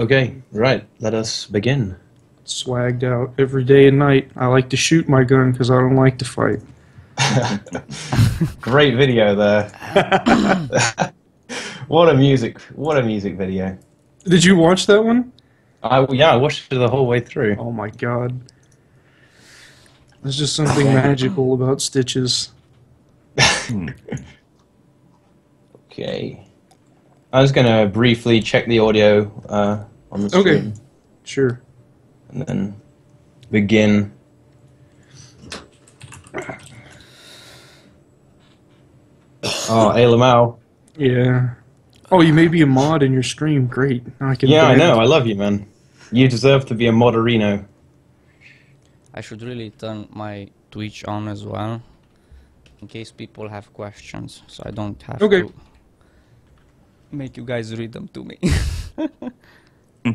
Okay, right. Let us begin. Swagged out every day and night. I like to shoot my gun because I don't like to fight. Great video there. what a music! What a music video. Did you watch that one? I yeah, I watched it the whole way through. Oh my god. There's just something magical about Stitches. Okay. I was gonna briefly check the audio uh, on the Okay. screen Sure. and then begin. Oh, hey Lamau. Yeah. Oh, you may be a mod in your stream. Great. I can. Yeah, I ban- know. I love you, man. You deserve to be a moderino. I should really turn my Twitch on as well, in case people have questions, so I don't have Okay. to make you guys read them to me.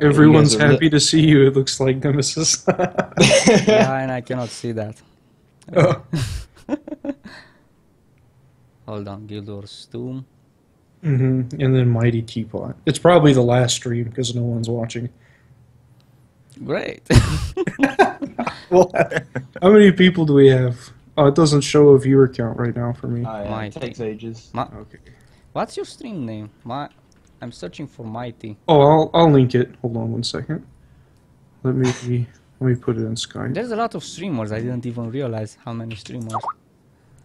Everyone's You guys are happy to see you. It looks like Nemesis. yeah, and I cannot see that. Oh. Hold on, Guild Wars 2. hmm And then Mighty Teapot. It's probably the last stream because no one's watching. Great. Well, how many people do we have? Oh, it doesn't show a viewer count right now for me. Ah, yeah, My- it takes ages. Ma- Okay. What's your stream name? My, I'm searching for Mighty. Oh, I'll I'll link it. Hold on one second. Let me let me put it in Skype. There's a lot of streamers. I didn't even realize how many streamers.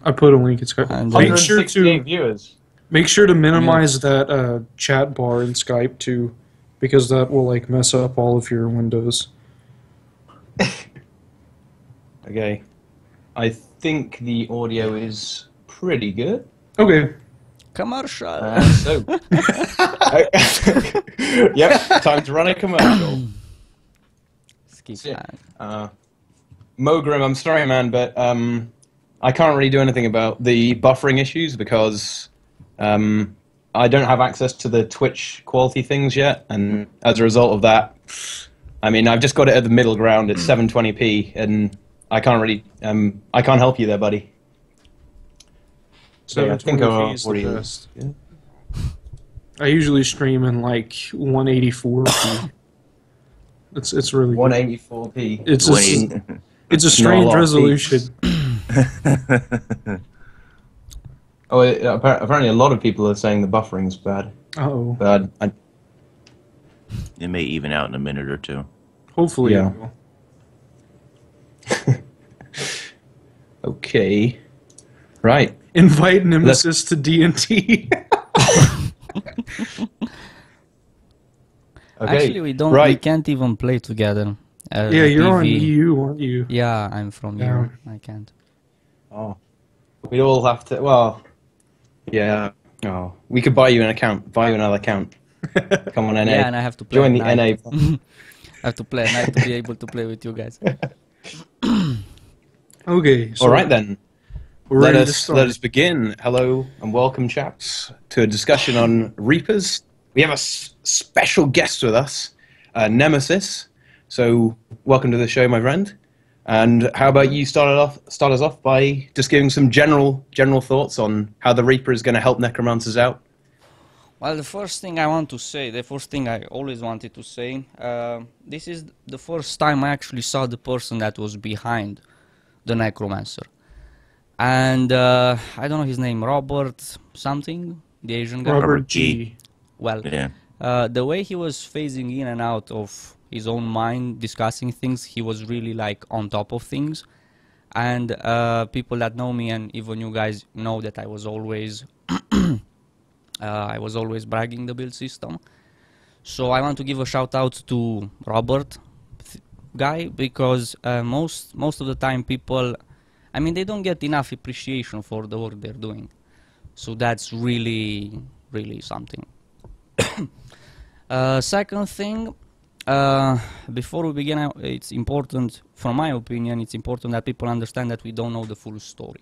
I put a link in Skype. And Make sure to viewers. make sure to minimize that uh, chat bar in Skype too, because that will like mess up all of your windows. Okay. I think the audio is pretty good. Okay. Commercial. Uh, so. yep, time to run a commercial. Skip Shit. that. Uh, Mogrim, I'm sorry, man, but um, I can't really do anything about the buffering issues because um, I don't have access to the Twitch quality things yet, and as a result of that, I mean, I've just got it at the middle ground. It's 720p, and I can't really, um, I can't help you there, buddy. So Yeah, I think 720p I is the already- best. I usually stream in like 184p. It's it's really 184p. It's a, it's a Not a strange resolution. Oh, it, apparently a lot of people are saying the buffering's bad. Oh, But I, it may even out in a minute or two. hopefully. Yeah. it will. okay, right. Invite Nemesis to D and T. Actually, we don't. We can't even play together. Uh, Yeah, you're on EU, aren't you? Yeah, I'm from Yeah. Europe. I can't. Oh, we all have to. Well, yeah. Oh, we could buy you an account. Buy you another account. Come on, NA. Yeah, and I have to play. Join the at. NA. I have to play at night to be able to play with you guys. Okay. So All right then. We're let us let us begin. Hello and welcome, chaps, to a discussion on Reapers. We have a s- special guest with us, uh, Nemesis. So, welcome to the show, my friend. And how about you start off? Start us off by just giving some general general thoughts on how the Reaper is going to help necromancers out. Well, the first thing I want to say, the first thing I always wanted to say, uh, this is the first time I actually saw the person that was behind the necromancer. And uh, I don't know his name, Robert something, the Asian guy. Robert Robert G. G. Well, Yeah. uh, the way he was phasing in and out of his own mind, discussing things, he was really like on top of things. And uh, people that know me and even you guys know that I was always, uh, I was always bragging the build system. So I want to give a shout out to Robert th- guy because uh, most most of the time people, I mean they don't get enough appreciation for the work they're doing. So that's really really something. Uh, second thing, uh, before we begin, it's important, from my opinion, it's important that people understand that we don't know the full story,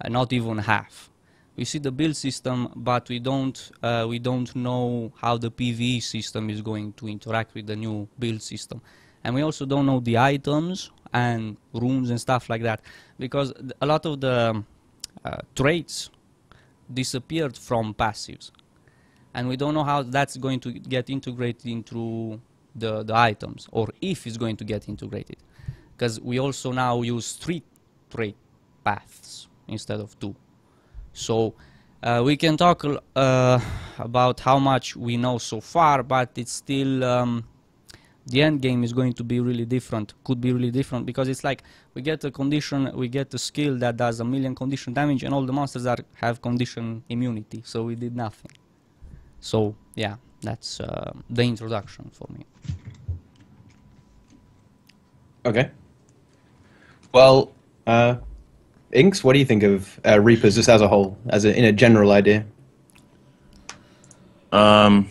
uh, not even half. We see the build system, but we don't uh, we don't know how the PVE system is going to interact with the new build system, and we also don't know the items and runes and stuff like that, because a lot of the um, uh, traits disappeared from passives. And we don't know how that's going to get integrated into the, the items or if it's going to get integrated. Because we also now use three trait paths instead of two. So uh, we can talk uh, about how much we know so far but it's still um, the end game is going to be really different could be really different because it's like we get a condition we get a skill that does a million condition damage and all the monsters are have condition immunity so we did nothing so yeah that's uh, the introduction for me Okay. Well, uh, Inks, what do you think of uh, Reapers just as a whole, as a, in a general idea? Um,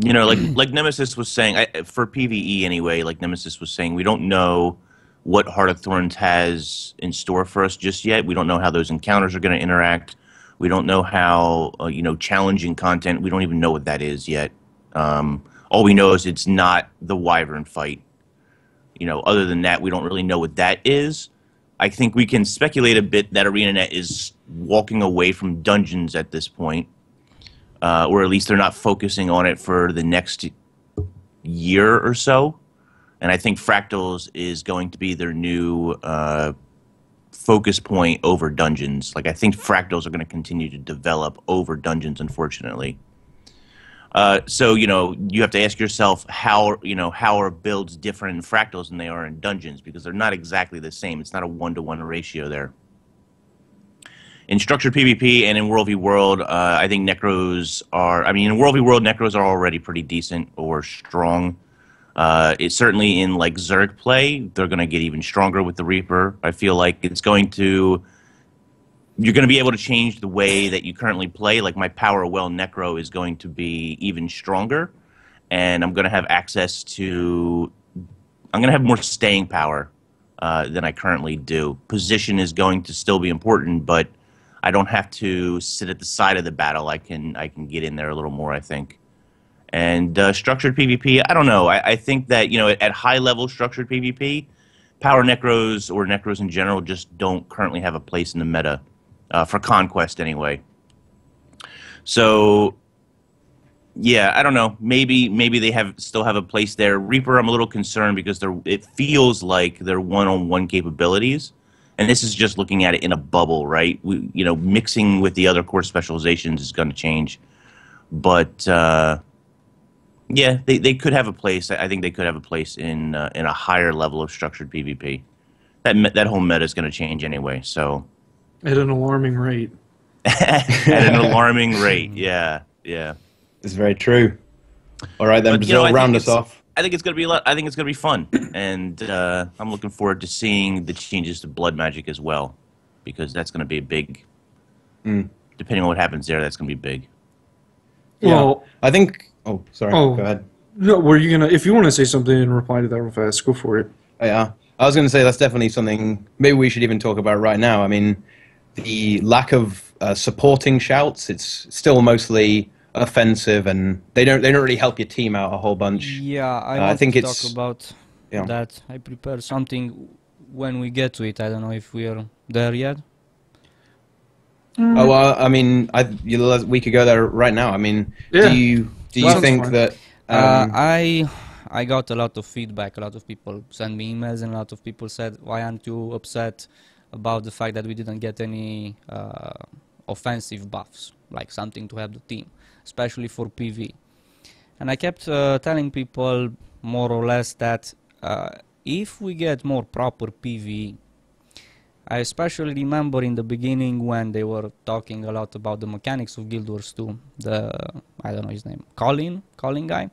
you know, like like Nemesis was saying, I, for PVE anyway, like Nemesis was saying, we don't know what Heart of Thorns has in store for us just yet. We don't know how those encounters are going to interact. We don't know how uh, you know challenging content. We don't even know what that is yet. Um, all we know is it's not the Wyvern fight. You know, other than that, we don't really know what that is. I think we can speculate a bit that ArenaNet is walking away from dungeons at this point, uh, or at least they're not focusing on it for the next year or so. And I think Fractals is going to be their new uh, focus point over dungeons. Like I think Fractals are going to continue to develop over dungeons, unfortunately. Uh, so you know you have to ask yourself how you know how are builds different in fractals than they are in dungeons because they're not exactly the same. It's not a one to one ratio there. In structured PvP and in World v World, uh, I think Necros are. I mean, in World v World, Necros are already pretty decent or strong. Uh, it's certainly in like Zerg play, they're going to get even stronger with the Reaper. I feel like it's going to you're going to be able to change the way that you currently play. Like my Power Well Necro is going to be even stronger, and I'm going to have access to. I'm going to have more staying power uh, than I currently do. Position is going to still be important, but I don't have to sit at the side of the battle. I can I can get in there a little more. I think. And uh, structured PvP, I don't know. I, I think that you know at, at high level structured PvP, power necros or necros in general just don't currently have a place in the meta uh, for conquest anyway. So, yeah, I don't know. Maybe maybe they have still have a place there. Reaper, I'm a little concerned because they're it feels like they're one-on-one capabilities, and this is just looking at it in a bubble, right? We, you know, mixing with the other core specializations is going to change, but uh, yeah, they, they could have a place. I think they could have a place in uh, in a higher level of structured PvP. That that whole meta is going to change anyway, so at an alarming rate. at an alarming rate. Yeah, yeah. It's very true. All right, then But, you know, round us off. I think it's gonna be a lot. I think it's gonna be fun, and uh, I'm looking forward to seeing the changes to blood magic as well, because that's gonna be a big. Mm. Depending on what happens there, that's gonna be big. Yeah. Well, I think. Oh, sorry. Oh. Go ahead. no, were you gonna? If you want to say something in reply to that real fast, go for it. Oh, Yeah, I was going to say that's definitely something. Maybe we should even talk about right now. I mean, the lack of uh, supporting shouts. It's still mostly offensive, and they don't they don't really help your team out a whole bunch. Yeah, I Uh, I want think to it's- talk about yeah. that. I prepared something when we get to it. I don't know if we are there yet. Oh well, I mean, I you, we could go there right now. I mean, Yeah. do you do you Sounds think fine. that? uh, Um, I I got a lot of feedback. A lot of people sent me emails, and a lot of people said, "Why aren't you upset about the fact that we didn't get any uh, offensive buffs, like something to help the team, especially for PV?" And I kept uh, telling people more or less that uh, if we get more proper PV, I especially remember in the beginning when they were talking a lot about the mechanics of Guild Wars 2. The I don't know his name, Colin, Colin guy.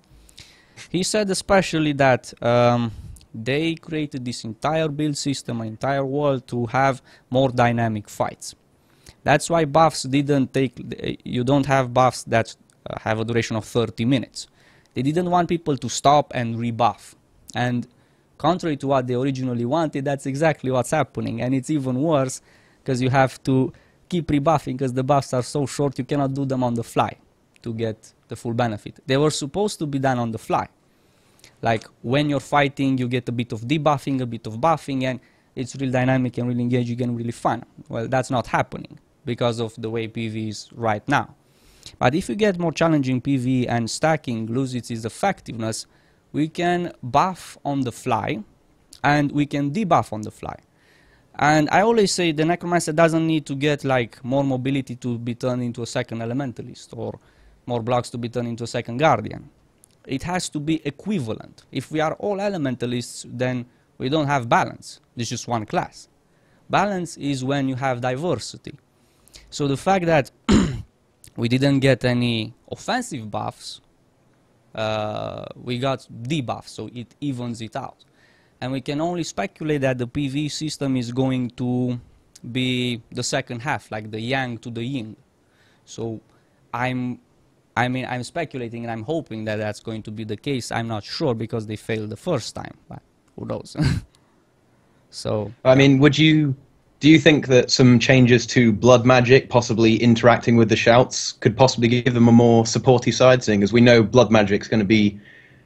He said especially that um, they created this entire build system, an entire world to have more dynamic fights. That's why buffs didn't take. You don't have buffs that uh, have a duration of 30 minutes. They didn't want people to stop and rebuff. And contrary to what they originally wanted, that's exactly what's happening. And it's even worse because you have to keep rebuffing because the buffs are so short you cannot do them on the fly to get the full benefit. They were supposed to be done on the fly. Like when you're fighting, you get a bit of debuffing, a bit of buffing, and it's real dynamic and really engaging and really fun. Well, that's not happening because of the way PV is right now. But if you get more challenging PV and stacking loses its effectiveness, we can buff on the fly and we can debuff on the fly. And I always say the Necromancer doesn't need to get like more mobility to be turned into a second Elementalist or more blocks to be turned into a second Guardian. It has to be equivalent. If we are all Elementalists, then we don't have balance. This is one class. Balance is when you have diversity. So the fact that we didn't get any offensive buffs, uh, we got debuffs, so it evens it out. And we can only speculate that the PV system is going to be the second half, like the yang to the yin. So I'm, I mean, I'm speculating and I'm hoping that that's going to be the case. I'm not sure because they failed the first time, but who knows? so. I mean, would you do you think that some changes to blood magic, possibly interacting with the shouts, could possibly give them a more supporty side? Seeing as we know blood magic's going to be,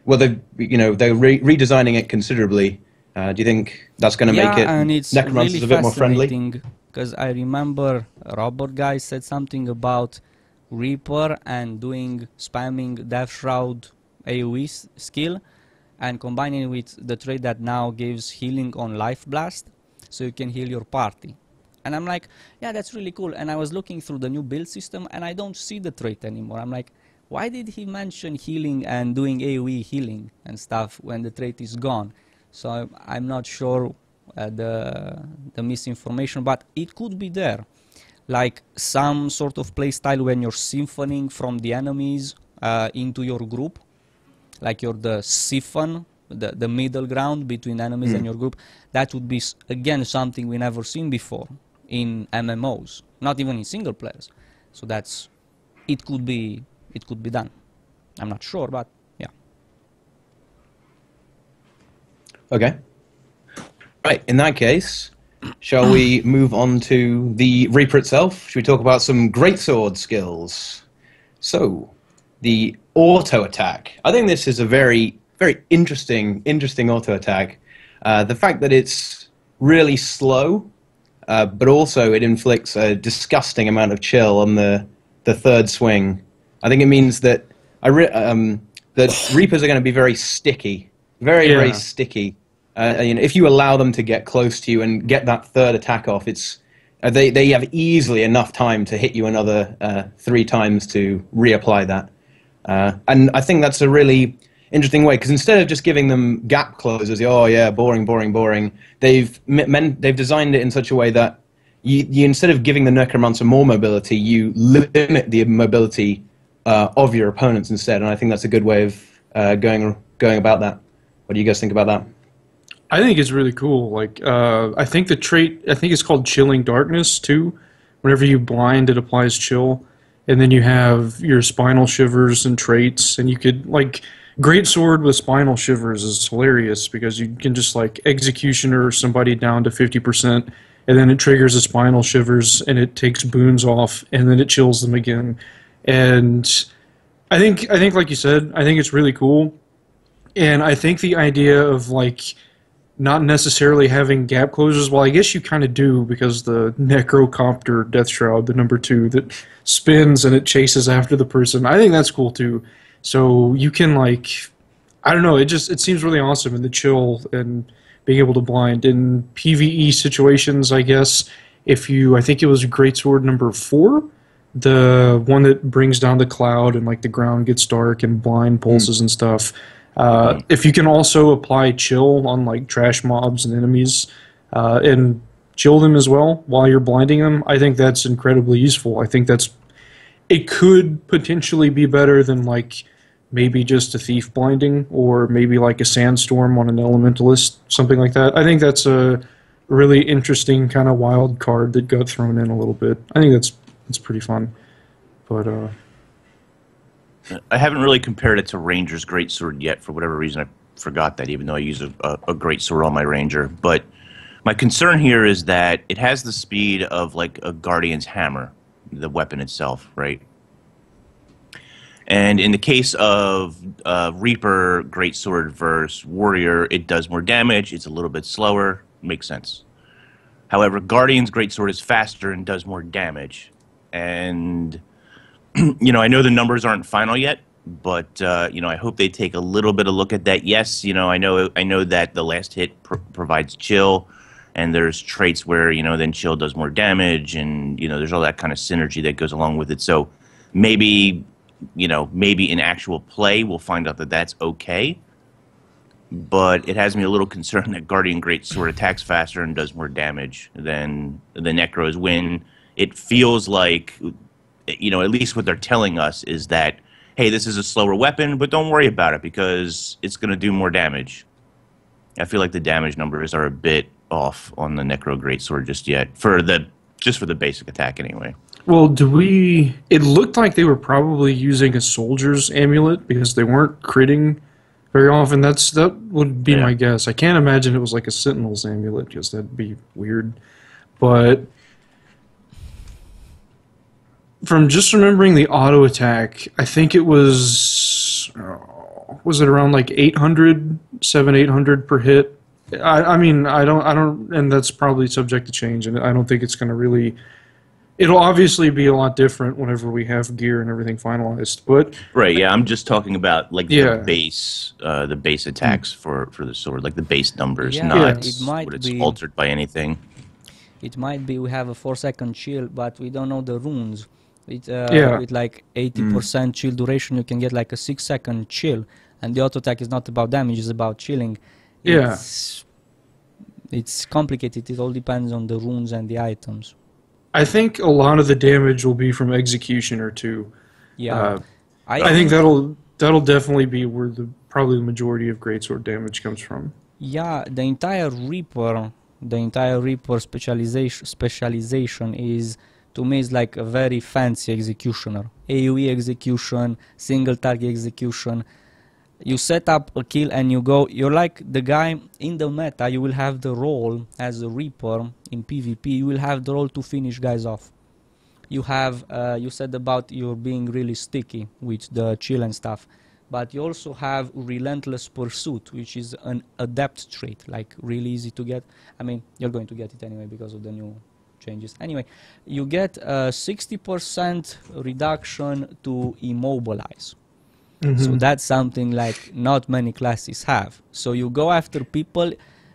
well, they you know they're re- redesigning it considerably. Uh, do you think that's going to yeah, make it and it's necromancers really a bit more friendly? Because I remember Robert guy said something about Reaper and doing spamming Death Shroud AoE s- skill and combining it with the trait that now gives healing on Life Blast, so you can heal your party. And I'm like, yeah, that's really cool. And I was looking through the new build system and I don't see the trait anymore. I'm like, why did he mention healing and doing AoE healing and stuff when the trait is gone? So I'm, I'm not sure uh, the the misinformation, but it could be there, like some sort of playstyle when you're siphoning from the enemies uh, into your group, like you're the siphon, the the middle ground between enemies and hmm. your group. That would be again something we never seen before in MMOs, not even in single players. So that's it could be it could be done. I'm not sure, but yeah. Okay. Right. In that case, shall we move on to the Reaper itself? Should we talk about some greatsword skills? So, the auto attack. I think this is a very, very interesting, interesting auto attack. Uh, the fact that it's really slow, uh, but also it inflicts a disgusting amount of chill on the the third swing. I think it means that I re- um, that Reapers are going to be very sticky, very very sticky. Uh, you know, if you allow them to get close to you and get that third attack off, it's uh, they they have easily enough time to hit you another uh, three times to reapply that. Uh, and I think that's a really interesting way because instead of just giving them gap closers, oh yeah, boring, boring, boring, they've men, they've designed it in such a way that you, you instead of giving the necromancer more mobility, you limit the mobility uh, of your opponents instead. And I think that's a good way of uh, going going about that. What do you guys think about that? I think it's really cool. Like, uh, I think the trait, I think it's called Chilling Darkness too. Whenever you blind, it applies chill, and then you have your spinal shivers and traits, and you could like great sword with spinal shivers is hilarious because you can just like executioner somebody down to fifty percent, and then it triggers a spinal shivers and it takes boons off, and then it chills them again, and I think I think like you said, I think it's really cool, and I think the idea of like not necessarily having gap closers. Well, I guess you kind of do because the Necrocopter Death Shroud, the number two that spins and it chases after the person. I think that's cool too. So you can like, I don't know. It just it seems really awesome and the chill and being able to blind in PVE situations. I guess if you, I think it was Greatsword number four. The one that brings down the cloud and like the ground gets dark and blind pulses and stuff. Uh, if you can also apply chill on like trash mobs and enemies, uh, and chill them as well while you're blinding them, I think that's incredibly useful. I think that's it could potentially be better than like maybe just a thief blinding or maybe like a sandstorm on an elementalist, something like that. I think that's a really interesting kind of wild card that got thrown in a little bit. I think that's that's pretty fun. But uh, I haven't really compared it to Ranger's Greatsword yet. For whatever reason, I forgot that, even though I use a, a, a Greatsword on my Ranger. But my concern here is that it has the speed of like a Guardian's Hammer, the weapon itself, right? And in the case of uh, Reaper Greatsword versus Warrior, it does more damage. It's a little bit slower. Makes sense. However, Guardian's Greatsword is faster and does more damage. And you know, I know the numbers aren't final yet, but uh, you know, I hope they take a little bit of look at that. Yes, you know, I know, I know that the last hit pr- provides chill, and there's traits where you know then chill does more damage, and you know, there's all that kind of synergy that goes along with it. So maybe, you know, maybe in actual play we'll find out that that's okay. But it has me a little concerned that Guardian Greatsword attacks faster and does more damage than the Necros when it feels like you know, at least what they're telling us is that, hey, this is a slower weapon, but don't worry about it because it's going to do more damage. I feel like the damage numbers are a bit off on the Necro Greatsword just yet for the just for the basic attack anyway. Well, do we? It looked like they were probably using a soldier's amulet because they weren't critting very often. That's that would be Yeah. my guess. I can't imagine it was like a sentinel's amulet because that'd be weird. But from just remembering the auto attack, I think it was oh, was it around like 800, 7 800 per hit. I, I mean, I don't, I don't, and that's probably subject to change, and I don't think it's going to really. It'll obviously be a lot different whenever we have gear and everything finalized, but Right. Yeah, I'm just talking about like Yeah. the base, uh, the base attacks for for the sword, like the base numbers, Yeah, not it might what it's be- altered by anything. It might be we have a four second chill, but we don't know the runes. With, uh, Yeah. with like 80% chill duration, you can get like a six second chill, and the auto attack is not about damage; it's about chilling. Yeah. It's, it's complicated. It all depends on the runes and the items. I think a lot of the damage will be from executioner too. Yeah, Uh, I think that'll that'll definitely be where the probably the majority of greatsword damage comes from. Yeah, the entire Reaper, the entire Reaper specialization specialization is to me is like a very fancy executioner. AoE execution, single target execution. You set up a kill and you go. You're like the guy in the meta. You will have the role as a Reaper in PvP. You will have the role to finish guys off. You have uh, you said about you're being really sticky with the chill and stuff but you also have relentless pursuit which is an adept trait like really easy to get i mean you're going to get it anyway because of the new changes anyway you get a 60% reduction to immobilize so that's something like not many classes have so you go after people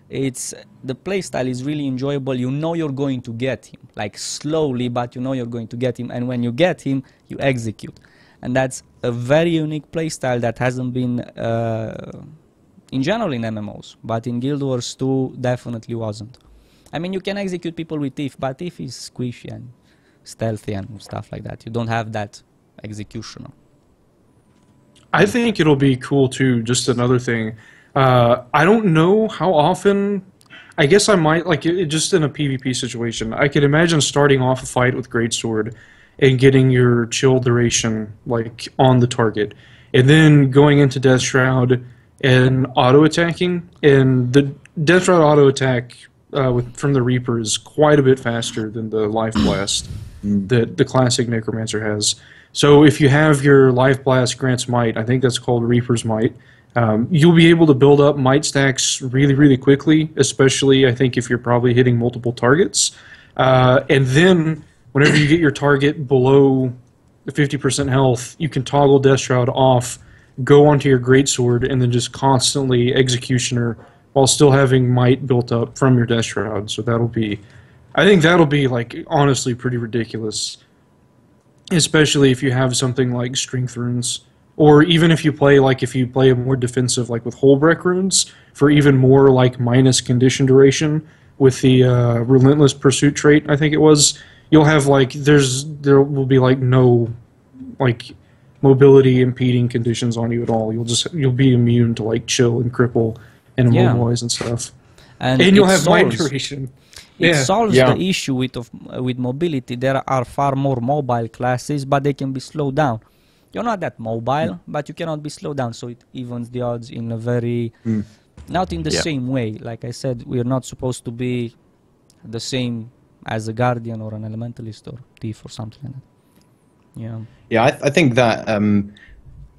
it's the playstyle is really enjoyable you know you're going to get him like slowly but you know you're going to get him and when you get him you execute and that's a very unique playstyle that hasn't been uh, in general in MMOs, but in Guild Wars 2 definitely wasn't. I mean, you can execute people with Thief, but Thief is squishy and stealthy and stuff like that. You don't have that executioner. I think it'll be cool too. Just another thing, uh, I don't know how often. I guess I might like it, just in a PvP situation. I could imagine starting off a fight with greatsword and getting your chill duration like on the target, and then going into Death Shroud and auto attacking. And the Death Shroud auto attack uh, with from the Reaper is quite a bit faster than the Life Blast that the classic Necromancer has. So if you have your Life Blast grants Might, I think that's called Reaper's Might. Um, you'll be able to build up might stacks really, really quickly, especially I think if you're probably hitting multiple targets. Uh, and then whenever you get your target below the 50% health, you can toggle Death Shroud off, go onto your Greatsword, and then just constantly Executioner while still having might built up from your Death Shroud. So that'll be, I think that'll be like honestly pretty ridiculous especially if you have something like strength runes or even if you play like if you play a more defensive like with Hoelbrak runes for even more like minus condition duration with the uh, relentless pursuit trait I think it was you'll have like there's there will be like no like mobility impeding conditions on you at all. You'll just you'll be immune to like chill and cripple and Yeah. immobilize and stuff. And, and you'll have might duration It yeah solves Yeah. the issue with of, with mobility. There are far more mobile classes, but they can be slowed down. You're not that mobile, but you cannot be slowed down, so it evens the odds in a very not in the Yeah. same way. Like I said, we are not supposed to be the same as a guardian or an elementalist or thief or something like that. Yeah. Yeah, I, I think that um,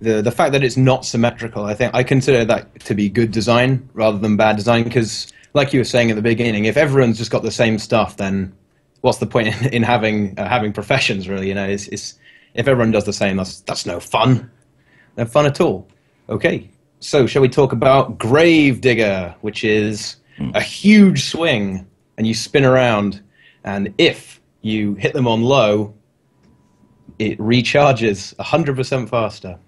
the the fact that it's not symmetrical, I think I consider that to be good design rather than bad design. Because, like you were saying at the beginning, if everyone's just got the same stuff, then what's the point in, in having uh, having professions? Really, you know, it's, it's if everyone does the same, that's that's no fun. No fun at all. Okay, so shall we talk about Gravedigger, which is a huge swing, and you spin around, and if you hit them on low, it recharges 100% faster.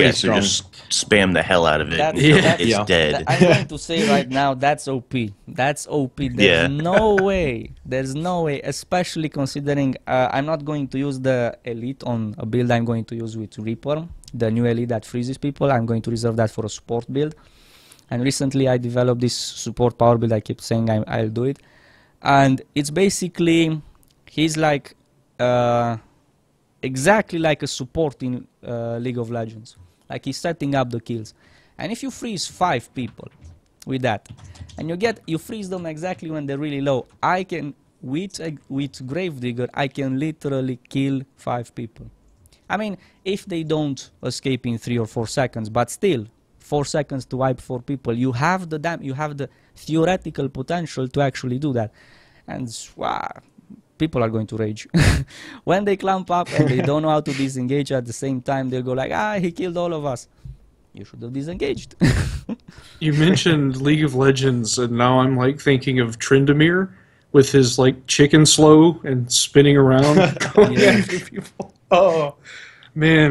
Yeah, so strong. just spam the hell out of it. That's, until that's, it's Yeah. dead. I'm going to say right now that's OP. That's OP. There's Yeah. no way. There's no way, especially considering uh, I'm not going to use the elite on a build I'm going to use with Reaper, the new elite that freezes people. I'm going to reserve that for a support build. And recently I developed this support power build. I keep saying I, I'll do it. And it's basically, he's like uh, exactly like a support in uh, League of Legends. Like he's setting up the kills. And if you freeze five people with that, and you get you freeze them exactly when they're really low, I can with a, with Gravedigger I can literally kill five people. I mean, if they don't escape in three or four seconds, but still four seconds to wipe four people, you have the dam- you have the theoretical potential to actually do that, and wow, people are going to rage when they clamp up and they don't know how to disengage at the same time. They'll go like, ah, he killed all of us. You should have disengaged. You mentioned League of Legends, and now I'm like thinking of Tryndamere with his like chicken slow and spinning around, going Yeah. after people. Oh man,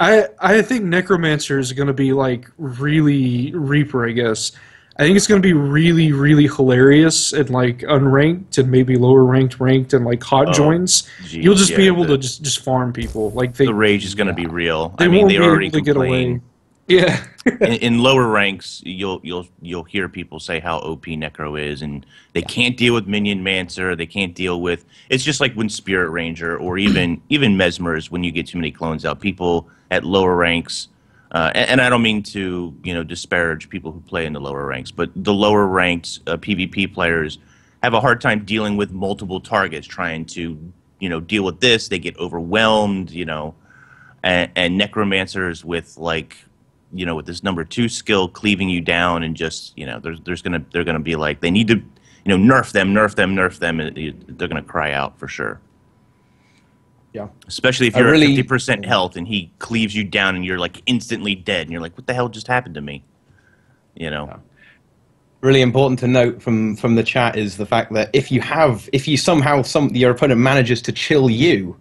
I I think Necromancer is going to be like really Reaper. I guess I think it's going to be really really hilarious and like unranked and maybe lower ranked, ranked and like hot Oh, joins. geez, You'll just be able the- to just just farm people like they the rage is going to be real. they I mean, they already able to get away. complain. Yeah. in, in lower ranks, you'll you'll you'll hear people say how OP Necro is, and they can't deal with Minion Mancer. They can't deal with. It's just like when Spirit Ranger or even even Mesmers. When you get too many clones out, people at lower ranks, uh, and, and I don't mean to you know disparage people who play in the lower ranks, but the lower ranked uh, PvP players have a hard time dealing with multiple targets, trying to you know deal with this. They get overwhelmed, you know and, and necromancers with like you know with this number two skill cleaving you down and just you know there's there's gonna they're gonna be like they need to you know nerf them nerf them nerf them and they're gonna cry out for sure Yeah. especially if you're really- at 50% health and he cleaves you down and you're like instantly dead and you're like what the hell just happened to me? You know? Really important to note from from the chat is the fact that if you have if you somehow some your opponent manages to chill you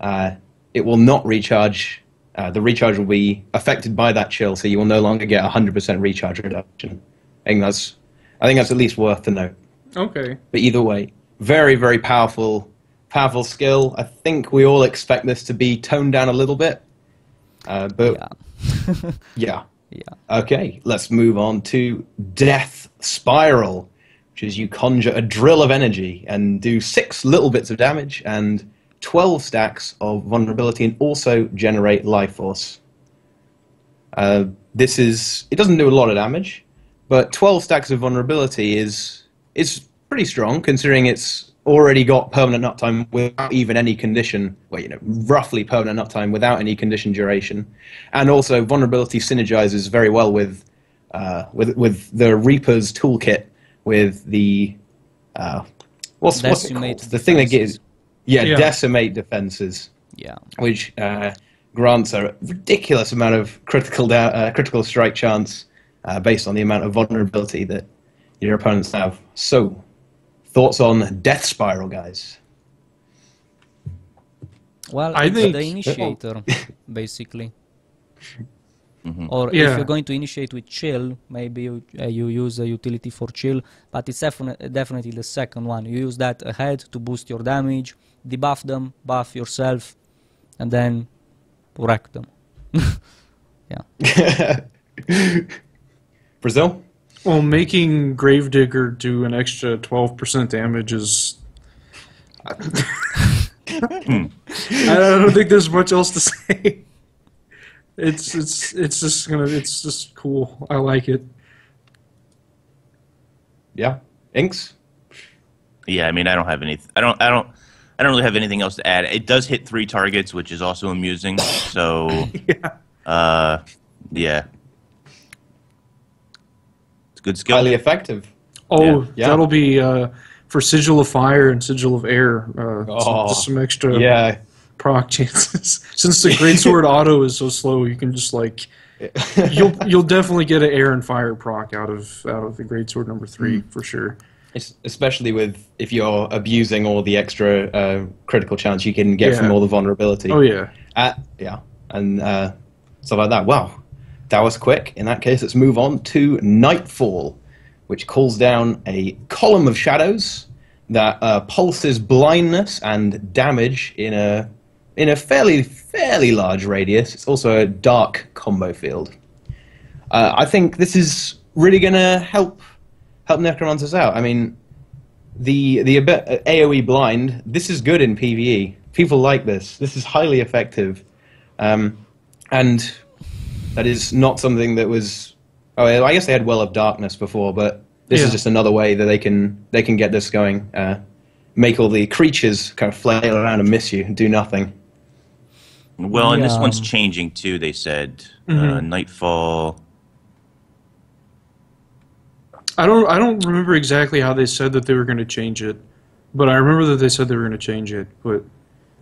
uh, it will not recharge uh, the recharge will be affected by that chill so you will no longer get 100% recharge reduction. I think that's i think that's at least worth to note. Okay. but either way very very powerful powerful skill i think we all expect this to be toned down a little bit uh, but yeah, yeah yeah. Okay, let's move on to Death Spiral, which is you conjure a drill of energy and do six little bits of damage and 12 stacks of vulnerability and also generate life force. Uh, this is, it doesn't do a lot of damage, but 12 stacks of vulnerability is, is pretty strong considering it's already got permanent uptime without even any condition, well, you know, roughly permanent uptime without any condition duration. And also, vulnerability synergizes very well with, uh, with, with the Reaper's toolkit with the, uh, what's, what's it Decimate called? The thing that gives, defenses. yeah, Yeah. decimate defenses Yeah. which uh, grants a ridiculous amount of critical da- uh, critical strike chance uh, based on the amount of vulnerability that your opponents have. So, thoughts on Death Spiral, guys? Well, I it's think- the initiator, basically. Mhm. Or if you're going to initiate with chill, maybe you, uh, you use a utility for chill, but it's defini- definitely the second one. You use that ahead to boost your damage, debuff them, buff yourself, and then wreck them. Yeah. Brazil? Well, making Gravedigger do an extra 12% damage is. I don't think there's much else to say. It's it's it's just gonna it's just cool. I like it. Yeah. Inks? Yeah, I mean, I don't have any. I don't. I don't. I don't really have anything else to add. It does hit three targets, which is also amusing. So, Yeah. uh, yeah, it's a good skill. Highly effective. Oh, Yeah. Yeah. that'll be uh, for Sigil of Fire and Sigil of Air. Uh, some- Oh, just some extra Yeah. proc chances. Since the greatsword auto is so slow, you can just like you'll you'll definitely get an air and fire proc out of out of the greatsword number three Hmm. for sure. Es- Especially with if you're abusing all the extra uh, critical chance you can get Yeah. from all the vulnerability. Oh yeah, Uh, yeah, and uh, stuff like that. Wow, that was quick. In that case, let's move on to Nightfall, which calls down a column of shadows that uh, pulses blindness and damage in a in a fairly fairly large radius. It's also a dark combo field. Uh, I think this is really going to help help necromancers out. I mean, the the AOE blind. This is good in PVE. People like this. This is highly effective, um, and that is not something that was. Oh, I guess they had Well of Darkness before, but this Yeah. is just another way that they can they can get this going. Uh, make all the creatures kind of flail around and miss you and do nothing. Well, and this one's changing too. They said uh, Mhm. Nightfall. I don't I don't remember exactly how they said that they were going to change it, but I remember that they said they were going to change it. But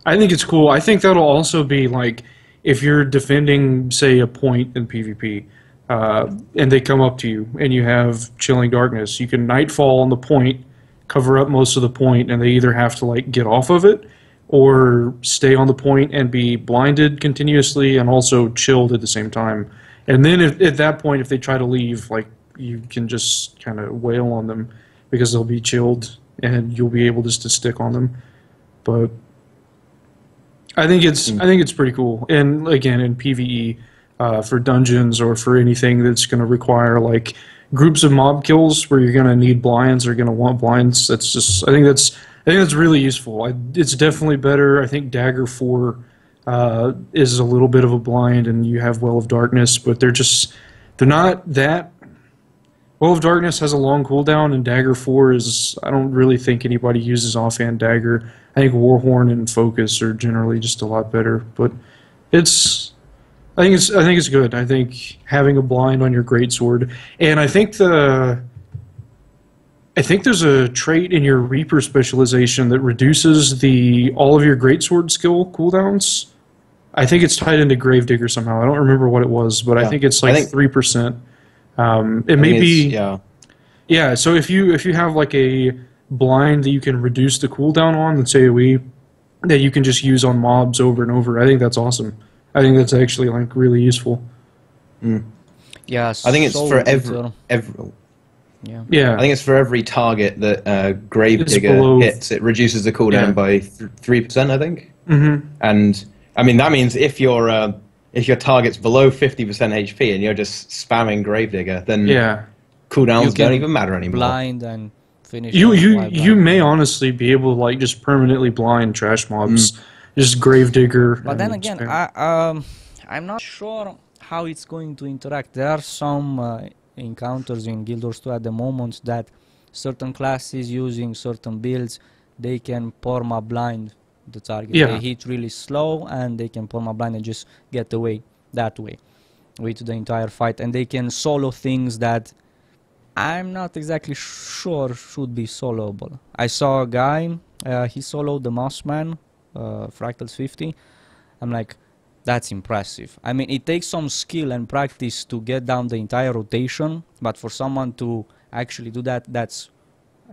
I think it's cool. I think that'll also be like if you're defending, say, a point in PvP, uh, and they come up to you and you have chilling darkness, you can nightfall on the point, cover up most of the point, and they either have to like get off of it or stay on the point and be blinded continuously and also chilled at the same time. And then if, at that point, if they try to leave, like you can just kind of wail on them because they'll be chilled and you'll be able just to stick on them. But I think it's I think it's pretty cool. And again, in PVE, uh, for dungeons or for anything that's going to require like groups of mob kills where you're going to need blinds or going to want blinds. That's just I think that's I think that's really useful. I, it's definitely better. I think Dagger Four uh, is a little bit of a blind, and you have Well of Darkness, but they're just they're not that. Well of Darkness has a long cooldown, and Dagger Four is I don't really think anybody uses offhand Dagger. I think Warhorn and Focus are generally just a lot better, but it's I think it's I think it's good. I think having a blind on your greatsword, and I think the I think there's a trait in your Reaper specialization that reduces the all of your greatsword skill cooldowns. I think it's tied into Gravedigger somehow. I don't remember what it was, but I think it's like three percent. Um, it I may be yeah. yeah, so if you if you have like a blind that you can reduce the cooldown on, that's AoE, that you can just use on mobs over and over, I think that's awesome. I think that's actually like really useful. Yeah, I think it's for every, every yeah. Yeah, I think it's for every target that uh, Gravedigger hits, it reduces the cooldown Yeah. by three percent, I think. hmm And I mean that means if your uh, if your target's below fifty percent HP and you're just spamming Gravedigger, then yeah. cooldowns don't even matter anymore. Blind and finish. You you you blind. may honestly be able to like just permanently blind trash mobs, just Gravedigger. But then again. I, um, I'm not sure how it's going to interact. There are some uh, encounters in Guild Wars 2 at the moment that certain classes using certain builds, they can perma blind the target. Yeah. They hit really slow and they can perma blind and just get away that way with the entire fight. And they can solo things that I'm not exactly sure should be soloable. I saw a guy, uh, he soloed the Mossman, uh, Fractals 50. I'm like, that's impressive. I mean, it takes some skill and practice to get down the entire rotation, but for someone to actually do that, that's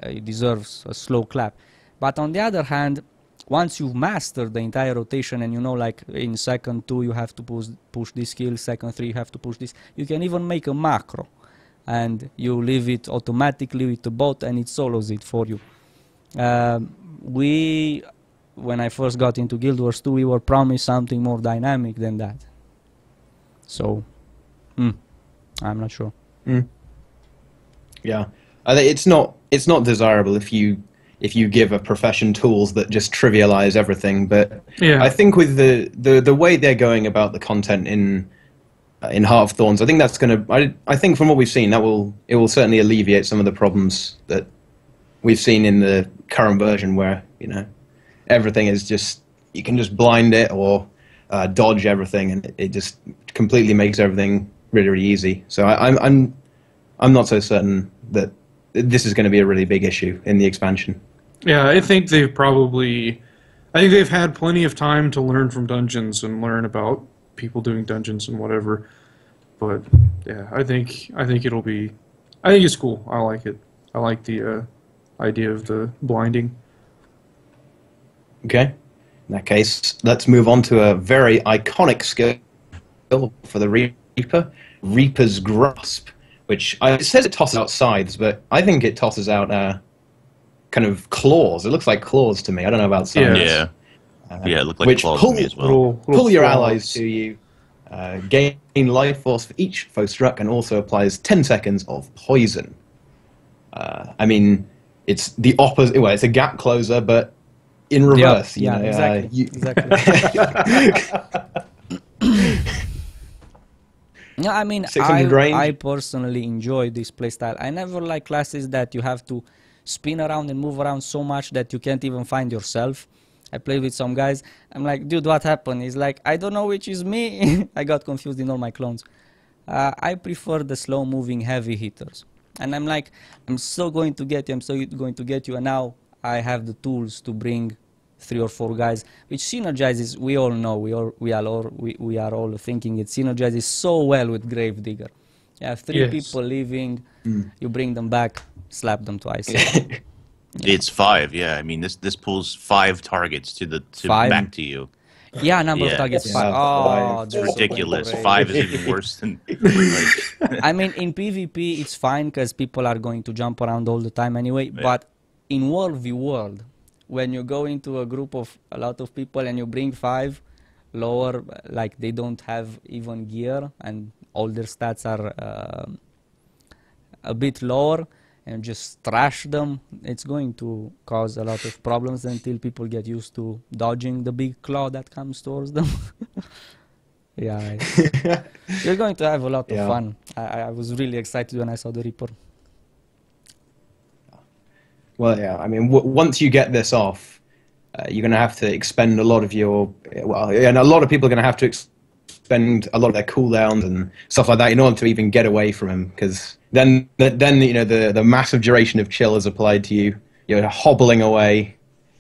uh, it deserves a slow clap. But on the other hand, once you've mastered the entire rotation and you know, like in second two you have to push push this skill, second three you have to push this, you can even make a macro, and you leave it automatically with the bot and it solos it for you. Um, we when I first got into Guild Wars 2, we were promised something more dynamic than that. So, hmm, I'm not sure. Yeah, it's not it's not desirable if you if you give a profession tools that just trivialize everything. But yeah, I think with the, the, the way they're going about the content in in Heart of Thorns, I think that's going to. I, I think from what we've seen, that will it will certainly alleviate some of the problems that we've seen in the current version, where you know everything is just you can just blind it or uh, dodge everything, and it, it just completely makes everything really really easy. So I, I'm I'm I'm not so certain that this is going to be a really big issue in the expansion. Yeah, I think they've probably I think they've had plenty of time to learn from dungeons and learn about people doing dungeons and whatever. But yeah, I think I think it'll be. I think it's cool. I like it. I like the uh, idea of the blinding. Okay. In that case, let's move on to a very iconic skill for the Reaper, Reaper's Grasp, which I, it says it tosses out scythes, but I think it tosses out uh, kind of claws. It looks like claws to me. I don't know about scythes. Yeah. Yeah, it looked like which claws pull, to me as well. Little, little pull your allies to you, uh, gain life force for each foe struck, and also applies 10 seconds of poison. Uh, I mean, it's the opposite. Well, it's a gap closer, but in reverse. you yeah, know, uh, exactly. you- exactly. No, I mean, I, range? I personally enjoy this playstyle. I never like classes that you have to spin around and move around so much that you can't even find yourself. I played with some guys. I'm like, dude, what happened? He's like, I don't know which is me. I got confused in all my clones. Uh, I prefer the slow moving heavy hitters. And I'm like, I'm so going to get you, I'm so going to get you. And now I have the tools to bring three or four guys, which synergizes. We all know, we all, we are all, we, we are all thinking it synergizes so well with Gravedigger. You have three Yes. people leaving, you bring them back, slap them twice. It's five, yeah. I mean, this this pulls five targets to the to Five? back to you. yeah, number of targets. Yeah. Five. Oh, It's that's so Ridiculous. Five is even worse than. Like, I mean, in PvP, it's fine because people are going to jump around all the time anyway. But in World v World, when you go into a group of a lot of people and you bring five lower, like they don't have even gear and all their stats are um a bit lower, and just trash them, it's going to cause a lot of problems until people get used to dodging the big claw that comes towards them. yeah. you're going to have a lot of fun. I, I was really excited when I saw the Reaper. Well, yeah. I mean, w- once you get this off, uh, you're going to have to expend a lot of your. Well, and a lot of people are going to have to ex- expend a lot of their cooldowns and stuff like that in order to even get away from him. Because then, then you know, the the massive duration of chill is applied to you. You're hobbling away,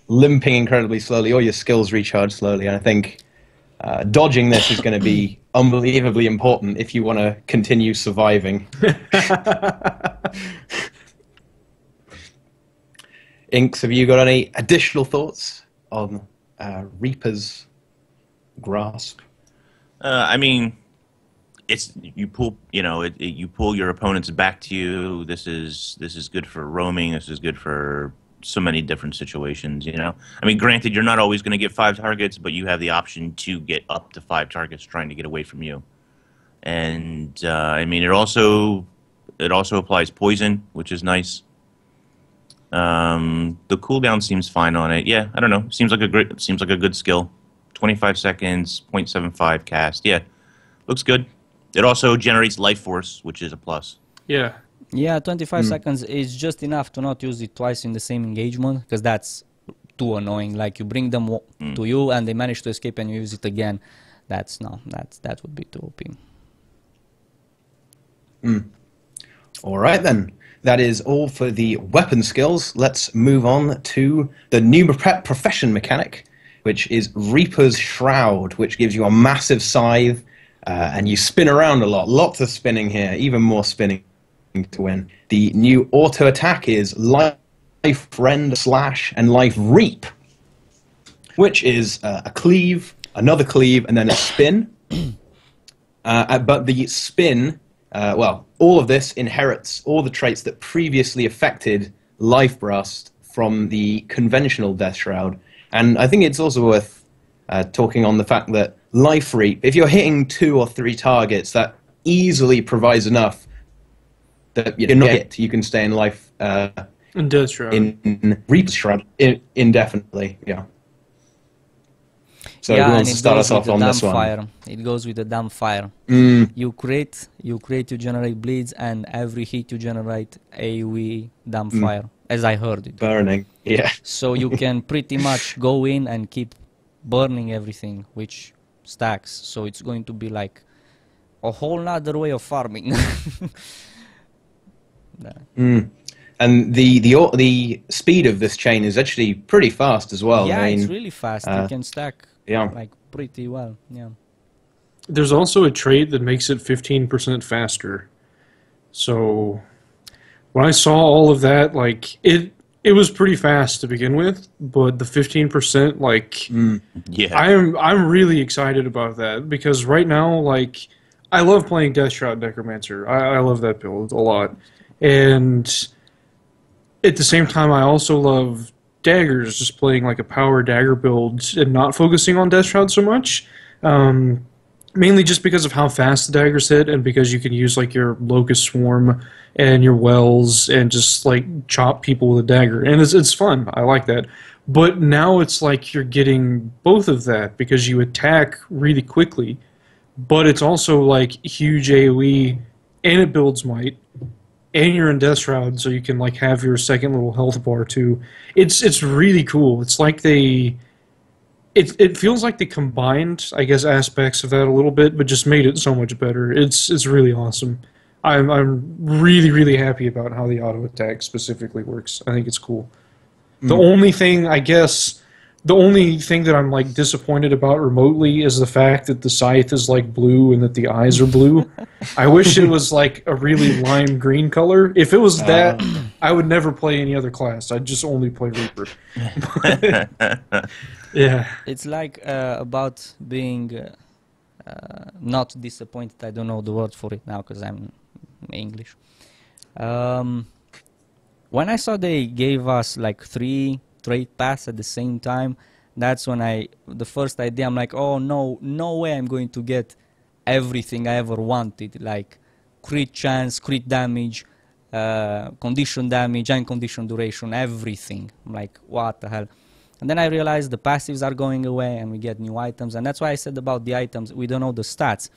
limping incredibly slowly. All your skills recharge slowly, and I think. Uh, dodging this is going to be unbelievably important if you want to continue surviving. Inks, have you got any additional thoughts on uh, Reaper's grasp? uh, I mean, it's you pull. You know, it, it, you pull your opponents back to you. This is this is good for roaming. This is good for so many different situations. You know, I mean, granted, you're not always going to get five targets, but you have the option to get up to five targets trying to get away from you. And uh, I mean, it also it also applies poison, which is nice. Um, the cooldown seems fine on it. Yeah, I don't know. Seems like a great. Seems like a good skill. Twenty-five seconds, 0.75 cast. Yeah, looks good. It also generates life force, which is a plus. Yeah. Yeah, 25 hmm. seconds is just enough to not use it twice in the same engagement because that's too annoying. Like you bring them wo- hmm. to you and they manage to escape and you use it again. That's no, that's that would be too OP. Hmm. All right, then. That is all for the weapon skills. Let's move on to the new pro- profession mechanic, which is Reaper's Shroud, which gives you a massive scythe, uh, and you spin around a lot. Lots of spinning here, even more spinning to win. The new auto attack is Life Rend Slash and Life Reap, which is uh, a cleave, another cleave, and then a spin. Uh, but the spin, uh, well, all of this inherits all the traits that previously affected Life Blast from the conventional Death Shroud. And I think it's also worth uh, talking on the fact that Life Reap, if you're hitting two or three targets, that easily provides enough that you're not hit. You can stay in life uh, And Death Shroud. in Reap's Shroud in, indefinitely. Yeah. So yeah, who and wants to it start goes us with off the on damn this one? fire. It goes with the Doomfire. Mm, You create, you create, you generate bleeds, and every hit you generate AOE Doomfire, as I heard it. burning. Yeah. So you can pretty much go in and keep burning everything, which stacks. So it's going to be like a whole nother way of farming. Mm. and the the the speed of this chain is actually pretty fast as well. yeah, I mean, it's really fast. uh, you can stack yeah. like pretty well. Yeah. There's also a trait that makes it 15% faster. So when I saw all of that, like it it was pretty fast to begin with, but the 15% like Yeah. I'm I'm really excited about that because right now, like, I love playing Death Shroud Necromancer. I, I love that build a lot, and at the same time, I also love daggers. Just playing like a power dagger build and not focusing on Death Shroud so much. Um, mainly just because of how fast the daggers hit, and because you can use like your locust swarm and your wells and just like chop people with a dagger, and it's it's fun. I like that. But now it's like you're getting both of that because you attack really quickly, but it's also like huge AoE, and it builds might, and you're in Death Shroud, so you can like have your second little health bar too. It's it's really cool. It's like they, it it feels like they combined, I guess, aspects of that a little bit, but just made it so much better. It's it's really awesome. I'm I'm really really happy about how the auto attack specifically works. I think it's cool. The mm. only thing, I guess, the only thing that I'm like disappointed about remotely is the fact that the scythe is like blue and that the eyes are blue. I wish it was like a really lime green color. If it was that, I would never play any other class. I'd just only play Reaper. yeah. It's like uh, about being uh, uh, not disappointed. I don't know the word for it now because I'm English. Um, when I saw they gave us like three trait paths at the same time, that's when I the first idea I'm like, oh no, no way I'm going to get everything I ever wanted, like crit chance, crit damage, uh, condition damage, and condition duration, everything. I'm like, what the hell? And then I realized the passives are going away and we get new items. And that's why I said about the items, we don't know the stats.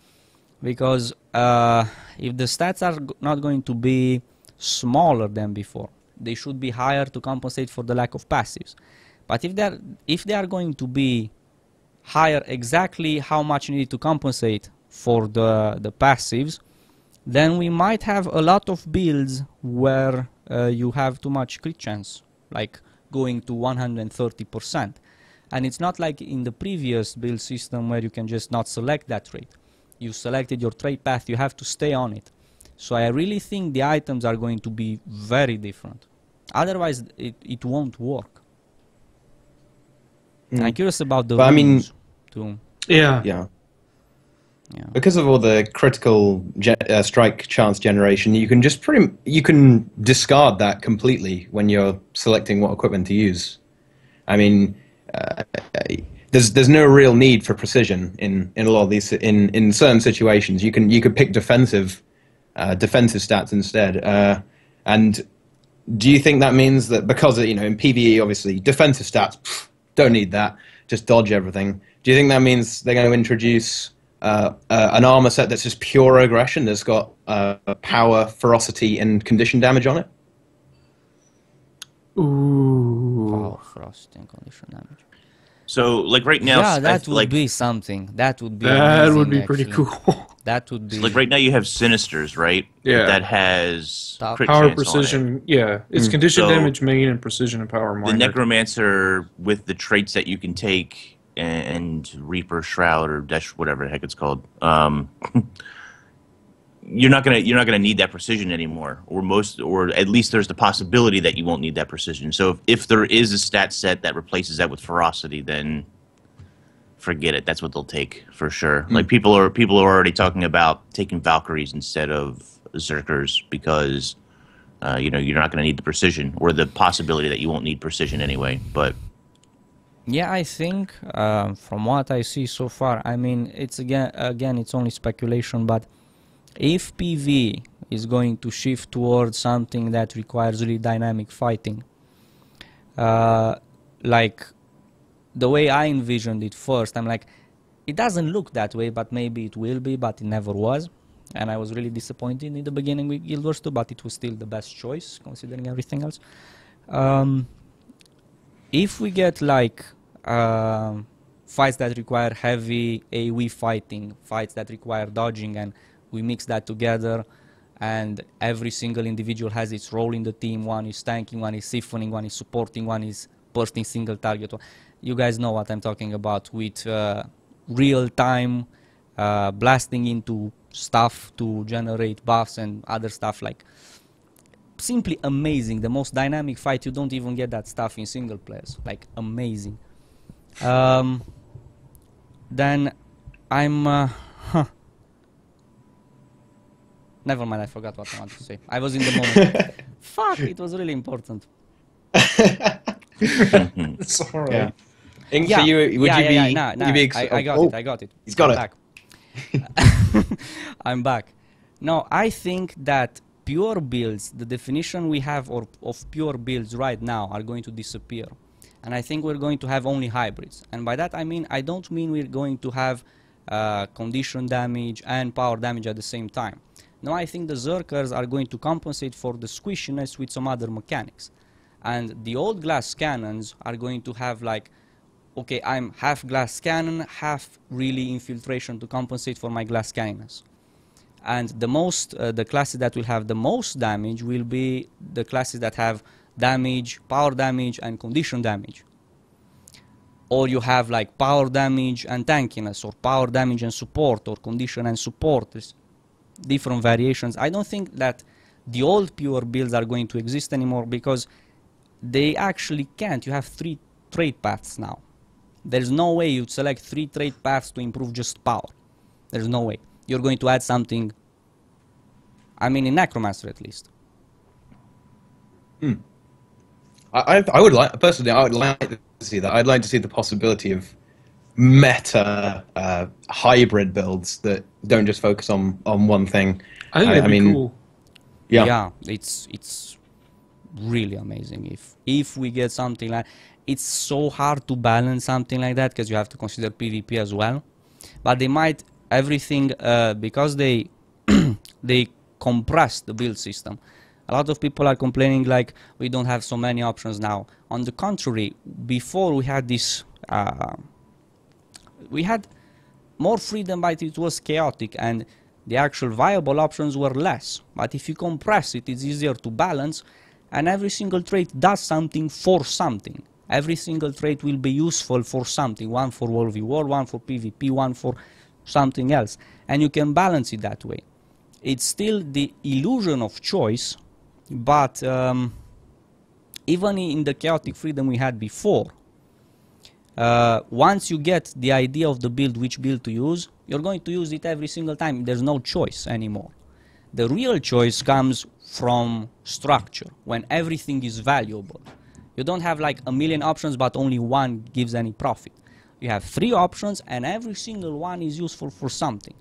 Because uh, if the stats are not going to be smaller than before, they should be higher to compensate for the lack of passives. But if they're if they are going to be higher exactly how much you need to compensate for the the passives, then we might have a lot of builds where uh, you have too much crit chance, like going to 130%. And it's not like in the previous build system where you can just not select that trait. You selected your trait path, you have to stay on it. So I really think the items are going to be very different. Otherwise, it, it won't work. I'm curious about the But I mean- too. Yeah. Yeah. Yeah. Because of all the critical ge- uh, strike chance generation, you can just pretty you can discard that completely when you're selecting what equipment to use. I mean, uh, there's there's no real need for precision in, in a lot of these in, in certain situations. You can you could pick defensive uh, defensive stats instead. Uh, and do you think that means that because you know in PVE obviously defensive stats pff, don't need that, just dodge everything. Do you think that means they're going to introduce uh, uh, an armor set that's just pure aggression that's got uh, power, ferocity, and condition damage on it? Ooh. Power, frost, and condition damage. So, like right now, yeah, that feel would like be something. That would be. That would amazing, be pretty cool. That would be. like right now you have Sinisters, right? Yeah. That has Power- crit power chance on it. precision, yeah. It's condition So- damage main and precision and power minor. The. Necromancer with the traits that you can take and Reaper Shroud or Desh, whatever the heck it's called. Um, you're not gonna you're not gonna need that precision anymore, or most, or at least there's the possibility that you won't need that precision. So if, if there is a stat set that replaces that with ferocity, then forget it. That's what they'll take for sure. Like people are people are already talking about taking Valkyries instead of Zerkers because uh, you know you're not going to need the precision or the possibility that you won't need precision anyway. But Yeah, I think um, from what I see so far, I mean, it's again, again, it's only speculation, but if PV is going to shift towards something that requires really dynamic fighting, uh, like the way I envisioned it first, I'm like, it doesn't look that way, but maybe it will be, but it never was. And I was really disappointed in the beginning with Guild Wars 2, but it was still the best choice considering everything else. Um, if we get like um fights that require heavy AoE fighting, fights that require dodging, and we mix that together, and every single individual has its role in the team. One is tanking, one is siphoning, one is supporting, one is bursting single target. You guys know what I'm talking about with uh, real time uh, blasting into stuff to generate buffs and other stuff like simply amazing the most dynamic fight you don't even get that stuff in single players like amazing um, then i'm uh, huh. never mind i forgot what i wanted to say i was in the moment fuck it was really important It's all right. Yeah. Ink, yeah for you, would yeah, you yeah, be? yeah, nah, you be I, I got oh, it i got it he's got I'm it. back. I'm back. No, I think that pure builds, the definition we have or, of pure builds right now are going to disappear. And I think we're going to have only hybrids. And by that I mean, I don't mean we're going to have uh, condition damage and power damage at the same time. No, I think the Zerkers are going to compensate for the squishiness with some other mechanics. And the old glass cannons are going to have like okay, I'm half glass cannon, half really infiltration to compensate for my glass cannons. And the most, uh, the classes that will have the most damage will be the classes that have damage, power damage, and condition damage. Or you have like power damage and tankiness, or power damage and support, or condition and support. There's different variations. I don't think that the old pure builds are going to exist anymore because they actually can't. You have three trait paths now. There's no way you'd select three trait paths to improve just power. There's no way. You're going to add something. I mean, in Necromancer at least. I, I, I would like personally. I would like to see that. I'd like to see the possibility of meta uh, hybrid builds that don't just focus on on one thing. I think I- that'd I be mean- cool. Yeah. yeah it's it's really amazing if if we get something like it's so hard to balance something like that because you have to consider pvp as well. But they might everything uh, because they they compress the build system. A lot of people are complaining like we don't have so many options now. On the contrary before we had this uh, we had more freedom but it was chaotic and the actual viable options were less. But if you compress it it's easier to balance and every single trait does something for something every single trait will be useful for something one for world world one for pvp one for something else and you can balance it that way it's still the illusion of choice but um, even in the chaotic freedom we had before uh, once you get the idea of the build, which build to use, you're going to use it every single time. There's no choice anymore. The real choice comes from structure, when everything is valuable. You don't have like a million options, but only one gives any profit. You have three options, and every single one is useful for something.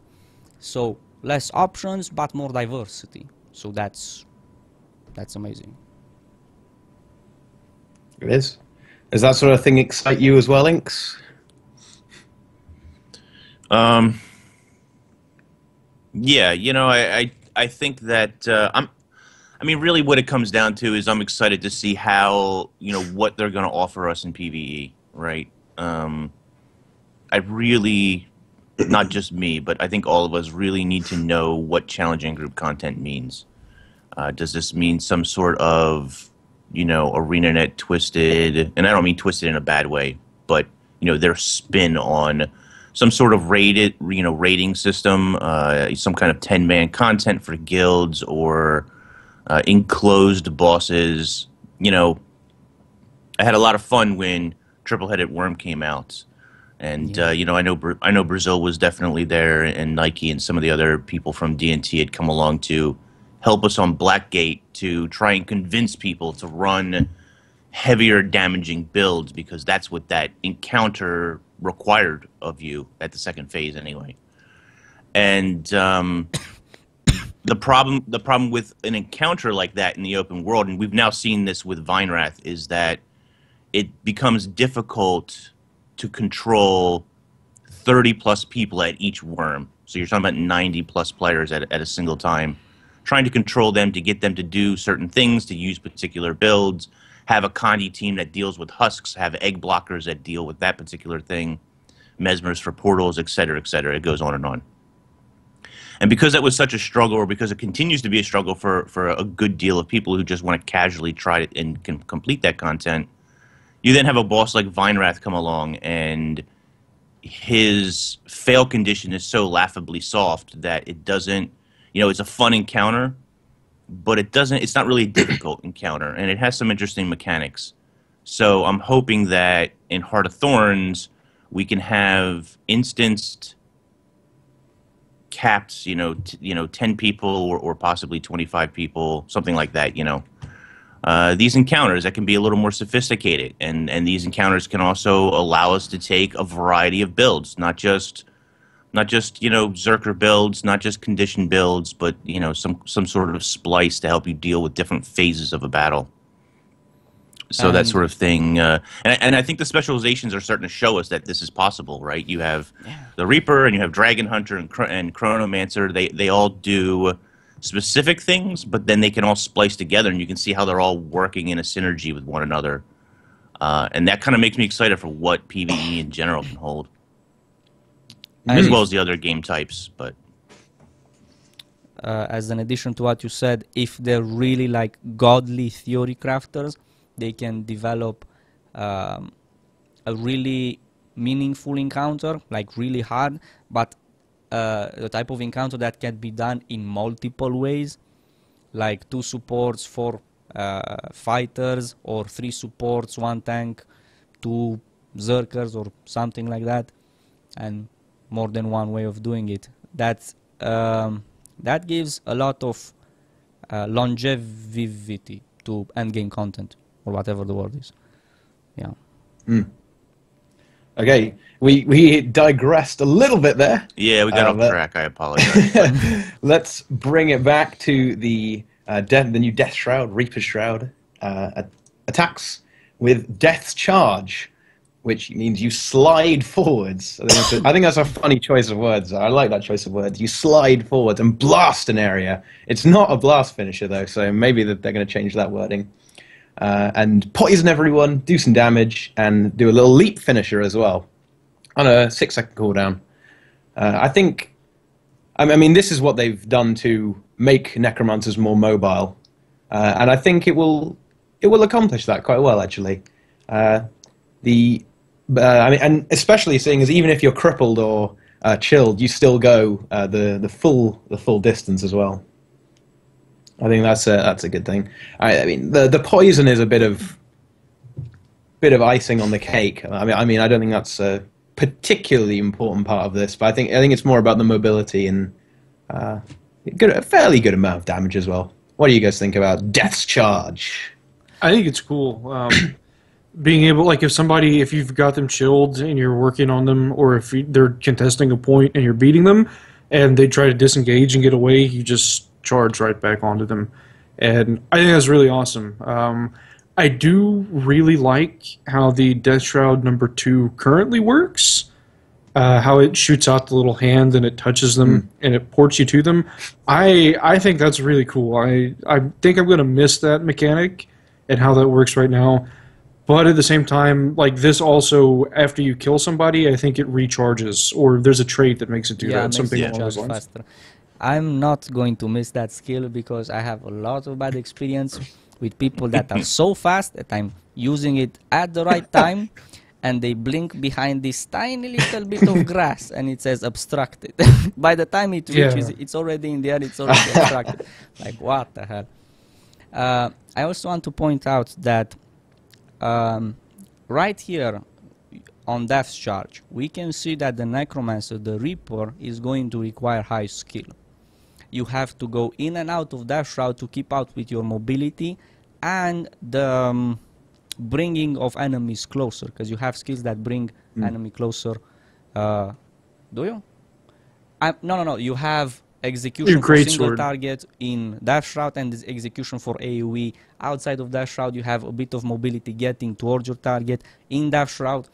So less options, but more diversity. So that's that's amazing. It is. Does that sort of thing excite you as well, Inks? Um, yeah, you know, I I, I think that uh, I'm. I mean, really, what it comes down to is I'm excited to see how you know what they're going to offer us in PVE, right? Um, I really, not just me, but I think all of us really need to know what challenging group content means. Uh, does this mean some sort of, you know, ArenaNet twisted, and I don't mean twisted in a bad way, but you know, their spin on some sort of rated, you know, rating system, uh, some kind of ten man content for guilds or uh, enclosed bosses. You know, I had a lot of fun when Triple Headed Worm came out, and uh, you know, I know I know Brazil was definitely there, and Nike and some of the other people from DNT had come along to help us on Blackgate to try and convince people to run heavier damaging builds because that's what that encounter required of you at the second phase anyway. And um, the problem the problem with an encounter like that in the open world, and we've now seen this with Vinewrath, is that it becomes difficult to control 30 plus people at each worm. So you're talking about 90 plus players at, at a single time. Trying to control them to get them to do certain things, to use particular builds, have a Condi team that deals with husks, have egg blockers that deal with that particular thing, mesmers for portals, et cetera, et cetera. It goes on and on. And because that was such a struggle, or because it continues to be a struggle for, for a good deal of people who just want to casually try it and can complete that content, you then have a boss like Vinewrath come along, and his fail condition is so laughably soft that it doesn't, you know, it's a fun encounter, but it doesn't, it's not really a difficult encounter, and it has some interesting mechanics. So I'm hoping that in Heart of Thorns, we can have instanced capped, you know, t- you know, 10 people or, or possibly 25 people, something like that, you know. Uh, these encounters that can be a little more sophisticated, and, and these encounters can also allow us to take a variety of builds, not just not just you know Zerker builds, not just condition builds, but you know some some sort of splice to help you deal with different phases of a battle. So that sort of thing, uh, and, and I think the specializations are starting to show us that this is possible, right? You have the Reaper, and you have Dragon Hunter and, and Chronomancer. They they all do specific things, but then they can all splice together, and you can see how they're all working in a synergy with one another. Uh, and that kind of makes me excited for what PVE in general can hold, as well as the other game types. But uh, as an addition to what you said, if they're really like godly theory crafters, they can develop um, a really meaningful encounter, like really hard, but uh, the type of encounter that can be done in multiple ways, like two supports for uh, fighters, or three supports, one tank, two zerkers, or something like that, and more than one way of doing it. That's um, that gives a lot of uh, longevity to endgame content or whatever the word is. Yeah. Okay, we we digressed a little bit there. yeah, we got Uh, off but- track. I apologize. Let's bring it back to the uh, de- the new Death Shroud, Reaper Shroud uh, attacks with Death's Charge, which means you slide forwards. I think, that's a, I think that's a funny choice of words. I like that choice of words. You slide forwards and blast an area. It's not a blast finisher though, so maybe they're going to change that wording. Uh, and poison everyone, do some damage, and do a little leap finisher as well on a six second cooldown. Uh, I think I mean- this is what they've done to make necromancers more mobile, uh, and I think it will it will accomplish that quite well. Actually, uh, the uh, I mean, and especially seeing as even if you're crippled or uh, chilled, you still go the the full the full distance as well. I think that's a that's a good thing. I, I mean, the the poison is a bit of bit of icing on the cake. I mean, I mean, I don't think that's a particularly important part of this, but I think I think it's more about the mobility and uh, good, a fairly good amount of damage as well. What do you guys think about Death's Charge? I think it's cool. Um, being able, like, if somebody, if you've got them chilled and you're working on them, or if you, they're contesting a point and you're beating them, and they try to disengage and get away, you just charge right back onto them, and I think that's really awesome. Um, I do really like how the Death Shroud number two currently works. Uh, how it shoots out the little hand and it touches them and it ports you to them. I I think that's really cool. I I think I'm gonna miss that mechanic and how that works right now. But at the same time, like this also, after you kill somebody, I think it recharges, or there's a trait that makes it do yeah, that, makes something it along those lines. faster. I'm not going to miss that skill because I have a lot of bad experience with people that are so fast that I'm using it at the right time and they blink behind this tiny little bit of grass and it says obstructed. By the time it Yeah. reaches, it's already in the air, it's already obstructed. Like, what the hell? Uh, I also want to point out that um, right here on Death's Charge, we can see that the Necromancer, the Reaper, is going to require high skill. You have to go in and out of Death Shroud to keep out with your mobility and the um, bringing of enemies closer, because you have skills that bring enemy closer. Uh, do you? I, no, no, no. You have execution for single sword. target in Death Shroud and execution for AoE. Outside of Death Shroud, you have a bit of mobility getting towards your target in Death Shroud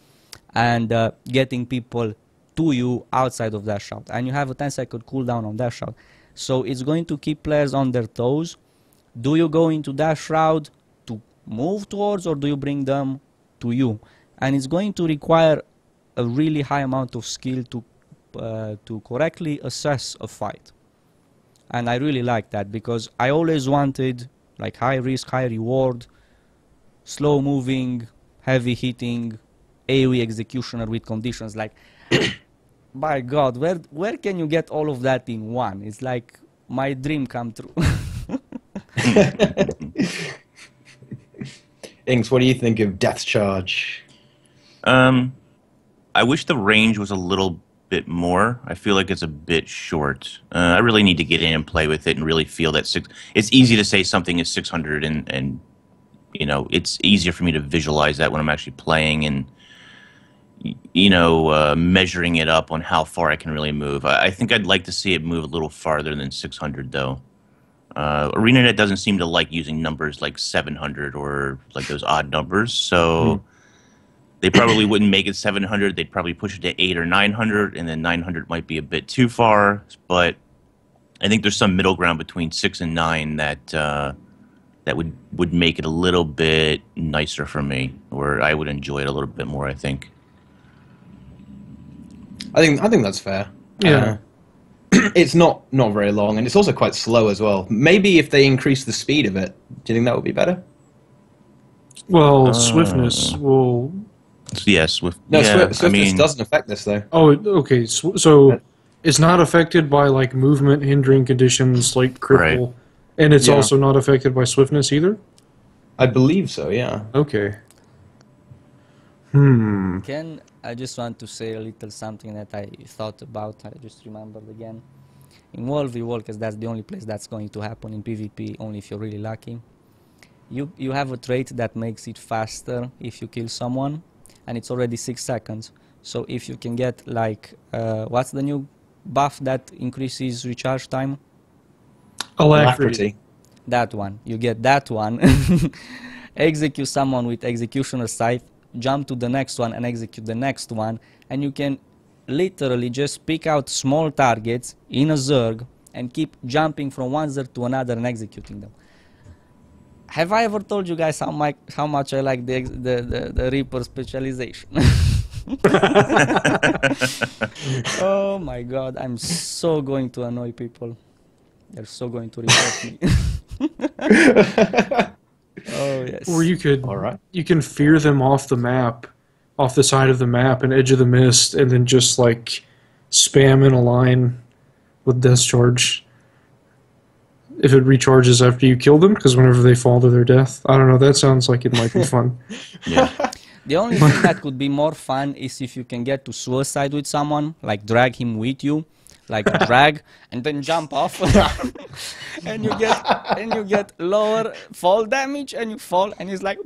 and uh, getting people to you outside of Death Shroud. And you have a 10 second cooldown on Death Shroud. So it's going to keep players on their toes. Do you go into that Shroud to move towards or do you bring them to you? And it's going to require a really high amount of skill to uh, to correctly assess a fight. and I really like that because I always wanted like high risk, high reward, slow moving, heavy hitting, AoE executioner with conditions. Like, by God, where where can you get all of that in one? It's like my dream come true. Inks, what do you think of Death Charge? Um, I wish the range was a little bit more. I feel like it's a bit short. Uh, I really need to get in and play with it and really feel that six. It's easy to say something is 600 and and you know it's easier for me to visualize that when I'm actually playing and y- you know uh, measuring it up on how far I can really move. I, I think I'd like to see it move a little farther than 600 though. Uh, ArenaNet doesn't seem to like using numbers like 700 or like those odd numbers, so they probably wouldn't make it 700. They'd probably push it to 8 or 900, and then 900 might be a bit too far. But I think there's some middle ground between 6 and 9 that uh, that would, would make it a little bit nicer for me, or I would enjoy it a little bit more, I think. I think I think that's fair. Yeah. Uh, it's not not very long, and it's also quite slow as well. Maybe if they increase the speed of it, do you think that would be better? Well, Uh, swiftness will. So, yes, with No, yeah, Swift, Swiftness I mean, doesn't affect this though. Oh, okay. So, so it's not affected by like movement hindering conditions like cripple, and it's Yeah. also not affected by swiftness either. I believe so. Yeah. Okay. Hmm. Can I just want to say a little something that I thought about? I just remembered again. In World v World, because that's the only place that's going to happen in PvP, only if you're really lucky. You you have a trait that makes it faster if you kill someone, and it's already six seconds. So if you can get like uh, what's the new buff that increases recharge time? Alacrity. that one you get that one execute someone with executioner scythe jump to the next one and execute the next one and you can literally just pick out small targets in a zerg and keep jumping from one zerg to another and executing them. Have i ever told you guys how, my, how much i like the, the, the, the reaper specialization? Oh my god i'm so going to annoy people. They're so going to report me oh yes Or you could All right. you can fear them off the map, off the side of the map and edge of the mist, and then just like spam in a line with death charge. If it recharges after you kill them, because whenever they fall to their death, I don't know. That sounds like it might be fun. yeah. The only thing that could be more fun is if you can get to suicide with someone, like drag him with you, like drag and then jump off, and you get and you get lower fall damage, and you fall, and it's like,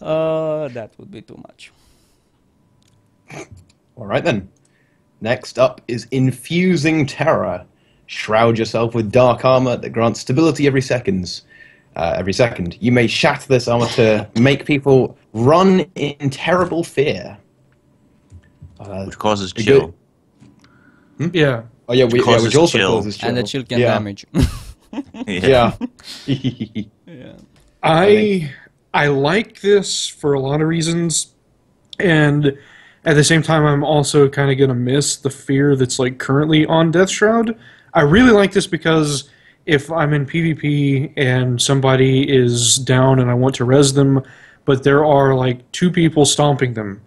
uh, that would be too much. All right then. Next up is Infusing Terror. Shroud yourself with dark armor that grants stability every seconds. Uh, every second, you may shatter this armor to make people run in terrible fear. Uh, Which causes We chill. yeah. oh yeah, we, yeah, which also chill. causes chill. And the chill can yeah. damage. Yeah. yeah. I I like this for a lot of reasons, and at the same time, I'm also kind of gonna miss the fear that's like currently on Death Shroud. I really like this because if I'm in PvP and somebody is down and I want to res them, but there are like two people stomping them,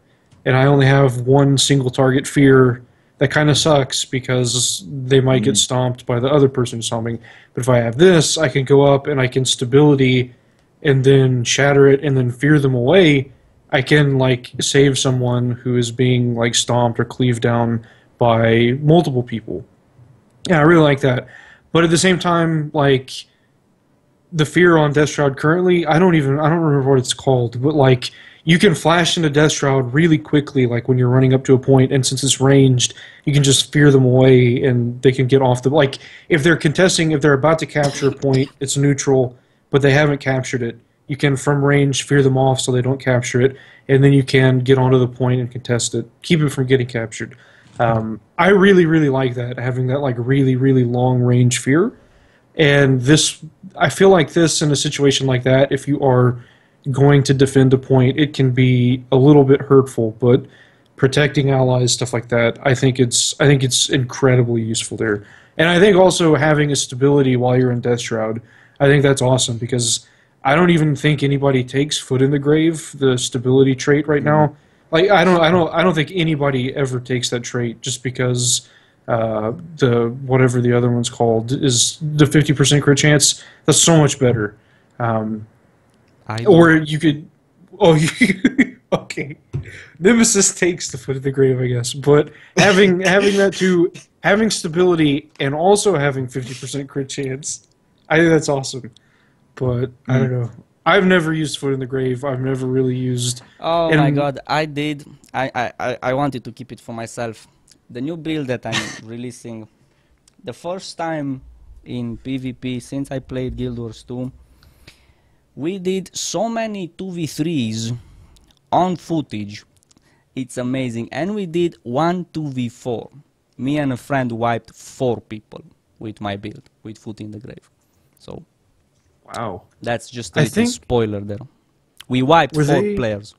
and I only have one single target fear. That kind of sucks because they might get hmm. stomped by the other person stomping. But if I have this, I can go up and I can stability and then shatter it and then fear them away, I can like save someone who is being like stomped or cleaved down by multiple people. Yeah, I really like that. But at the same time, like the fear on Death Shroud currently, I don't even I don't remember what it's called, but like you can flash into Death Shroud really quickly, like when you're running up to a point, and since it's ranged, you can just fear them away and they can get off the like if they're contesting, if they're about to capture a point, it's neutral, but they haven't captured it. You can from range fear them off so they don't capture it, and then you can get onto the point and contest it, keep it from getting captured. Um, I really, really like that having that like really, really long range fear. And this, I feel like this in a situation like that, if you are going to defend a point, it can be a little bit hurtful. But protecting allies, stuff like that. I think it's I think it's incredibly useful there, and I think also having a stability while you're in Death Shroud, I think that's awesome because I don't even think anybody takes Foot in the Grave, the stability trait right now. Like I don't I don't I don't think anybody ever takes that trait just because uh, the whatever the other one's called is the fifty percent crit chance. That's so much better. Um, I or you could oh you okay. Nemesis takes the foot of the grave i guess. But having having that too having stability and also having 50% crit chance i think that's awesome. But i don't hmm. know. I've never used foot in the grave. I've never really used Oh my god, I did. I, I, I, I wanted to keep it for myself. The new build that I'm releasing, the first time in PvP since I played Guild Wars 2, we did so many 2v3s on footage. It's amazing. And we did one 2v4. Me and a friend wiped four people with my build, with Foot in the Grave. So wow that's just a I little spoiler there. We wiped four they- players.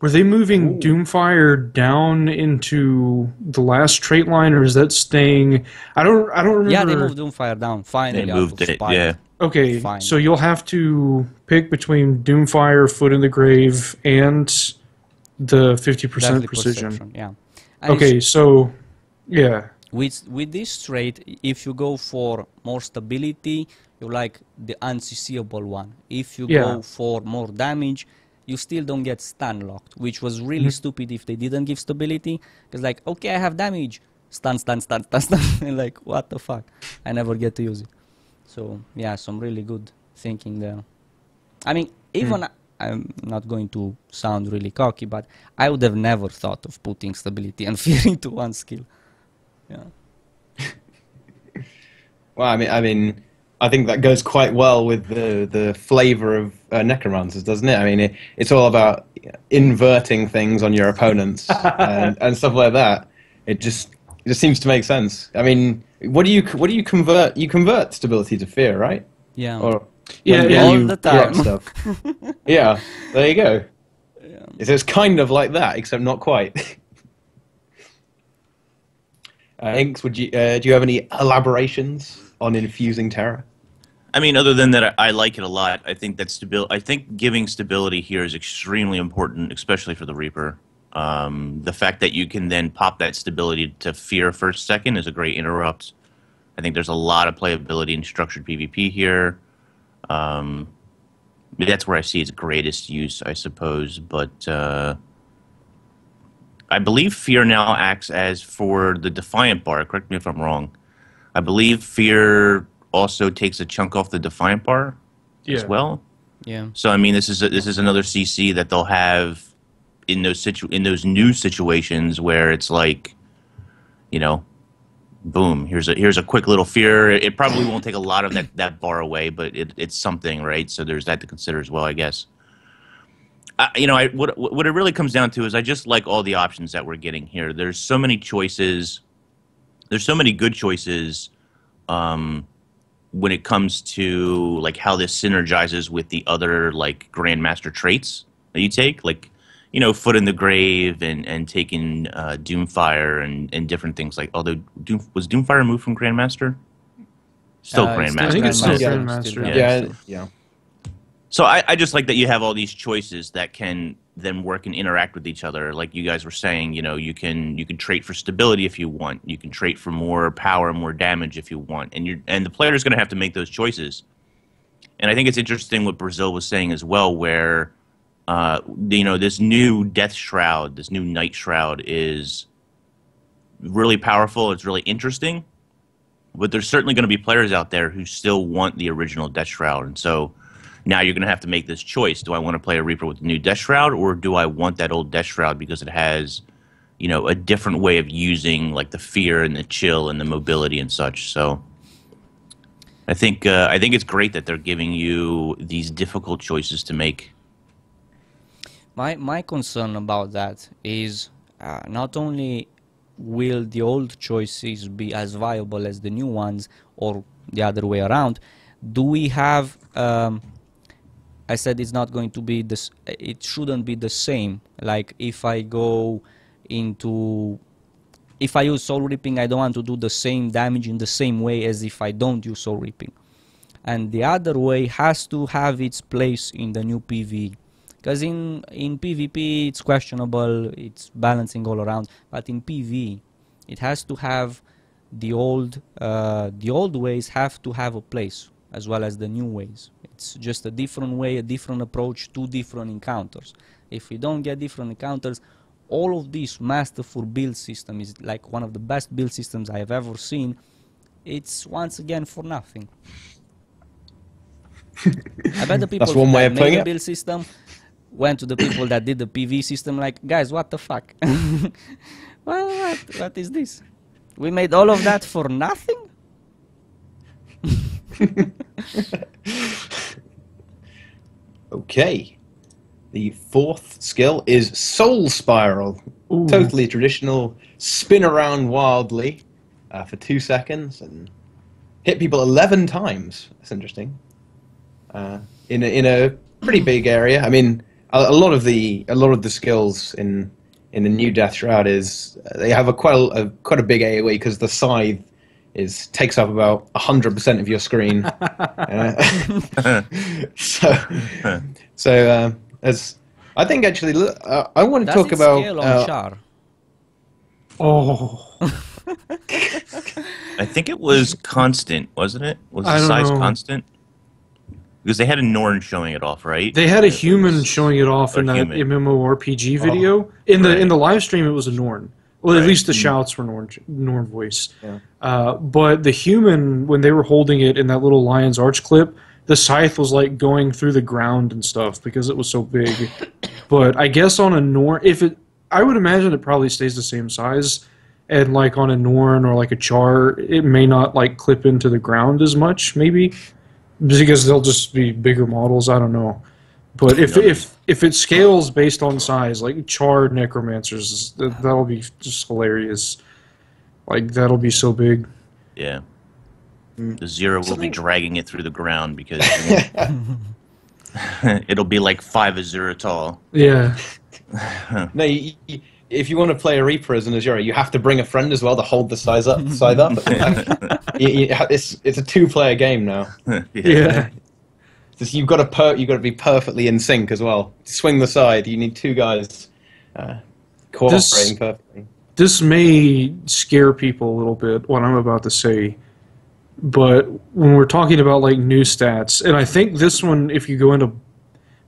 were they moving doomfire down into the last trait line or is that staying i don't i don't remember Yeah, they moved Doomfire down finally. They out moved of it, spite. yeah. Okay, Fine. so you'll have to pick between Doomfire, Foot in the Grave, and the 50% Deadly precision. perception, Yeah. And Okay, so yeah. with with this trait, if you go for more stability, you like the unseeable one. If you Yeah. go for more damage, you still don't get stun locked, which was really Mm-hmm. stupid if they didn't give stability. Because like, okay, I have damage, stun, stun, stun, stun, stun, and like, what the fuck? I never get to use it. So yeah, some really good thinking there. I mean, even Hmm. I'm not going to sound really cocky, but I would have never thought of putting stability and fear into one skill. Yeah. Well, I mean, I mean, I think that goes quite well with the the flavor of uh, necromancers, doesn't it? I mean, it, it's all about inverting things on your opponents and, and stuff like that. It just it just seems to make sense. I mean, what do you what do you convert? You convert stability to fear, right? Yeah. Or Yeah, yeah. All you the corrupt time. Stuff. yeah, there you go. So it's kind of like that, except not quite. uh, Inks, would you uh, do you have any elaborations on infusing terror? I mean, other than that, I, I like it a lot. I think that stability. I think giving stability here is extremely important, especially for the Reaper. Um, the fact that you can then pop that stability to fear first second is a great interrupt. I think there's a lot of playability in structured PvP here. Um, that's where I see its greatest use, I suppose. But uh, I believe fear now acts as for the defiant bar. Correct me if I'm wrong. I believe fear also takes a chunk off the defiant bar as well. Yeah. So I mean, this is a, this is another CC that they'll have in those situ- in those new situations where it's like, you know, boom. Here's a here's a quick little fear. It probably won't take a lot of that that bar away, but it, it's something, right? So there's that to consider as well, I guess. I, you know, I, what what it really comes down to is I just like all the options that we're getting here. There's so many choices. There's so many good choices. Um, when it comes to like how this synergizes with the other like grandmaster traits that you take like you know foot in the grave and and taking uh, doomfire and and different things like although Doom, was doomfire moved from grandmaster still Uh, it's still I think it's grandmaster still Yeah. Grandmaster. Still Yeah. Yeah, yeah. so I, I just like that you have all these choices that can then work and interact with each other. Like you guys were saying, you know, you can you can trade for stability if you want. You can trade for more power, more damage if you want. And you and the player is going to have to make those choices. And I think it's interesting what Brazil was saying as well, where uh, you know this new Death Shroud, this new Night Shroud is really powerful. It's really interesting, but there's certainly going to be players out there who still want the original Death Shroud, and so now you're going to have to make this choice. Do I want to play a Reaper with the new Death Shroud, or do I want that old Death Shroud because it has, you know, a different way of using like the fear and the chill and the mobility and such? So, I think uh, I think it's great that they're giving you these difficult choices to make. My my concern about that is uh, not only will the old choices be as viable as the new ones, or the other way around. Do we have um, I said it's not going to be this. It shouldn't be the same. Like if I go into, if I use soul reaping, I don't want to do the same damage in the same way as if I don't use soul reaping. And the other way has to have its place in the new PvE. Because in, in PvP it's questionable, it's balancing all around. But in PvE, it has to have the old, uh, the old ways have to have a place as well as the new ways. It's just a different way, a different approach, two different encounters. If we don't get different encounters, all of this masterful build system is like one of the best build systems I have ever seen. It's once again for nothing. I bet the people That's one way that of made the build system went to the people that did the PV system like, guys, what the fuck? what, what, what is this? We made all of that for nothing? Okay. The fourth skill is Soul Spiral. Ooh. Totally traditional. Spin around wildly uh, for two seconds and hit people 11 times. That's interesting. Uh, in, a, in a pretty big area. I mean, a, a lot of the a lot of the skills in in the new Death Shroud is uh, they have a quite a, a quite a big AOE because the scythe is takes up about hundred percent of your screen. Uh, so so uh, as I think actually uh, I want to Does talk it about scale on uh, Charr? Oh, I think it was constant, wasn't it? Was the size know. constant? Because they had a Norn showing it off, right? they had a It human was- showing it off in that human. MMORPG video. in the right. in the live stream, it was a Norn. Well, at least the shouts were Norn Norn voice. Yeah. Uh, but the human, when they were holding it in that little lion's arch clip, the scythe was like going through the ground and stuff because it was so big. but I guess on a Norn, if it, I would imagine it probably stays the same size. And like on a Norn or like a Charr, it may not like clip into the ground as much, maybe because they'll just be bigger models. I don't know. But if if if it scales based on size, like Charr Necromancers, that, that'll be just hilarious. Like that'll be so big. Yeah. Mm. The zero will be dragging it through the ground because it'll be like five Asura tall. Yeah. No, you, you, if you want to play a Reaper as an Asura, you have to bring a friend as well to hold the size up. Side up. You- you- it's it's a two-player game now. Yeah. Just, you've got to per, you've got to be perfectly in sync as well. To swing the side, you need two guys uh, cooperating perfectly. This may scare people a little bit what I'm about to say. But when we're talking about like new stats, and I think this one if you go into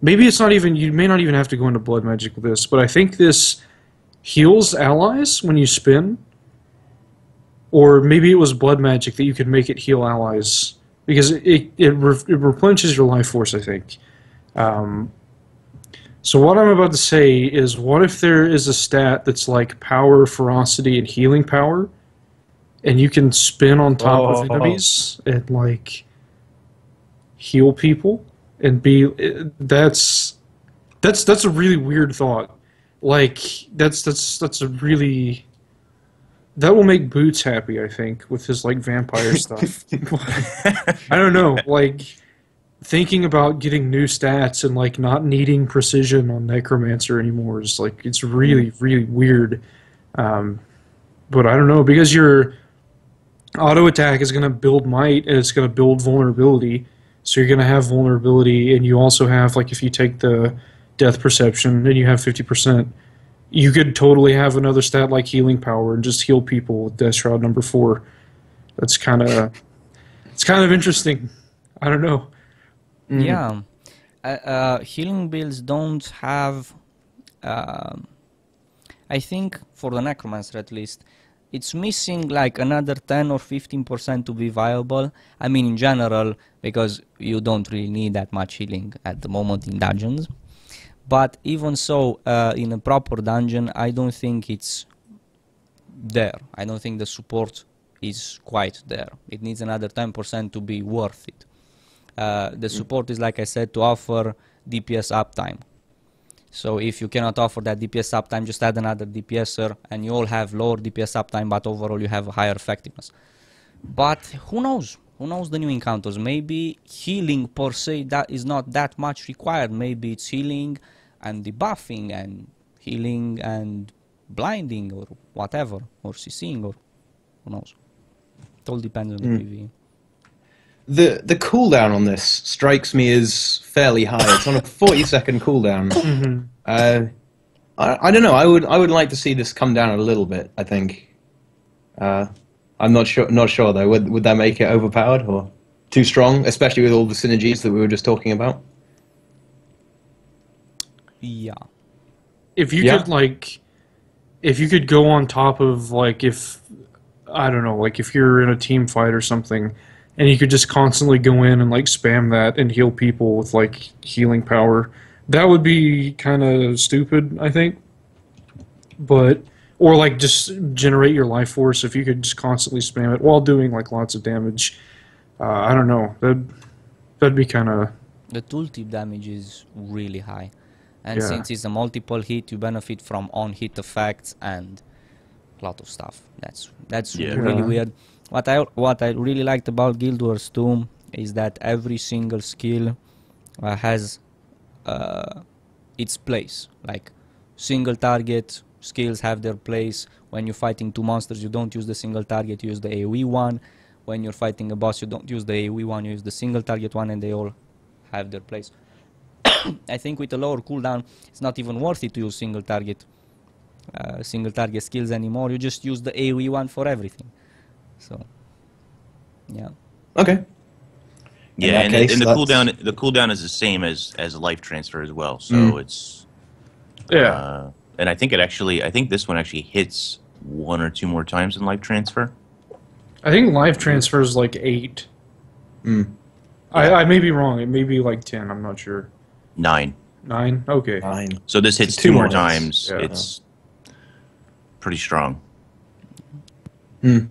maybe it's not even you may not even have to go into blood magic with this, but I think this heals allies when you spin. Or maybe it was blood magic that you could make it heal allies because it it, it, re- it replenishes your life force. I think. Um, so what I'm about to say is, what if there is a stat that's like power, ferocity, and healing power, and you can spin on top Oh. of enemies and like heal people and be that's that's that's a really weird thought. Like that's that's that's a really that will make Boots happy, I think, with his like vampire stuff. I don't know, like thinking about getting new stats and like not needing precision on Necromancer anymore is like it's really really weird. Um, but I don't know because your auto attack is going to build might and it's going to build vulnerability. So you're going to have vulnerability, and you also have like if you take the death perception and you have fifty percent, you could totally have another stat like healing power and just heal people with Death Shroud number four. That's kind of it's kind of interesting. I don't know. Yeah. Uh, uh, healing builds don't have. um I think for the necromancer at least, it's missing like another 10 or 15% to be viable. I mean, in general, because you don't really need that much healing at the moment in dungeons. But even so, uh, in a proper dungeon, I don't think it's there. I don't think the support is quite there. It needs another 10% to be worth it. Uh, the support is, like I said, to offer DPS uptime. So if you cannot offer that DPS uptime, just add another DPSer, and you all have lower DPS uptime, but overall you have a higher effectiveness. But who knows? who knows the new encounters? Maybe healing per se that is not that much required. Maybe it's healing and debuffing and healing and blinding or whatever or CCing or who knows. It all depends on the PvE. The the cooldown on this strikes me as fairly high. It's on a 40 second cooldown. Uh, I, I don't know. I would I would like to see this come down a little bit. I think. Uh, I'm not sure. Not sure though. Would would that make it overpowered or too strong, especially with all the synergies that we were just talking about? Yeah. If you Yeah. could like, if you could go on top of like if I don't know, like if you're in a team fight or something, and you could just constantly go in and like spam that and heal people with like healing power, that would be kind of stupid, I think. But or like just generate your life force if you could just constantly spam it while doing like lots of damage. Uh, I don't know. That that'd be kind of The tooltip damage is really high. And Yeah. since it's a multiple hit, you benefit from on hit effects and a lot of stuff. That's that's Yeah. really weird. What I what I really liked about Guild Wars 2 is that every single skill uh, has uh, its place. Like single target skills have their place. When you're fighting two monsters, you don't use the single target, you use the AoE one. When you're fighting a boss, you don't use the AoE one, you use the single target one, and they all have their place. I think with a lower cooldown, it's not even worth it to use single target, uh, single target skills anymore. You just use the AoE one for everything. So, yeah. Okay. In Yeah, and, case, and the that's- cooldown the cooldown is the same as as life transfer as well. So Mm. it's yeah. uh, and I think it actually I think this one actually hits one or two more times in life transfer. I think life transfer is like eight. Mm. I, I may be wrong. It may be like ten. I'm not sure. Nine. Nine. Okay. Fine. So this hits two two more more hits. times. Yeah. It's pretty strong. Hmm.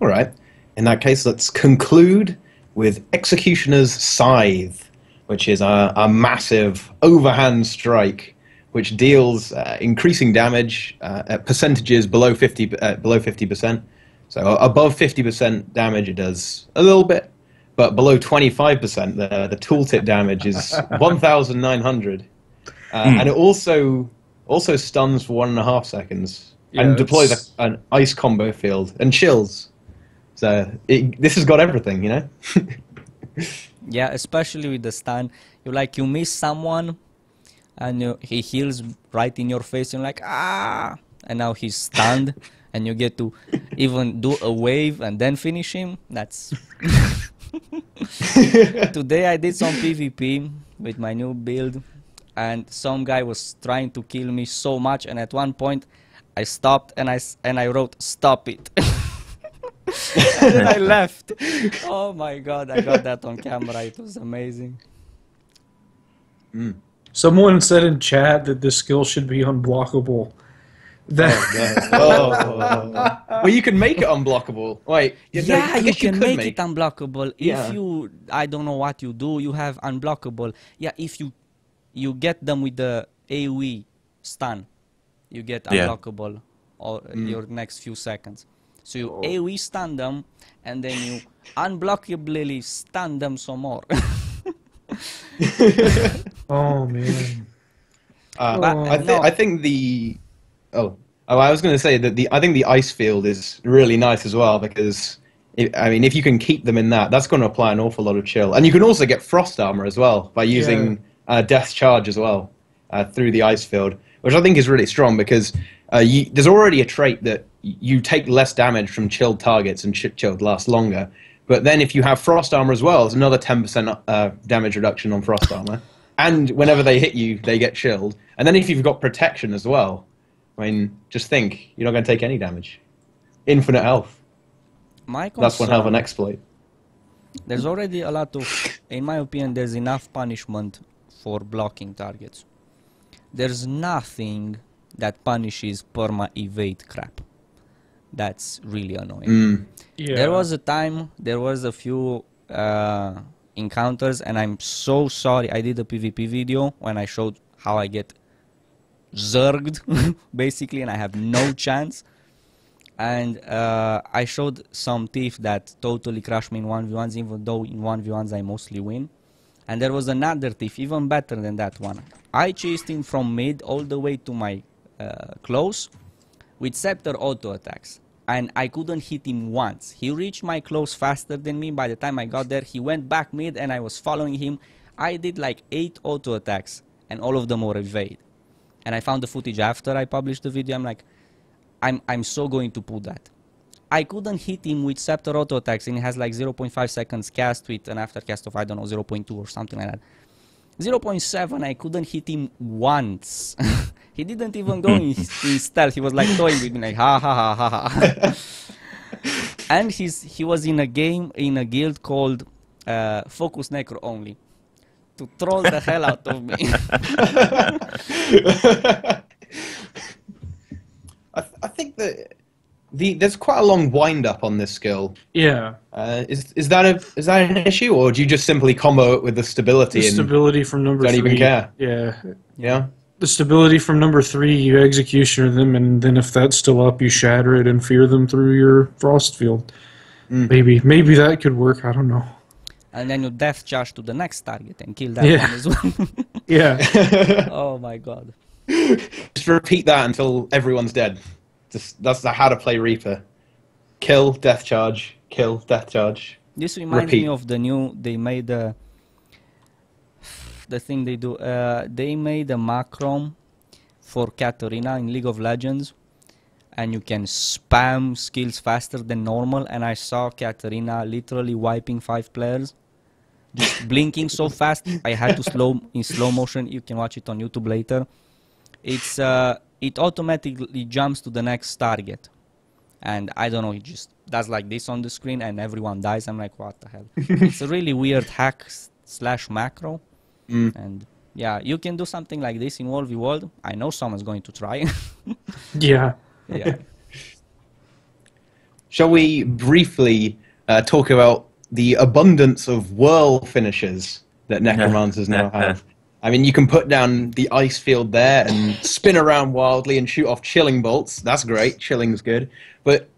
All right. In that case, let's conclude with Executioner's Scythe, which is a, a massive overhand strike which deals uh, increasing damage uh, at percentages below 50 uh, below 50%. So above 50% damage, it does a little bit, but below 25%, the, the tooltip damage is 1,900. Uh, And it also also stuns for one and a half seconds Yeah, and deploys it's- a, an ice combo field and chills. So it, this has got everything, you know. Yeah, especially with the stun. You like you miss someone, and you, he heals right in your face. And you're like ah, and now he's stunned, and you get to even do a wave and then finish him. That's today I did some PvP with my new build, and some guy was trying to kill me so much, and at one point I stopped and I, and I wrote stop it. and then I left. Oh my god, I got that on camera. It was amazing. Mm. Someone said in chat that this skill should be unblockable. That oh. well, you can make it unblockable. Wait, yeah, Yeah, I you can could make, it unblockable. Yeah. If you, I don't know what you do, you have unblockable. Yeah, if you, you get them with the AOE stun, you get Yeah. unblockable or Mm. your next few seconds. So you AOE stun them, and then you unblockably stun them some more. oh man. Uh, But, I, th- no. I think the oh oh I was going to say that the I think the ice field is really nice as well because it, I mean if you can keep them in that that's going to apply an awful lot of chill and you can also get frost armor as well by using uh, death charge as well uh, through the ice field which I think is really strong because uh, you, there's already a trait that you take less damage from chilled targets and ch- chilled last longer. But then if you have frost armor as well, it's another 10% uh, damage reduction on frost armor. And whenever they hit you, they get chilled. And then if you've got protection as well, I mean, just think, you're not going to take any damage. Infinite health. My That's one hell of an exploit. There's already a lot of, in my opinion, there's enough punishment for blocking targets. There's nothing that punishes perma evade crap. That's really annoying. Mm. Yeah. There was a time, there was a few uh, encounters, and I'm so sorry. I did a PvP video when I showed how I get zerged, basically, and I have no chance. and uh, I showed some thief that totally crushed me in 1v1s, even though in 1v1s I mostly win. And there was another thief, even better than that one. I chased him from mid all the way to my uh, close with scepter auto attacks. And I couldn't hit him once. He reached my close faster than me. By the time I got there, he went back mid and I was following him. I did like 8 auto attacks and all of them were evade. And I found the footage after I published the video. I'm like, I'm, I'm so going to put that. I couldn't hit him with Scepter auto attacks and he has like 0.5 seconds cast with an aftercast of I don't know 0.2 or something like that. 0.7 I couldn't hit him once. he didn't even go in, in stealth. He was like toying with me like ha ha ha ha ha. and he's he was in a game in a guild called uh, Focus Necro only to troll the hell out of me. I, th- I think that the there's quite a long wind up on this skill. Yeah. Uh, is is that a is that an issue, or do you just simply combo it with the stability The and stability from number don't three. even care. Yeah. yeah? The stability from number three, you executioner them, and then if that's still up, you shatter it and fear them through your frost field. Mm. Maybe, maybe that could work. I don't know. And then you death charge to the next target and kill that Yeah. one as well. Yeah. oh my god. Just repeat that until everyone's dead. Just that's the how to play Reaper. Kill, death charge, kill, death charge. This reminds me of the new. They made a. The thing they do. Uh, they made a macro for Katarina in League of Legends, and you can spam skills faster than normal. And I saw Katarina literally wiping five players, just blinking so fast. I had to slow in slow motion. You can watch it on YouTube later. It's uh, it automatically jumps to the next target and I don't know, it just does like this on the screen and everyone dies. I'm like, what the hell? it's a really weird hack slash macro, Mm. and yeah, you can do something like this in World v World. I know someone's going to try. yeah. yeah, Shall we briefly uh, talk about the abundance of whirl finishes that necromancers now have? I mean, you can put down the ice field there and spin around wildly and shoot off chilling bolts. That's great. Chilling's good. But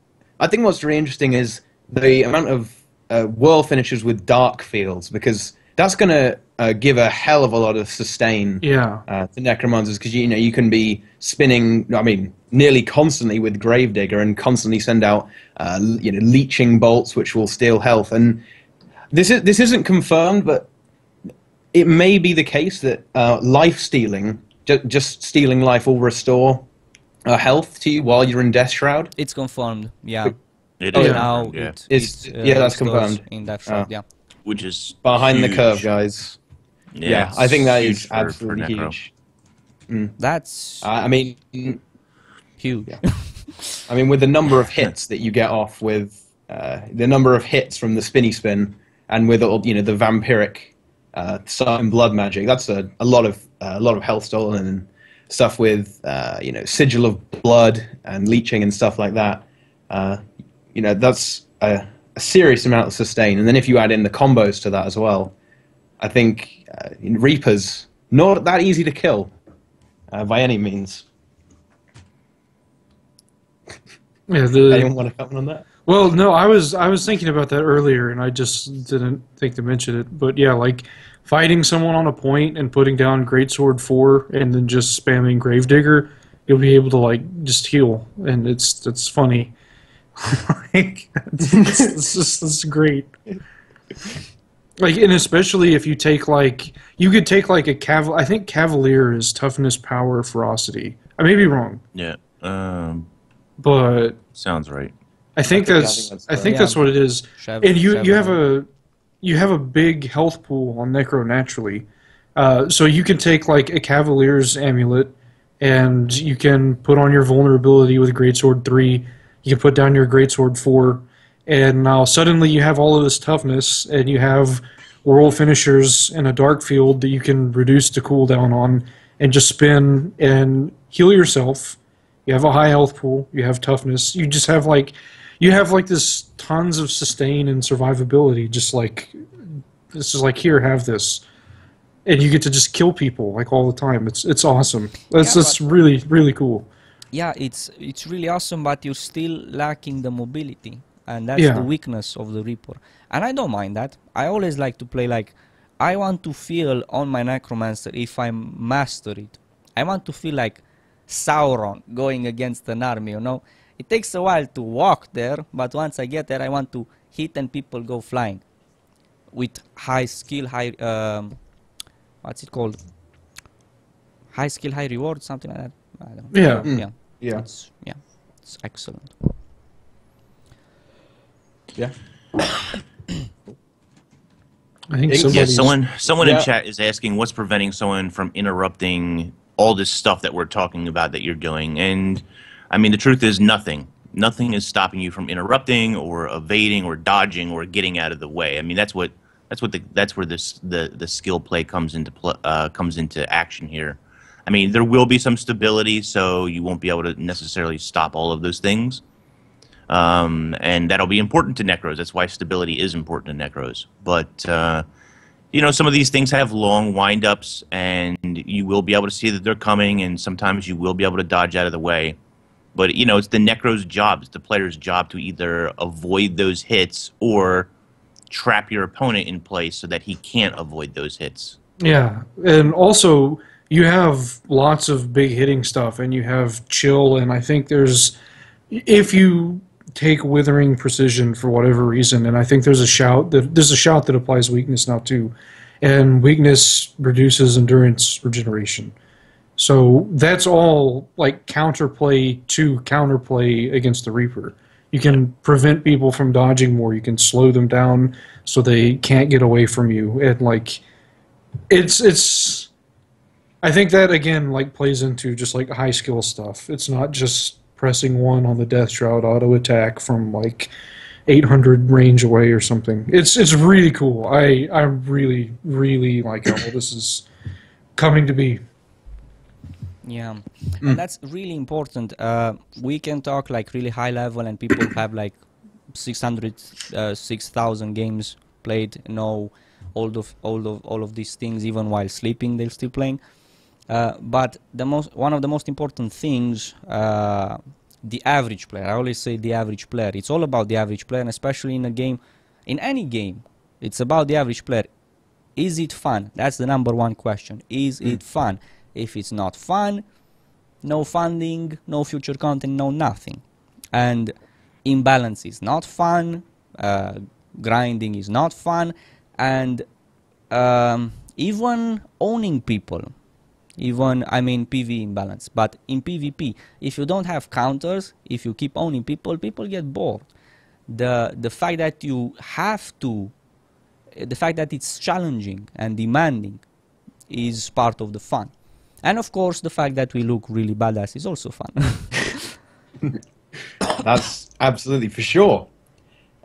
I think what's really interesting is the amount of uh, whirl finishes with dark fields because that's going to uh, give a hell of a lot of sustain Yeah. uh, to necromancers because you know you can be spinning. I mean, nearly constantly with Gravedigger and constantly send out uh, you know leeching bolts which will steal health. And this is this isn't confirmed, but it may be the case that uh, life stealing, ju- just stealing life, will restore uh, health to you while you're in Death Shroud. it's confirmed. Yeah, It Oh, is yeah. now yeah. it, It's- uh, yeah, that's confirmed. in that shot. Oh. Yeah, which is Behind the curve, guys. Yeah, it's I think that is huge is for- for absolutely Necro. huge. that's Uh, I mean, huge. yeah. I mean, with the number of hits that you get off with uh, the number of hits from the spinny spin, and with all you know the vampiric uh, sun blood magic, that's a, a lot of uh, a lot of health stolen and stuff with uh, you know sigil of blood and leeching and stuff like that. Uh, you know that's a, a serious amount of sustain, and then if you add in the combos to that as well, I think uh, Reapers not that easy to kill uh, by any means. Yeah. The, Anyone want to comment on that? Well, no, I was I was thinking about that earlier, and I just didn't think to mention it. But yeah, like fighting someone on a point and putting down Greatsword four, and then just spamming Gravedigger, you'll be able to like just heal, and it's it's funny. like it's, it's, it's just it's great. Like, and especially if you take like you could take like a caval. I think Cavalier is toughness, power, ferocity. I may be wrong, Yeah. Um, but sounds right. I think I think- I that's think that's I think right. that's what it is. Chev- And you you have a you have a big health pool on Necro naturally, uh, so you can take like a Cavalier's amulet, and you can put on your vulnerability with Greatsword three. You can put down your Greatsword four, and now suddenly you have all of this toughness, and you have whirl finishers in a dark field that you can reduce the cooldown on, and just spin and heal yourself. You have a high health pool. You have toughness. You just have like, you have like this tons of sustain and survivability. Just like, this is like here, have this, and you get to just kill people like all the time. It's it's awesome. That's Yeah, that's really really cool. yeah, it's it's really awesome, but you're still lacking the mobility, and that's Yeah. the weakness of the Reaper. And I don't mind that. I always like to play like I want to feel on my Necromancer if I master it. I want to feel like Sauron going against an army. You know, it takes a while to walk there, but once I get there, I want to hit and people go flying with high skill, high um, what's it called? High skill, high reward, something like that. I don't know. Yeah. Mm. Yeah. Yeah. It's, yeah, it's excellent. Yeah. I think Yeah, Yeah, someone someone Yeah. in chat is asking what's preventing someone from interrupting all this stuff that we're talking about that you're doing. And I mean the truth is nothing. Nothing is stopping you from interrupting or evading or dodging or getting out of the way. I mean that's what that's what the that's where this the the skill play comes into pl- uh, comes into action here. I mean there will be some stability so you won't be able to necessarily stop all of those things. Um, and that'll be important to necros. That's why stability is important to necros. But uh, you know, some of these things have long windups, and you will be able to see that they're coming, and sometimes you will be able to dodge out of the way. But you know, it's the necro's job, it's the player's job to either avoid those hits or trap your opponent in place so that he can't avoid those hits. Yeah, and also you have lots of big hitting stuff, and you have chill, and I think there's if you take withering precision for whatever reason, and I think there's a shout that there's a shout that applies weakness now too, and weakness reduces endurance regeneration. So that's all like counterplay to counterplay against the Reaper. You can prevent people from dodging more. You can slow them down so they can't get away from you, and like it's it's I think that again like plays into just like high skill stuff. It's not just pressing one on the death shroud auto attack from like 800 range away or something. It's it's really cool. I I really really like how this is coming to be. Yeah, and that's really important. Uh, we can talk like really high level, and people have like 600, uh, 6,000 games played, know all of all of all of these things, even while sleeping, they're still playing. Uh, but the most one of the most important things, uh, the average player. I always say the average player. It's all about the average player, and especially in a game, in any game, it's about the average player. Is it fun? That's the number one question. Is it fun? If it's not fun, no funding, no future content, no nothing. And imbalance is not fun, uh, grinding is not fun, and um, even owning people, even, I mean, PV imbalance, but in PvP, if you don't have counters, if you keep owning people, people get bored. The, the fact that you have to, the fact that it's challenging and demanding is part of the fun. And of course, the fact that we look really badass is also fun. That's absolutely for sure.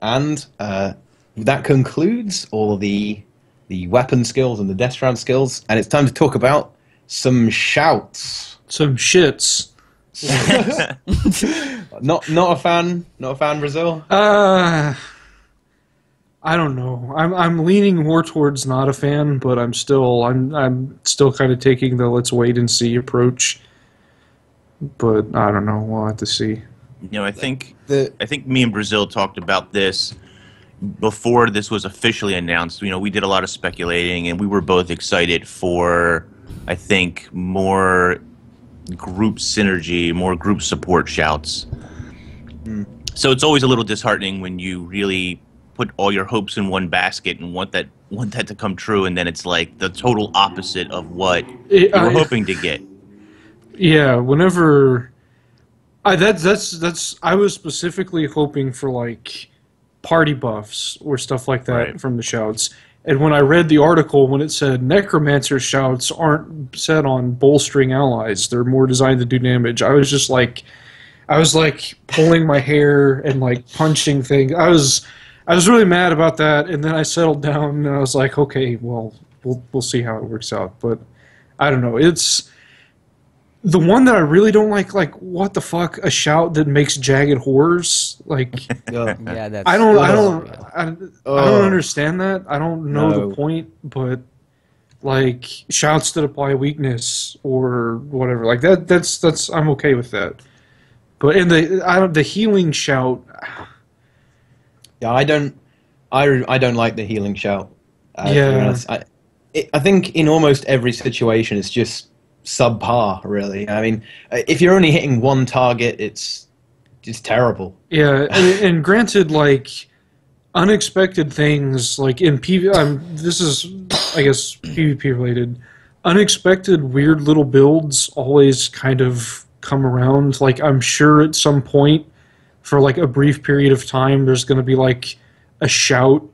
And uh, that concludes all the the weapon skills and the death round skills. And it's time to talk about some shouts. Some shits. Not not a fan. Not a fan. Brazil. Uh I don't know. I'm I'm leaning more towards not a fan, but I'm still I'm I'm still kind of taking the let's wait and see approach. But I don't know. We'll have to see. You know, I think The I think me and Brazil talked about this before this was officially announced. You know, we did a lot of speculating, and we were both excited for, I think, more group synergy, more group support shouts. Hmm. So it's always a little disheartening when you really put all your hopes in one basket and want that want that to come true, and then it's like the total opposite of what you were hoping to get. Yeah, whenever I that's that's that's I was specifically hoping for like party buffs or stuff like that Right. from the shouts. And when I read the article when it said necromancer shouts aren't set on bolstering allies, they're more designed to do damage. I was just like I was like pulling my hair and like punching things. I was I was really mad about that and then I settled down and I was like, okay, well, we'll we'll see how it works out. But I don't know. It's the one that I really don't like, like what the fuck, a shout that makes jagged horrors. Like yeah, that's. I don't, I Oh. don't, I, I Oh. don't understand that. I don't know No. the point, but like shouts that apply weakness or whatever, like that. That's that's I'm okay with that. But in the I don't the healing shout. Yeah, I don't, I, I don't like the healing shout. Uh, Yeah. I, it, I think in almost every situation it's just subpar. Really, I mean, uh, if you're only hitting one target, it's it's terrible. Yeah, and, and granted, like unexpected things, like in PvP, um, this is I guess PvP related. Unexpected weird little builds always kind of come around. Like I'm sure at some point, for like a brief period of time, there's going to be like a shout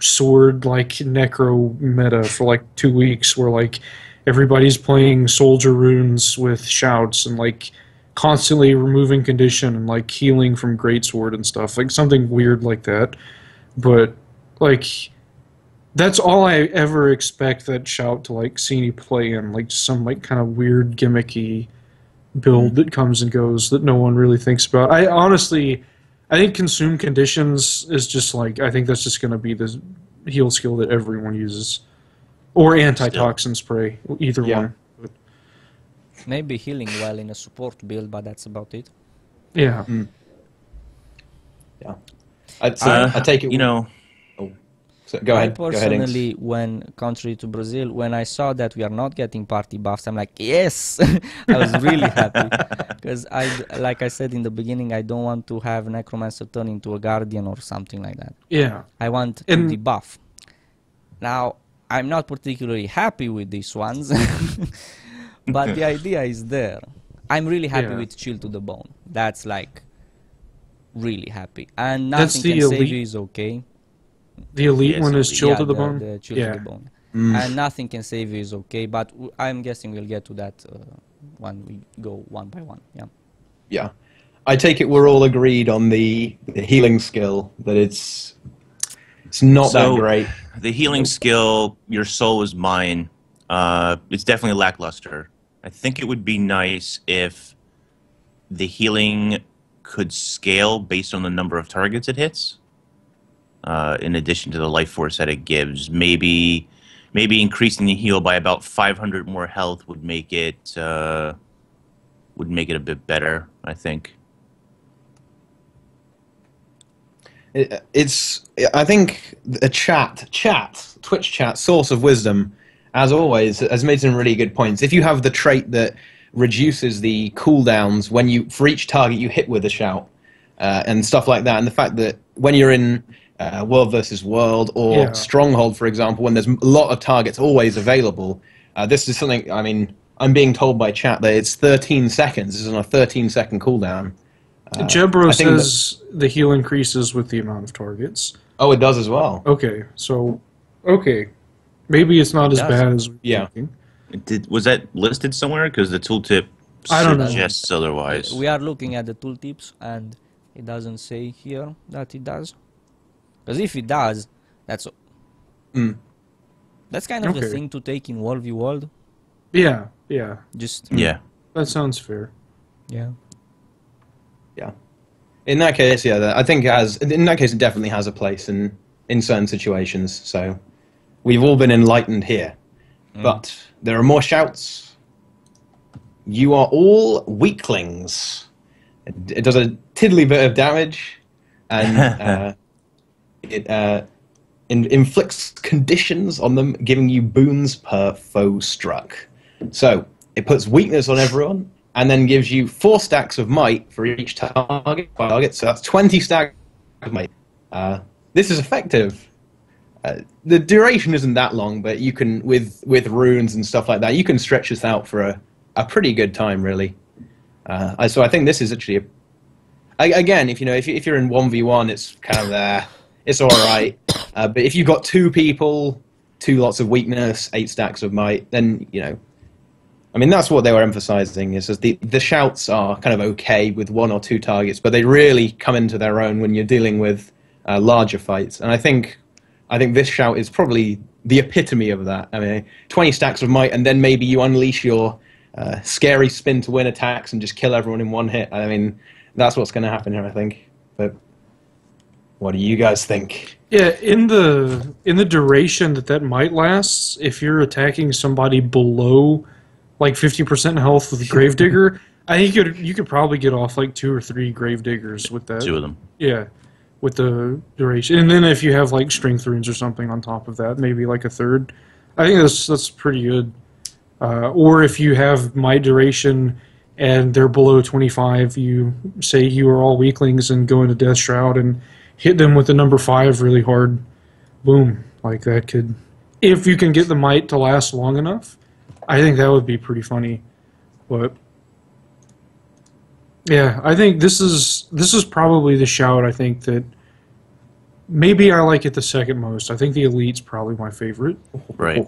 sword like necro meta for like two weeks where like everybody's playing soldier runes with shouts and like constantly removing condition and like healing from greatsword and stuff like something weird like that. But like that's all i ever expect that shout to like see me play in like some like kind of weird gimmicky build that comes and goes that no one really thinks about. I honestly i think consume conditions is just like i think that's just going to be the heal skill that everyone uses or antitoxin spray either Yeah. one Maybe healing well in a support build, but that's about it. yeah I, so Uh, I take it. You know, so, go ahead. I Go ahead. Personally, when contrary to Brazil, when I saw that we are not getting party buffs, I'm like, yes, I was really happy because I, like I said in the beginning, I don't want to have Necromancer turn into a Guardian or something like that. yeah I want to And- debuff. Now, I'm not particularly happy with these ones, but the idea is there. I'm really happy Yeah. with Chill to the Bone. That's like really happy, and That's nothing the can save you is okay. The elite Yes, one is chill yeah, to the, the, bone. the chill yeah. to the bone, Mm. and nothing can save you is okay. But w- I'm guessing we'll get to that uh, when we go one by one. Yeah. Yeah, I take it we're all agreed on the, the healing skill that it's it's not So- that great. the healing skill, your soul is mine. Uh, it's definitely lackluster. I think it would be nice if the healing could scale based on the number of targets it hits. Uh, in addition to the life force that it gives, maybe maybe increasing the heal by about 500 more health would make it uh, would make it a bit better. I think. It, it's I think a chat chat Twitch chat source of wisdom, as always, has made some really good points. If you have the trait that reduces the cooldowns when you for each target you hit with a shout uh, and stuff like that, and the fact that when you're in uh, World versus World or Yeah. Stronghold, for example, when there's a lot of targets always available, uh, this is something. I mean, I'm being told by chat that it's 13 seconds. This is on a 13 second cooldown. Jebro I think that- says the heal increases with the amount of targets. Oh, it does as well. Okay, so okay, maybe it's not as does. bad as we're Yeah. thinking. Did was that listed somewhere? Because the tooltip I don't know. suggests otherwise. We are looking at the tooltips, and it doesn't say here that it does. Because if it does, that's Mm. that's kind of the thing to take in World v World. Yeah, yeah, Just Yeah. that sounds fair. yeah. In that case, yeah, I think it has. In that case, it definitely has a place in in certain situations. So we've all been enlightened here, but there are more shouts. You are all weaklings. It, it does a tiddly bit of damage, and uh, it uh, in, inflicts conditions on them, giving you boons per foe struck. So it puts weakness on everyone, and then gives you four stacks of might for each target. target so that's twenty stacks of might. Uh, this is effective. Uh, the duration isn't that long, but you can with with runes and stuff like that, you can stretch this out for a, a pretty good time, really. Uh, so I think this is actually again, if you know, if, if you're in one v one, it's kind of there. It's all right. Uh, but if you've got two people, two lots of weakness, eight stacks of might, then you know. I mean, that's what they were emphasizing is that the the shouts are kind of okay with one or two targets, but they really come into their own when you're dealing with uh, larger fights. And I think I think this shout is probably the epitome of that. I mean, 20 stacks of might, and then maybe you unleash your uh, scary spin to win attacks and just kill everyone in one hit. I mean, that's what's going to happen here, I think. But what do you guys think? Yeah, in the in the duration that that might last, if you're attacking somebody below like 50% health with Gravedigger, I think you could you could probably get off like two or three grave diggers with that. Two of them. Yeah, with the duration, and then if you have like strength runes or something on top of that, maybe like a third. I think that's that's pretty good. Uh, or if you have might duration and they're below 25, you say you are all weaklings and go into Death Shroud and hit them with the number five really hard. Boom, like that could. If you can get the might to last long enough, I think that would be pretty funny. But yeah, I think this is this is probably the shout. I think that maybe I like it the second most. I think the Elite's probably my favorite. Right.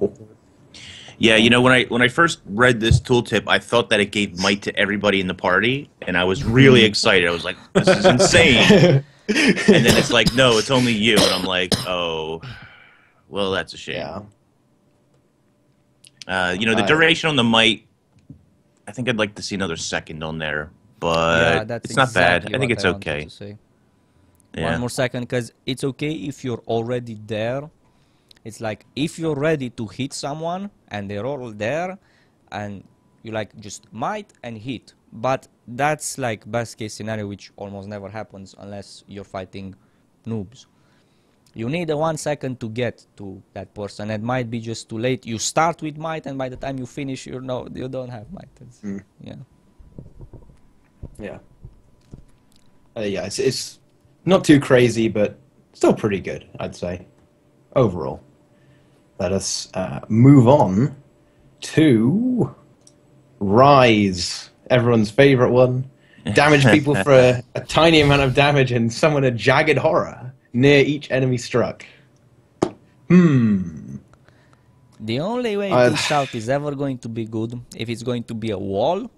Yeah, you know when I when I first read this tooltip, I thought that it gave might to everybody in the party, and I was really mm-hmm. excited. I was like, "This is insane!" and then it's like, "No, it's only you," and I'm like, "Oh, well, that's a shame." Yeah. Uh, you know, the Uh, duration on the might, I think I'd like to see another second on there, but yeah, that's it's not bad. I think it's wanted okay. Yeah. One more second, because it's okay if you're already there. It's like if you're ready to hit someone and they're all there, and you like just might and hit. But that's like best case scenario, which almost never happens unless you're fighting noobs. You need a one second to get to that person. It might be just too late. You start with might, and by the time you finish, you know you don't have might. Mm. Yeah. Yeah. Uh, yeah, it's, it's not too crazy, but still pretty good, I'd say, overall. Let us uh, move on to Rise, everyone's favorite one. Damage people for a, a tiny amount of damage and summon a jagged horror near each enemy struck. Hmm. The only way I- this shout is ever going to be good if it's going to be a wall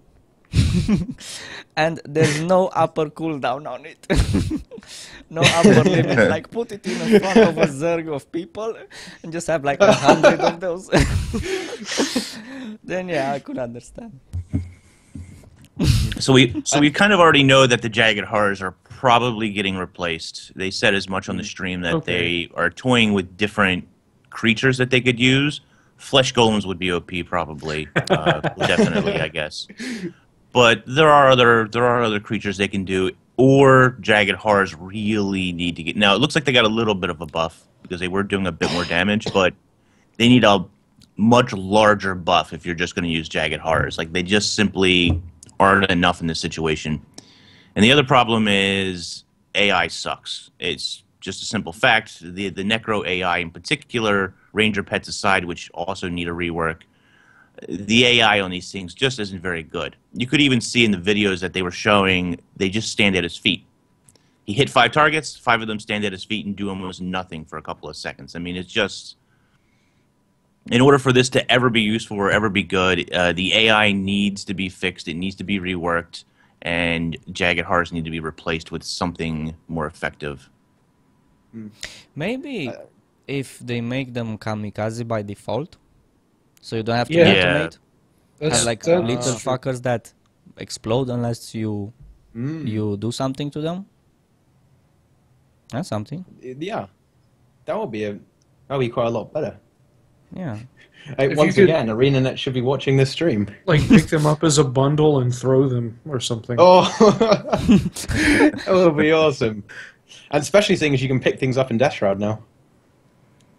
and there's no upper cooldown on it. no upper limit. Like put it in the front of a zerg of people and just have like a hundred of those. then yeah, I could understand. So we so we kind of already know that the jagged horrors are probably getting replaced. They said as much on the stream that Okay. they are toying with different creatures that they could use. Flesh golems would be OP probably, uh, definitely, I guess. But there are other there are other creatures they can do, or jagged horrors really need to get. Now it looks like they got a little bit of a buff because they were doing a bit more damage, but they need a much larger buff if you're just going to use jagged horrors. Like they just simply aren't enough in this situation. And the other problem is AI sucks. It's just a simple fact. The the Necro AI in particular, Ranger Pets aside, which also need a rework, the AI on these things just isn't very good. You could even see in the videos that they were showing, they just stand at his feet. He hit five targets, five of them stand at his feet and do almost nothing for a couple of seconds. I mean, it's just. In order for this to ever be useful or ever be good, uh, the AI needs to be fixed. It needs to be reworked, and jagged horrors need to be replaced with something more effective. Maybe if they make them kamikaze by default, so you don't have to Yeah. Yeah. automate. Have like that's little true. fuckers that explode unless you Mm. you do something to them. That's something. Yeah. That would be a that would be quite a lot better. Yeah. Hey, once you could- again, ArenaNet should be watching this stream. Like pick them up as a bundle and throw them or something. Oh, that would be awesome. And especially seeing as you can pick things up in Death Shroud now.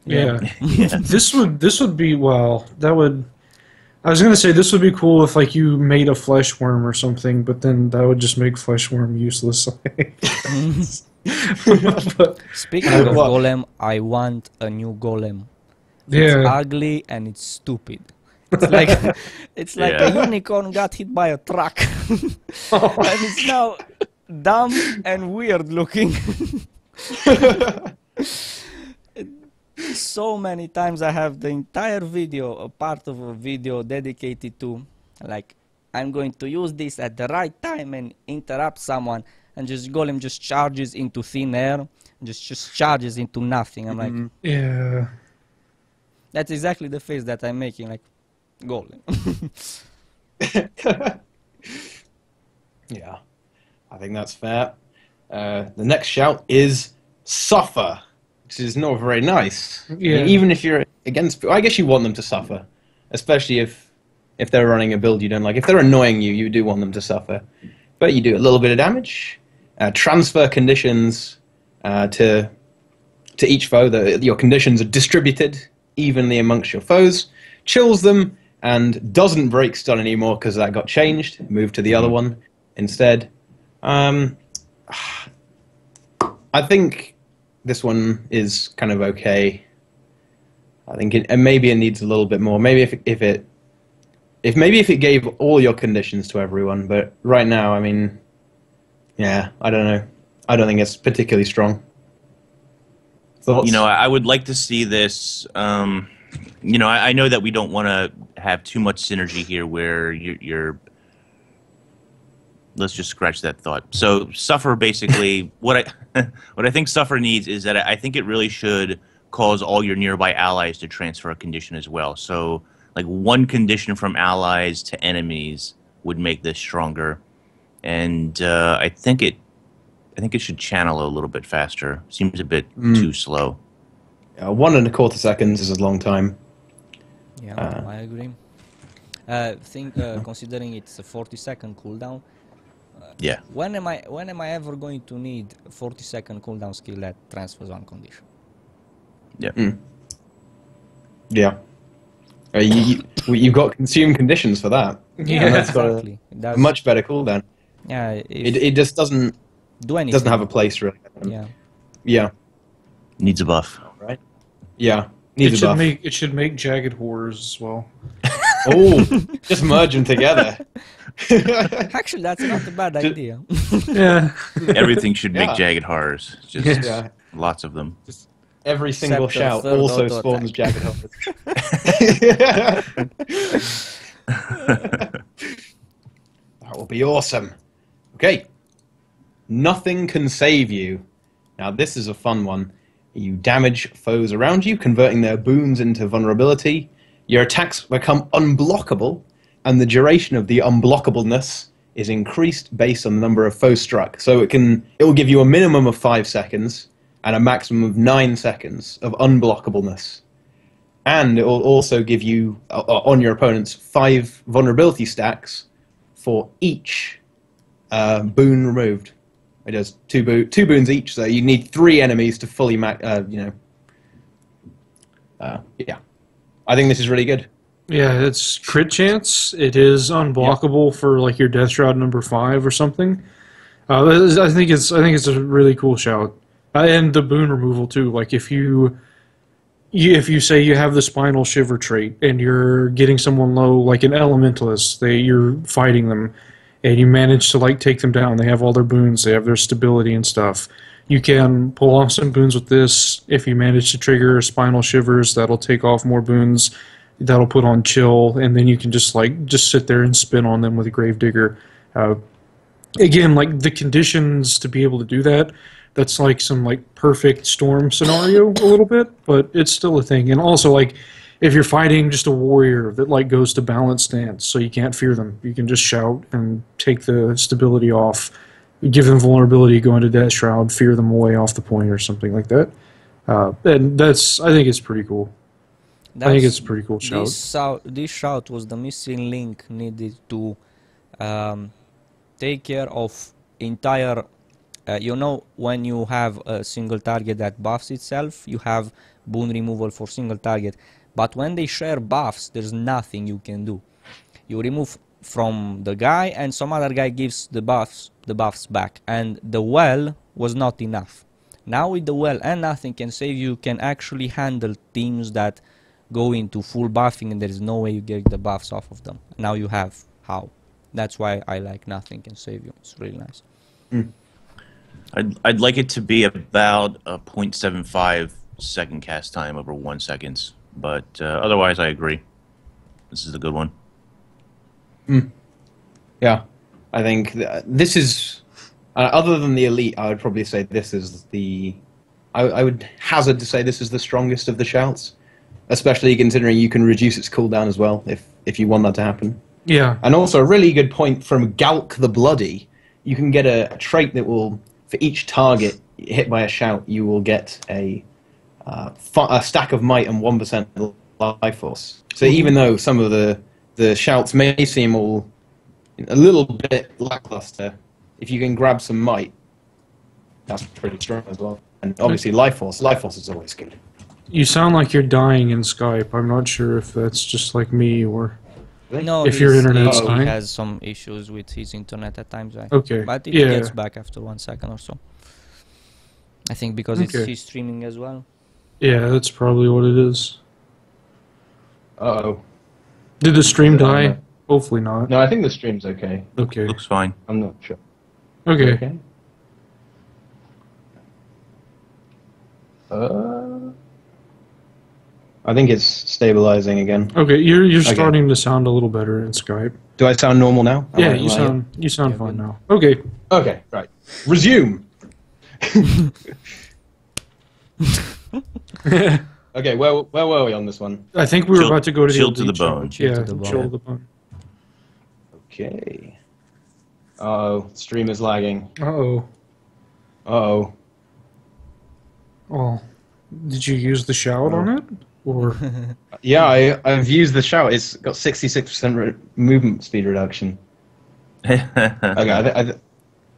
yeah. yeah. This would this would be well. That would. I was gonna say this would be cool if like you made a flesh worm or something, but then that would just make flesh worm useless. but, Speaking of what? golem, I want a new golem. It's yeah, ugly and it's stupid. It's like it's like a unicorn got hit by a truck, oh. and it's now dumb and weird looking. so many times I have the entire video, a part of a video dedicated to like I'm going to use this at the right time and interrupt someone and just golem just charges into thin air, just just charges into nothing. I'm like mm-hmm. yeah. That's exactly the face that I'm making like golem. Yeah, I think that's fair. Uh, the next shout is suffer, which is not very nice. Yeah. Even if you're against, I guess you want them to suffer, especially if if they're running a build you don't like. If they're annoying you, you do want them to suffer. But you do a little bit of damage. Uh, transfer conditions uh, to to each foe. The, your conditions are distributed evenly amongst your foes. Chills them and doesn't break stun anymore because that got changed. Move to the other one instead. Um, I think this one is kind of okay. I think it, maybe it needs a little bit more. Maybe if if it if maybe if it gave all your conditions to everyone, but right now, I mean, yeah, I don't know. I don't think it's particularly strong. Thoughts? You know, I I would like to see this. Um, you know, I, I know that we don't want to have too much synergy here, where you're, you're. Let's just scratch that thought. So, suffer basically what I what I think suffer needs is that I think it really should cause all your nearby allies to transfer a condition as well. So, like one condition from allies to enemies would make this stronger, and uh, I think it. I think it should channel a little bit faster. Seems a bit too slow. Uh, one and a quarter seconds is a long time. Yeah, Uh, I agree. Uh, think uh, considering it's a 40 second cooldown. Yeah. When am I when am I ever going to need 40 second cooldown skill that transfers one condition? Yeah. Yeah. Uh, you, you, you've got consume conditions for that. Yeah, And that's got a, exactly. That's, much better cooldown. yeah, if It, it just doesn't do anything. doesn't have a place really. Yeah. Yeah. Needs a buff. Right. Yeah. It Needs a should buff. make it should make jagged horrors as well. Oh, just merge them together. Actually, that's not a bad Ju- idea. Yeah. Everything should make Yeah. jagged horrors. Just yeah. lots of them. Just Every single Except shout also spawns attack. jagged horrors. that will be awesome. Okay. Nothing can save you. Now, this is a fun one. You damage foes around you, converting their boons into vulnerability. Your attacks become unblockable, and the duration of the unblockableness is increased based on the number of foes struck. So it can it will give you a minimum of five seconds and a maximum of nine seconds of unblockableness. And it will also give you uh, uh, on your opponents five vulnerability stacks for each uh, boon removed. It does two bo- two boons each, so you need three enemies to fully ma- uh, you know. Uh, yeah, I think this is really good. Yeah, it's crit chance. It is unblockable for like your death shroud number five or something. Uh, is- I think it's I think it's a really cool shout, uh, and the boon removal too. Like if you, you if you say you have the spinal shiver trait and you're getting someone low, like an elementalist, they you're fighting them, and you manage to like take them down. They have all their boons. They have their stability and stuff. You can pull off some boons with this if you manage to trigger spinal shivers. That'll take off more boons that'll put on chill, and then you can just like just sit there and spin on them with a gravedigger. Uh, again, like the conditions to be able to do that, that's like some like perfect storm scenario a little bit, but it's still a thing. And also like if you're fighting just a warrior that like goes to balance stance, so you can't fear them, you can just shout and take the stability off, give them vulnerability, go into death shroud, fear them away off the point or something like that. Uh, and that's I think it's pretty cool. I think it's a pretty cool shout. This, shout, this shout was the missing link needed to um, take care of entire. Uh, you know, when you have a single target that buffs itself, you have boon removal for single target. But when they share buffs, there's nothing you can do. You remove from the guy, and some other guy gives the buffs, the buffs back. And the well was not enough. Now with the well and nothing can save you, you can actually handle teams that go into full buffing and there is no way you get the buffs off of them. Now you have how. That's why I like nothing can save you. It's really nice. Mm. I'd, I'd like it to be about a 0.75 second cast time over one seconds, but uh, otherwise I agree. This is a good one. Yeah, I think th- this is uh, other than the elite. I would probably say this is the. I, I would hazard to say this is the strongest of the shouts, especially considering you can reduce its cooldown as well if if you want that to happen. Yeah, And also a really good point from Galk the Bloody. You can get a, trait that will, for each target hit by a shout, you will get a, uh, a stack of might and one percent life force. So even though some of the the shouts may seem all a little bit lackluster. If you can grab some might, that's pretty strong as well. And obviously, life force. Life force is always good. You sound like you're dying in Skype. I'm not sure if that's just like me or. No, If your he's- internet's he, has some issues with his internet at times. I, Okay. But it yeah. gets back after one second or so. I think because it's Okay. he's streaming as well. Yeah, that's probably what it is. Uh oh. Did the stream die? know. Hopefully not. No, I think the stream's okay. Okay. Looks fine. I'm not sure. Okay. Okay. Uh, I think it's stabilizing again. Okay. You're you're Okay. starting to sound a little better in Skype. Do I sound normal now? Am Yeah, you sound you sound Yeah, fine now. Okay. Okay, right. Resume. Okay, where where were we on this one? I think we were Chill- about to go to the chill LD to the chat. bone. Chill yeah, to the bone. chill to the bone. Okay. Oh, stream is lagging. Uh oh. Oh. Well, did you use the shout on it? Or Yeah, I, I've used the shout. It's got 66% re- movement speed reduction. Okay, I, th- I, th-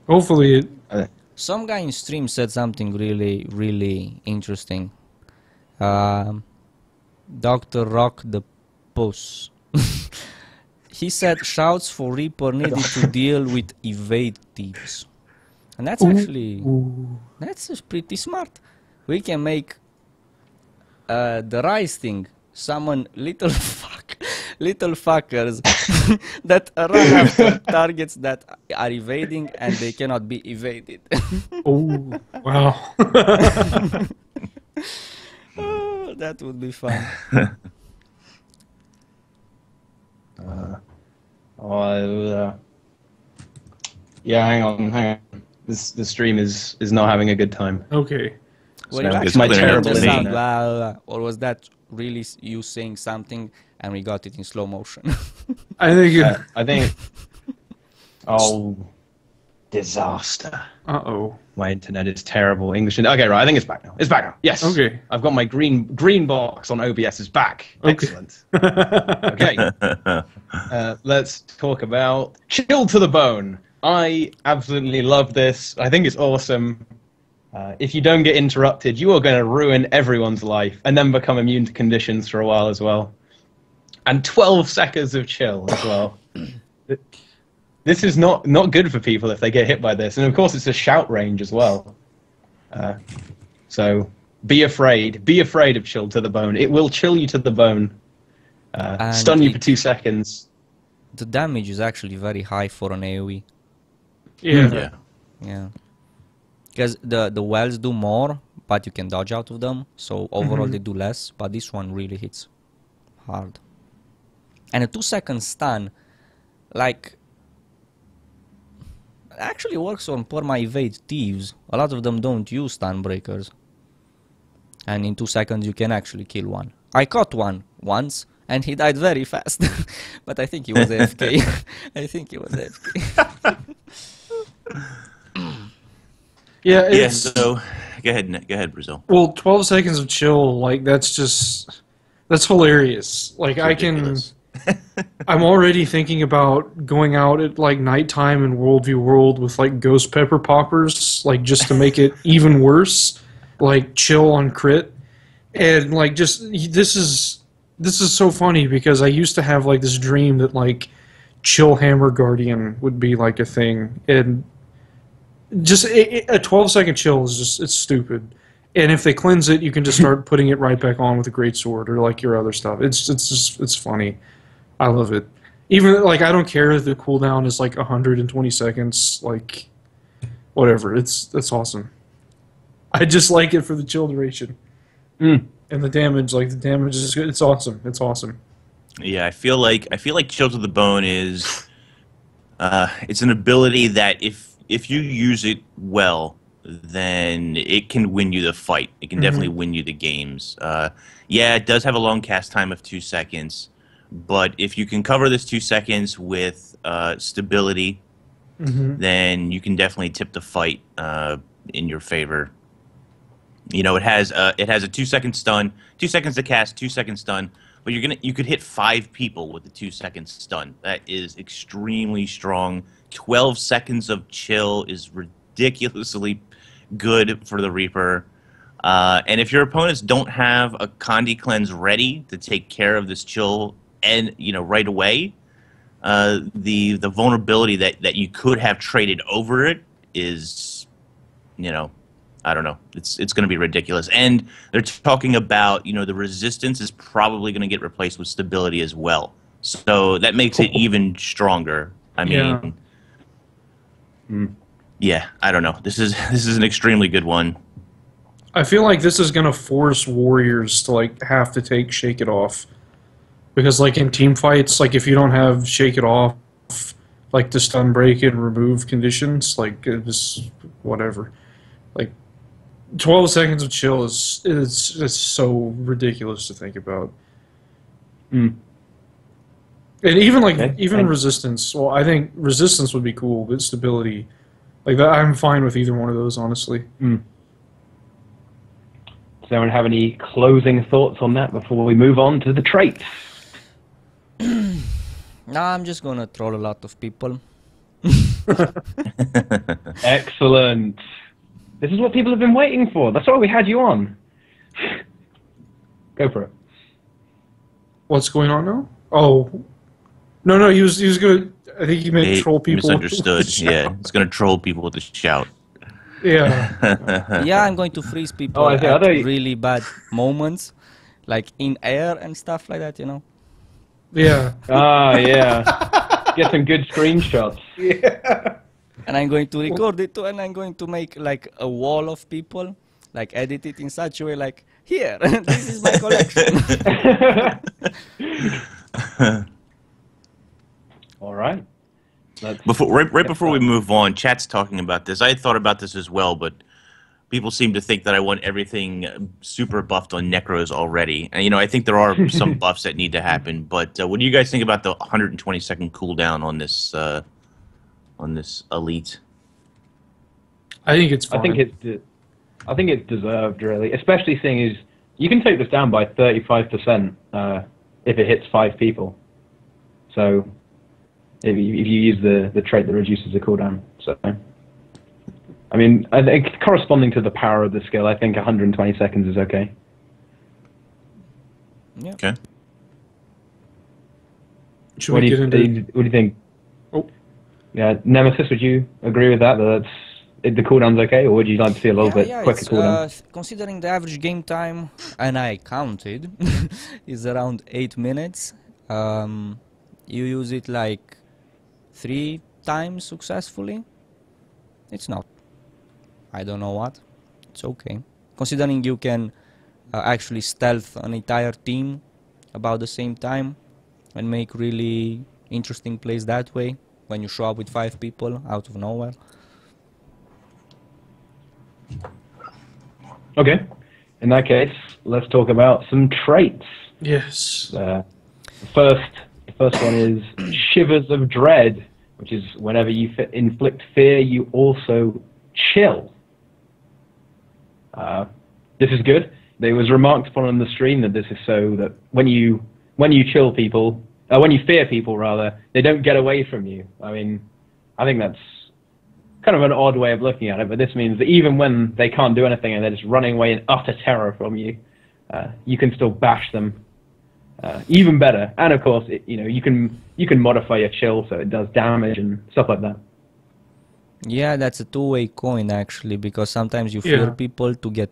hopefully it Some guy in stream said something really, really interesting. Um, Dr. Rock the Puss. he said shouts for Reaper needed to deal with evade thieves. And that's actually that's pretty smart. We can make uh, the rice thing. Summon little fuck, little fuckers that run after targets that are evading and they cannot be evaded. Oh wow. Oh, that would be fun. oh, uh, yeah, hang on, hang on. This the stream is is not having a good time. okay. Were So you it's my terrible the sound, blah, blah, blah, or was that really s- you saying something and we got it in slow motion? I think it, Uh, I think. Oh, disaster! uh oh. My internet is terrible. English. Okay, right. I think it's back now. It's back now. Yes. Okay. I've got my green green box on OBS is back. Okay. Excellent. Okay. uh, let's talk about Chill to the Bone. I absolutely love this. I think it's awesome. Uh, if you don't get interrupted, you are going to ruin everyone's life and then become immune to conditions for a while as well. And 12 seconds of chill as well. this is not, not good for people if they get hit by this. And of course, it's a shout range as well. Uh, so be afraid. Be afraid of chill to the bone. It will chill you to the bone. Uh, stun you it- for two seconds. the damage is actually very high for an AoE. Yeah. yeah. Yeah. Because the, the wells do more, but you can dodge out of them. So overall Mhm. they do less, but this one really hits hard. And a two second stun, like, actually works on Perma Evade Thieves. A lot of them don't use stun breakers. And in two seconds you can actually kill one. I caught one once, and he died very fast. but I think he was AFK. I think he was AFK. Yeah. Yeah. So, go ahead. Nick, Go ahead, Brazil. Well, 12 seconds of chill, like, that's just. That's hilarious. Like, I can. Ridiculous. I'm already thinking about going out at, like, nighttime in World versus World with, like, ghost pepper poppers, like, just to make it even worse. Like, chill on crit. And, like, just. This is. This is so funny because I used to have, like, this dream that, like, chill hammer guardian would be, like, a thing. And just it, it- a 12 second chill is just it's stupid and if they cleanse it you can just start putting it right back on with a great sword or like your other stuff it's it's just it's funny i love it. Even like i don't care if the cooldown is like 120 seconds like whatever. It's it's awesome. I just like it for the chill duration. Mm. and the damage like the damage is good. It's awesome. It's awesome. Yeah, I feel like I feel like chill to the bone is uh, it's an ability that if if you use it well, then it can win you the fight. It can definitely win you the games. Uh, yeah, it does have a long cast time of two seconds, but if you can cover this two seconds with uh, stability, mm-hmm. then you can definitely tip the fight uh, in your favor. You know, it has uh, it has a two second stun, two seconds to cast, two second stun, but you're gonna you could hit five people with the two second stun. That is extremely strong. Twelve seconds of chill is ridiculously good for the Reaper. Uh, and if your opponents don't have a Condi cleanse ready to take care of this chill and you know right away, uh, the the vulnerability that, that you could have traded over it is, you know, I don't know. It's it's going to be ridiculous. And they're talking about you know the resistance is probably going to get replaced with stability as well. So that makes it even stronger. I mean, Yeah. yeah, I don't know. This is this is an extremely good one. I feel like this is gonna force warriors to like have to take shake it off, because like in team fights, like if you don't have shake it off, like the stun break and remove conditions, like it's whatever, like twelve seconds of chill is is it's so ridiculous to think about. Hmm. And even like Okay, even resistance, well, I think resistance would be cool, but stability, like that, I'm fine with either one of those, honestly. Does anyone have any closing thoughts on that before we move on to the traits? Nah, I'm just gonna troll a lot of people. Excellent. This is what people have been waiting for. That's why we had you on. Go for it. What's going on now? Oh, no, no, he was he was gonna. I think he meant They troll people. misunderstood. yeah, he's going to troll people with a shout. yeah. yeah, I'm going to freeze people Oh, I at really bad moments, like in air and stuff like that. You know. Yeah. Ah, yeah. Get some good screenshots. Yeah. And I'm going to record it too, and I'm going to make like a wall of people, like edit it in such a way, like here, this is my collection. All right. Let's, Before, right, right before we move on, chat's talking about this. I had thought about this as well, but people seem to think that I want everything uh, super buffed on Necros already. And you know, I think there are some buffs that need to happen. But uh, what do you guys think about the 120 second cooldown on this uh, on this elite? I think it's. Fine. I think it's de- I think it's deserved really, especially seeing is you can take this down by 35% uh, if it hits five people. So if you, if you use the, the trait that reduces the cooldown. So I mean, I think corresponding to the power of the skill, I think 120 seconds is okay. yeah. Okay. Should What do, we you, get into? what do you think? Oh. Yeah, Nemesis, would you agree with that? That that's, if the cooldown's okay, or would you like to see a little bit quicker cooldown? uh, considering the average game time, and I counted, is around eight minutes. Um, you use it like three times successfully. It's not. I don't know what. It's okay. Considering you can uh, actually stealth an entire team about the same time and make really interesting plays that way when you show up with five people out of nowhere. Okay. In that case, let's talk about some traits. Yes. Uh, first, the first one is Shivers of Dread, which is whenever you f- inflict fear, you also chill. Uh, this is good. It was remarked upon on the stream that this is so that when you when you chill people, uh, when you fear people rather, they don't get away from you. I mean, I think that's kind of an odd way of looking at it, but this means that even when they can't do anything and they're just running away in utter terror from you, uh, you can still bash them uh, even better. And of course, it, you know you can you can modify your chill so it does damage and stuff like that. Yeah, that's a two-way coin actually, because sometimes you fear Yeah. people to get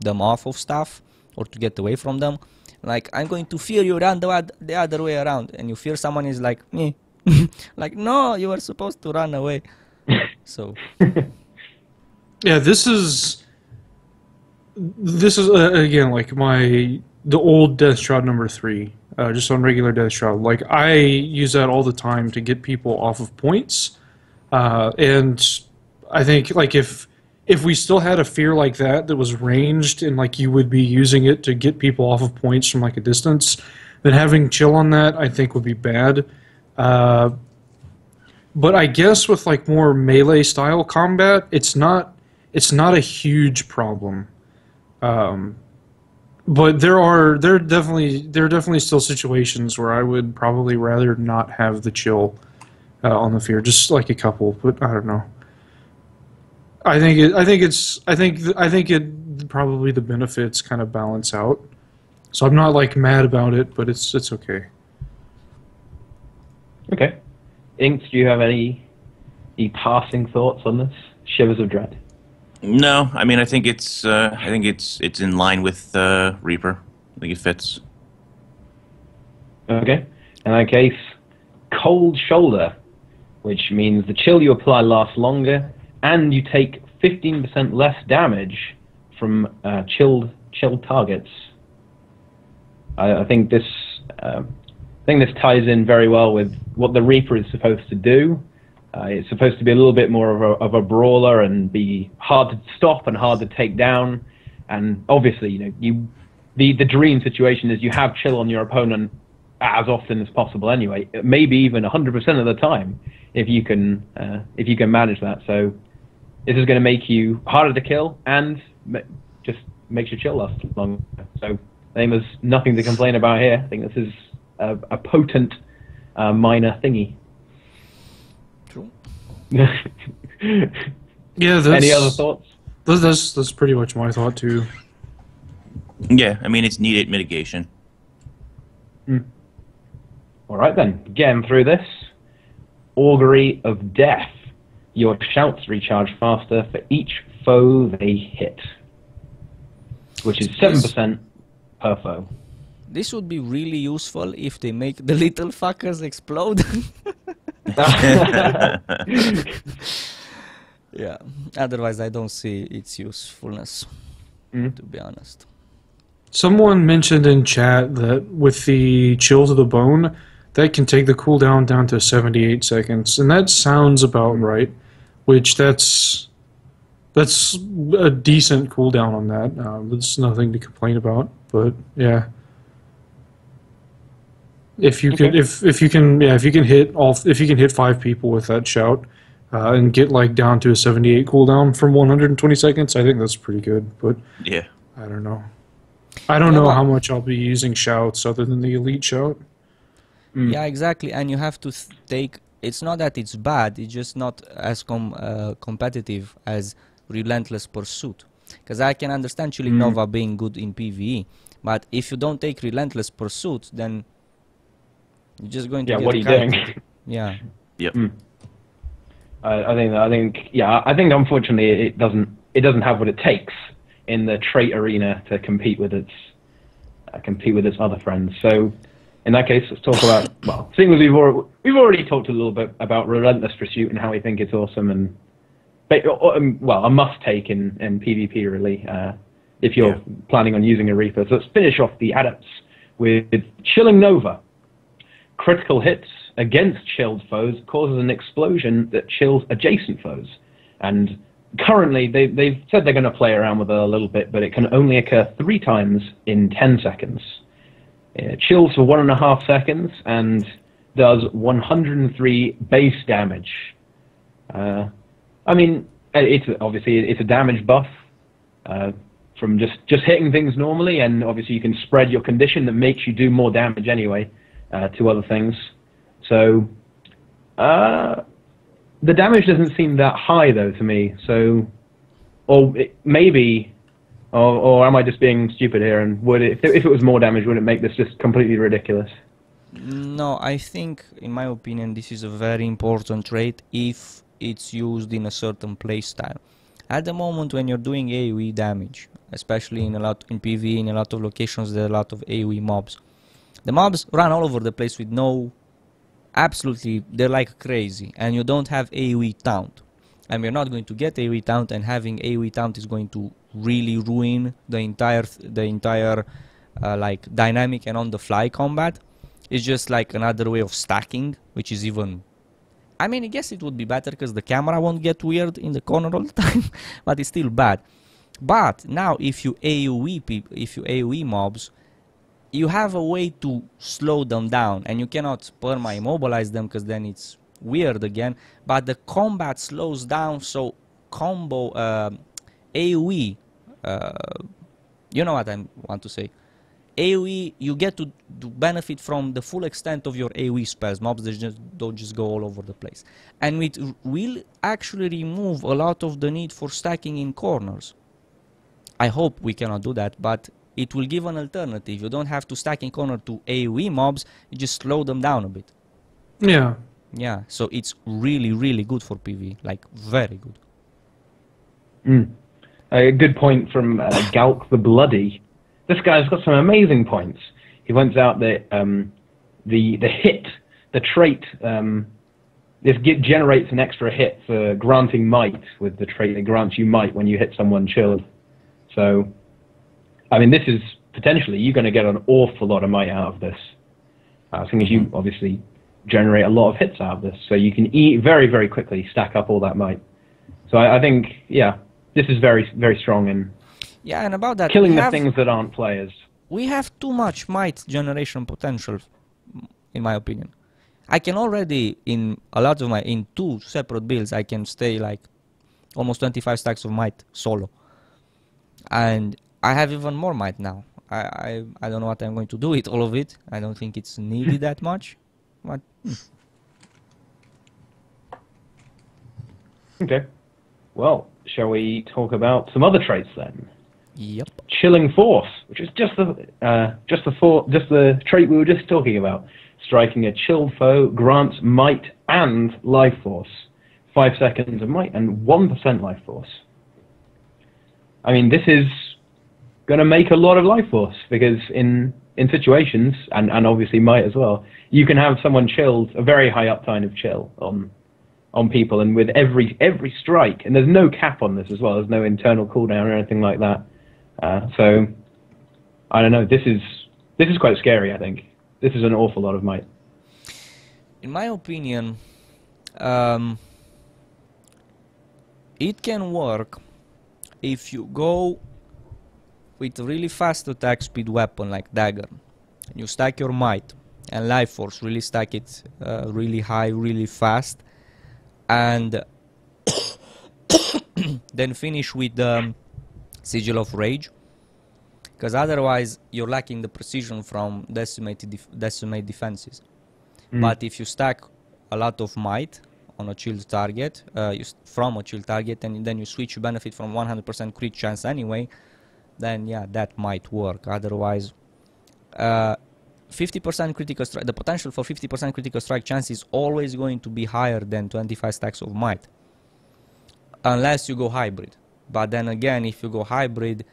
them off of stuff or to get away from them. Like I'm going to fear you, run the, the other way around, and you fear someone is like me, like no, you were supposed to run away. so Yeah, this is this is uh, again like my the old Death Shroud number three, uh, just on regular Death Shroud. Like I use that all the time to get people off of points, uh, and I think like if if we still had a fear like that that was ranged and like you would be using it to get people off of points from like a distance, then having chill on that I think would be bad. Uh, but I guess with like more melee style combat, it's not it's not a huge problem. Um, but there are there definitely there are definitely still situations where I would probably rather not have the chill uh, on the fear, just like a couple. But I don't know. I think it, I think it's I think I think it probably the benefits kind of balance out. So I'm not like mad about it, but it's it's okay. Okay. Inks, do you have any any passing thoughts on this? Shivers of Dread. No, I mean I think it's uh, I think it's it's in line with uh, Reaper. I think it fits. Okay. In that case, Cold Shoulder, which means the chill you apply lasts longer, and you take 15% less damage from uh, chilled chilled targets. I, I think this um, I think this ties in very well with what the Reaper is supposed to do. Uh, it's supposed to be a little bit more of a, of a brawler and be hard to stop and hard to take down. And obviously, you know, you the the dream situation is you have chill on your opponent as often as possible anyway. Maybe even 100% of the time if you can uh, if you can manage that. So this is going to make you harder to kill and ma- just makes your chill last longer. So I think there's nothing to complain about here. I think this is a, a potent uh, minor thingy. True. Yeah, that's, Any other thoughts? That's, that's that's pretty much my thought too. Yeah, I mean it's needed mitigation. All right then, getting through this. Augury of Death. Your shouts recharge faster for each foe they hit, which is seven percent per foe. This would be really useful if they make the little fuckers explode. yeah. Otherwise, I don't see its usefulness. Mhm. To be honest. Someone mentioned in chat that with the chills of the bone, that can take the cooldown down to 78 seconds, and that sounds about right. Which that's that's a decent cooldown on that. Uh, there's nothing to complain about, but yeah. If you can, if if you can, yeah, if you can hit all, if you can hit five people with that shout, uh, and get like down to a 78 cooldown from 120 seconds, I think that's pretty good. But Yeah. I don't know. I don't Yeah, know but- how much I'll be using shouts other than the elite shout. Mm. Yeah, exactly. And you have to take. It's not that it's bad. It's just not as com- uh, competitive as Relentless Pursuit. Because I can understand Chilling Mm. Nova being good in PVE, but if you don't take Relentless Pursuit, then you're just going to Yeah, get what are you doing? Yeah. Yep. I, I think I think yeah I think unfortunately it doesn't it doesn't have what it takes in the trait arena to compete with its uh, compete with its other friends. So in that case, let's talk about well, seeing as we've already, we've already talked a little bit about relentless pursuit and how we think it's awesome and um, well a must take in in PvP really uh, if you're Yeah. planning on using a Reaper. So let's finish off the adepts with Chilling Nova. Critical hits against chilled foes causes an explosion that chills adjacent foes. And currently, they, they've said they're going to play around with it a little bit, but it can only occur three times in 10 seconds. It chills for one and a half seconds and does 103 base damage. Uh, I mean, it's obviously it's a damage buff uh, from just just hitting things normally, and obviously you can spread your condition that makes you do more damage anyway uh, to other things. So uh, the damage doesn't seem that high though to me. So, or it, maybe, or, or am I just being stupid here? And would it, if, it, was more damage, would it make this just completely ridiculous? No, I think, in my opinion, this is a very important trait if it's used in a certain playstyle. At the moment, when you're doing AoE damage, especially in a lot in PvE, in a lot of locations, there are a lot of AoE mobs. The mobs run all over the place with no, absolutely, they're like crazy, and you don't have AoE taunt. And we're not going to get AoE taunt, and having AoE taunt is going to really ruin the entire, the entire, uh, like dynamic and on-the-fly combat. It's just like another way of stacking, which is even. I mean, I guess it would be better because the camera won't get weird in the corner all the time, but it's still bad. But now, if you AOE peop- if you AOE mobs, you have a way to slow them down, and you cannot perma immobilize them because then it's weird again. But the combat slows down, so combo uh, AOE uh, you know what I want to say. AoE, you get to, to benefit from the full extent of your AoE spells. Mobs they just don't just go all over the place, and it will actually remove a lot of the need for stacking in corners. I hope we cannot do that, but it will give an alternative. You don't have to stack in corner to AoE mobs. You just slow them down a bit. Yeah. Yeah, so it's really, really good for PV. Like very good. Mm. A good point from uh, Galk the Bloody. This guy's got some amazing points. He points out that um, the the hit, the trait, um, this get, generates an extra hit for granting might with the trait that grants you might when you hit someone chilled. So, I mean, this is potentially you're going to get an awful lot of might out of this. Uh, as you obviously generate a lot of hits out of this, so you can e- very very quickly stack up all that might. So I, I think, yeah, this is very very strong in Yeah, and about that, killing we the have, things that aren't players. we have too much might generation potential, in my opinion. I can already in a lot of my in two separate builds I can stay like almost 25 stacks of might solo, and I have even more might now. I I, I don't know what I'm going to do with all of it. I don't think it's needed that much, but hmm. Okay. Well, shall we talk about some other traits then? yep. Chilling Force, which is just the uh, just the for, just the trait we were just talking about. Striking a chilled foe grants might and life force. Five seconds of might and one percent life force. I mean, this is going to make a lot of life force because in in situations and and obviously might as well, you can have someone chilled a very high uptime of chill on on people, and with every every strike, and there's no cap on this as well. There's no internal cooldown or anything like that. Uh, so I don't know. This is this is quite scary. I think this is an awful lot of might. in my opinion, um, it can work if you go with really fast attack speed weapon like dagger. And you stack your might and life force, really stack it uh, really high, really fast, and then finish with um, sigil of rage. Because otherwise, you're lacking the precision from decimated def- decimate defenses. But if you stack a lot of might on a chilled target, uh, from a chilled target, and then you switch, you benefit from 100% crit chance anyway, then yeah, that might work. Otherwise, uh, 50% critical strike, the potential for 50% critical strike chance is always going to be higher than 25 stacks of might. Unless you go hybrid. But then again, if you go hybrid,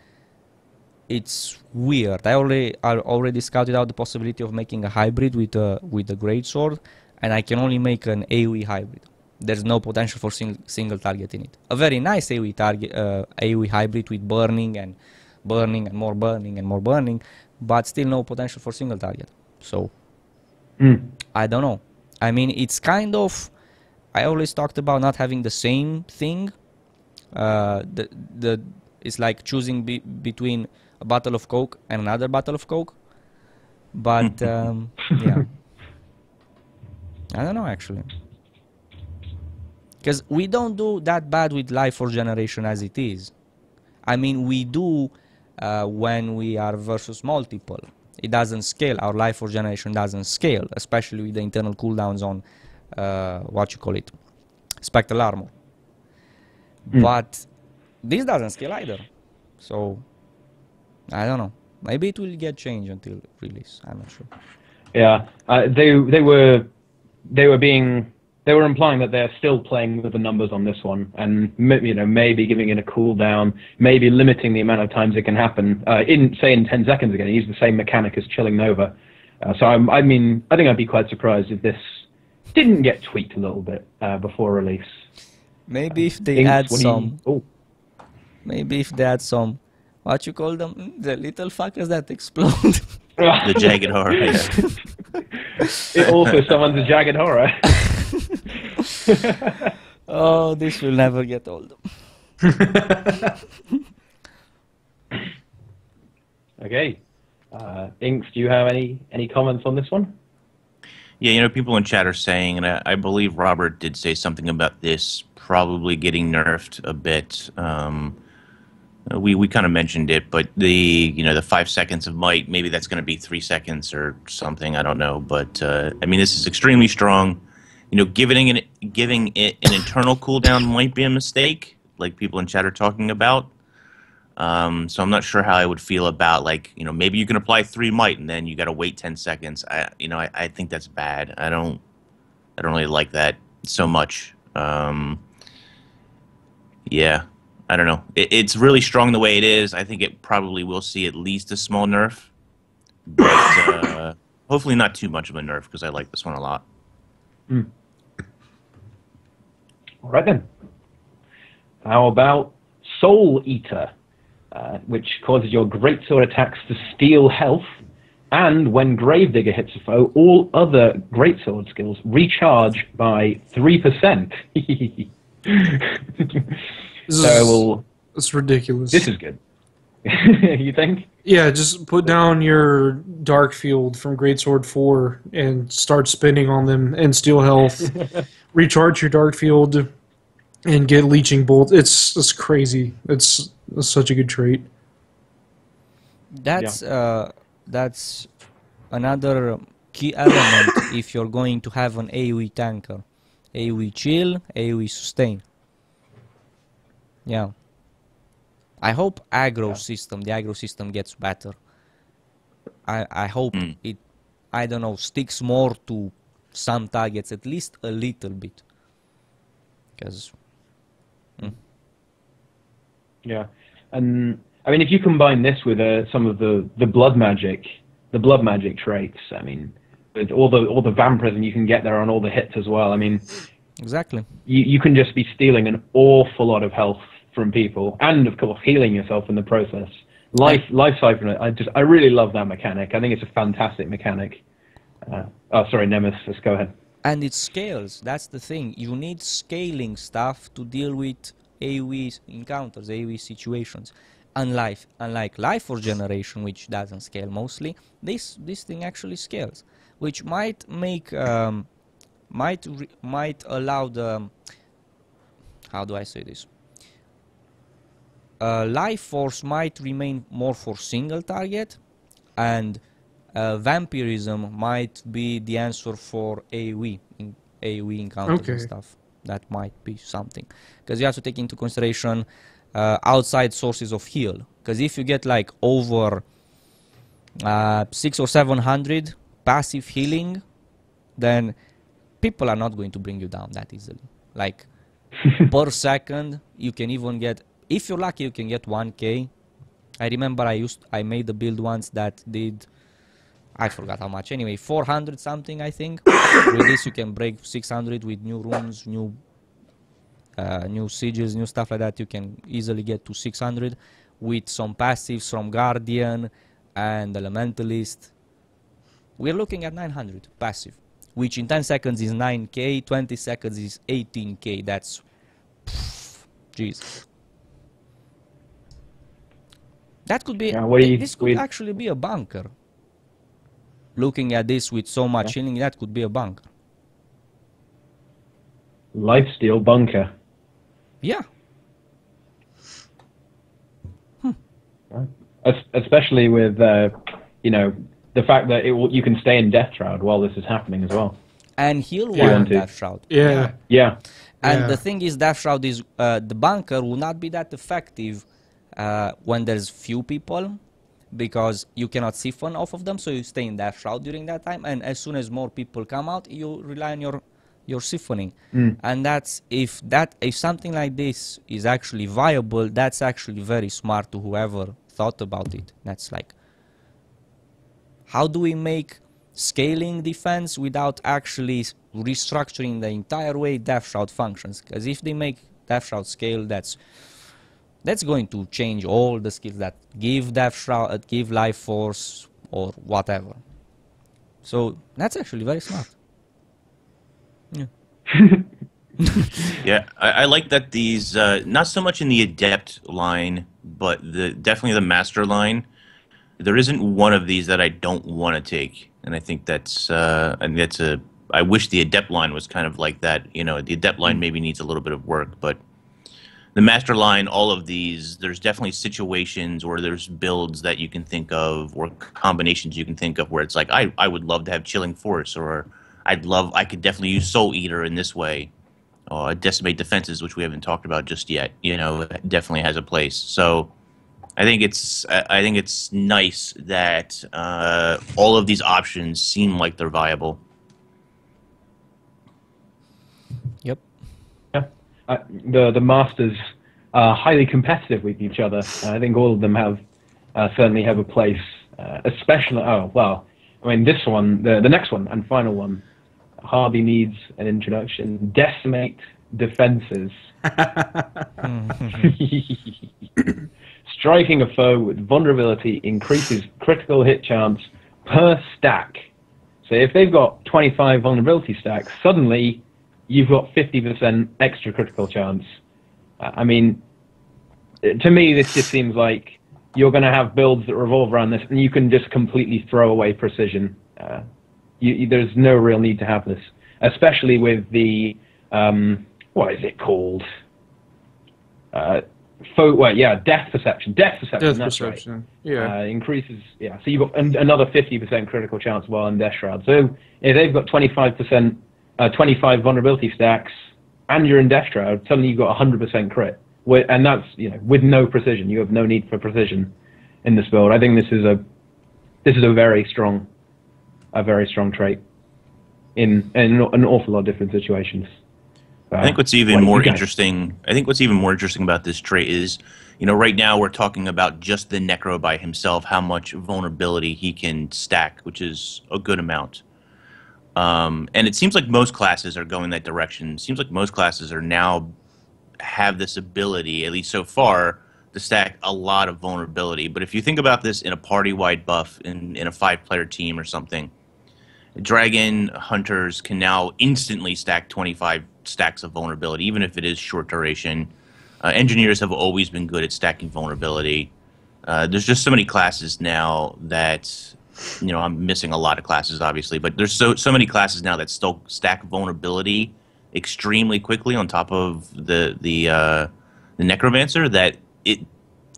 it's weird. I already I already scouted out the possibility of making a hybrid with a with a great sword, and I can only make an AOE hybrid. There's no potential for sing, single target in it. A very nice AOE target uh, AOE hybrid with burning and burning and more burning and more burning, but still no potential for single target. So Mm. I don't know. I mean, it's kind of. I always talked about not having the same thing. Uh, the the it's like choosing be, between a bottle of Coke and another bottle of Coke. But um, yeah, I don't know actually. Because we don't do that bad with Life Force Generation as it is. I mean, we do uh, when we are versus multiple. It doesn't scale. Our Life Force Generation doesn't scale, especially with the internal cooldowns on uh, what you call it, Spectral Armor. But this doesn't scale either. So I don't know. Maybe it will get changed until release. I'm not sure. Yeah, uh, they they were they were being they were implying that they're still playing with the numbers on this one, and you know maybe giving it a cooldown, maybe limiting the amount of times it can happen. Uh, in say in 10 seconds again, use the same mechanic as chilling Nova. Uh, so I'm, I mean, I think I'd be quite surprised if this didn't get tweaked a little bit uh, before release. Maybe if they Inks, add what do you- some, oh, maybe if they add some, what you call them, Mm, the little fuckers that explode. The jagged horror. Yeah. it also summons a jagged horror. oh, this will never get old. okay, uh, Inks, do you have any any comments on this one? Yeah, you know, people in chat are saying, and I, I believe Robert did say something about this probably getting nerfed a bit. Um, we we kind of mentioned it, but the you know the five seconds of might maybe that's going to be three seconds or something. I don't know, but uh, I mean this is extremely strong. You know, giving it giving it an internal cooldown might be a mistake, like people in chat are talking about. Um, so I'm not sure how I would feel about like you know maybe you can apply three might and then you got to wait ten seconds. I you know I, I think that's bad. I don't I don't really like that so much. Um, yeah, I don't know. It, it's really strong the way it is. I think it probably will see at least a small nerf, but uh, hopefully not too much of a nerf because I like this one a lot. All right then. How about Soul Eater, uh, which causes your greatsword attacks to steal health, and when Gravedigger hits a foe, all other greatsword skills recharge by three percent. So is, we'll, it's ridiculous. this is good. you think? yeah, just put down your Dark Field from Greatsword 4 and start spinning on them and steal health. Recharge your Dark Field and get Leeching Bolt. It's, it's crazy. It's, it's such a good trait. That's uh, that's another key element if you're going to have an AoE tanker. AoE chill, AoE sustain. Yeah. I hope aggro system, the aggro system gets better. I I hope Mm. it I don't know, sticks more to some targets at least a little bit. Because Yeah, and I mean, if you combine this with uh, some of the, the blood magic, the blood magic traits, I mean, with all the all the vampirism you can get there on all the hits as well. I mean, exactly. you, you can just be stealing an awful lot of health from people, and of course healing yourself in the process. Life life siphon, I just I really love that mechanic. I think it's a fantastic mechanic. Uh, oh, sorry, Nemesis, go ahead. And it scales. That's the thing. You need scaling stuff to deal with AoE encounters, AoE situations. Unlike unlike Life Force Generation, which doesn't scale mostly, this this thing actually scales, which might make um, might might allow the how do I say this? Uh, Life Force might remain more for single target, and uh, vampirism might be the answer for AoE in AoE encounters and stuff. That might be something because you have to take into consideration uh, outside sources of heal. Because if you get like over uh, six or seven hundred passive healing, then people are not going to bring you down that easily. Like per second, you can even get. If you're lucky, you can get 1k. I remember I used I made a build once that did I forgot how much. Anyway, 400 something I think. with this you can break 600 with new runes, new uh, new sigils, new stuff like that. You can easily get to 600 with some passives from Guardian and Elementalist. We're looking at 900 passive, which in 10 seconds is 9k, 20 seconds is 18k. That's jeez. That could be. Yeah, we- this could we- actually be a bunker. Looking at this with so much healing, that could be a bunker. Lifesteal bunker. Yeah, Es- especially with uh, you know the fact that it will, you can stay in death shroud while this is happening as well. and heal Yeah. one Death Shroud. Yeah. Yeah, And Yeah. the thing is, Death Shroud is uh, the bunker will not be that effective uh, when there's few people because you cannot siphon off of them. So you stay in that Shroud during that time, and as soon as more people come out, you rely on your your siphoning. Mm. And that's if that if something like this is actually viable, that's actually very smart to whoever thought about it. That's like how do we make scaling defense without actually restructuring the entire way Death Shroud functions? Because if they make Death Shroud scale, that's that's going to change all the skills that give Death Shroud, uh, give Life Force, or whatever. So that's actually very smart. Yeah, I, I like that these uh, not so much in the adept line, but the definitely the master line. There isn't one of these that I don't want to take, and I think that's uh, and that's a. I wish the adept line was kind of like that. You know, the adept line maybe needs a little bit of work, but the master line, all of these, there's definitely situations or there's builds that you can think of or combinations you can think of where it's like, I, I would love to have Chilling Force or I'd love, I could definitely use Soul Eater in this way. Or Decimate Defenses, which we haven't talked about just yet, you know, definitely has a place. So I think it's, I I think it's nice that uh, all of these options seem like they're viable. Yep. Yeah. Uh, the the masters are highly competitive with each other. I think all of them have uh, certainly have a place. Uh, especially, oh well, I mean this one, the the next one and final one, hardly needs an introduction. Decimate defenses. Striking a foe with vulnerability increases critical hit chance per stack. So if they've got 25 vulnerability stacks, suddenly you've got 50% extra critical chance. Uh, I mean, uh, to me, this just seems like you're going to have builds that revolve around this, and you can just completely throw away precision. Uh, you, there's no real need to have this, especially with the um, what is it called? Uh, fo- well, yeah, death perception. Death perception. Death that's right perception. Yeah. uh, increases. Yeah, so you've got an, another 50% critical chance while in Death Shroud. So if they've got 25%, uh, 25 vulnerability stacks, and you're in Death Shroud, suddenly you've got 100% crit. And that's you know with no precision. You have no need for precision in this build. I think this is a this is a very strong, a very strong trait in in an awful lot of different situations. I think what's even what more interesting. I think what's even more interesting about this trait is, you know, right now we're talking about just the Necro by himself, how much vulnerability he can stack, which is a good amount. Um, and it seems like most classes are going that direction. It seems like most classes are now have this ability, at least so far, to stack a lot of vulnerability. But if you think about this in a party-wide buff in, in a five-player team or something, Dragon hunters can now instantly stack 25 stacks of vulnerability, even if it is short duration. Uh, engineers have always been good at stacking vulnerability. Uh, there's just so many classes now that, you know, I'm missing a lot of classes, obviously, but there's so so many classes now that still stack vulnerability extremely quickly on top of the the uh, the necromancer that it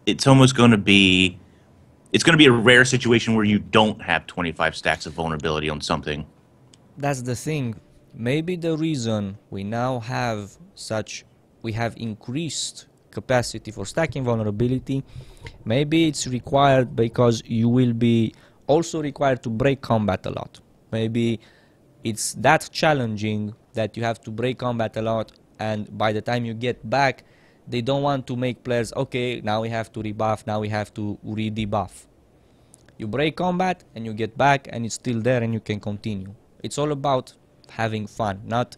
it's almost going to be it's going to be a rare situation where you don't have 25 stacks of vulnerability on something. that's the thing maybe the reason we now have such we have increased capacity for stacking vulnerability maybe it's required because you will be also required to break combat a lot. Maybe it's that challenging that you have to break combat a lot and by the time you get back they don't want to make players okay now we have to rebuff now we have to re-debuff. You break combat and you get back and it's still there and you can continue. It's all about having fun not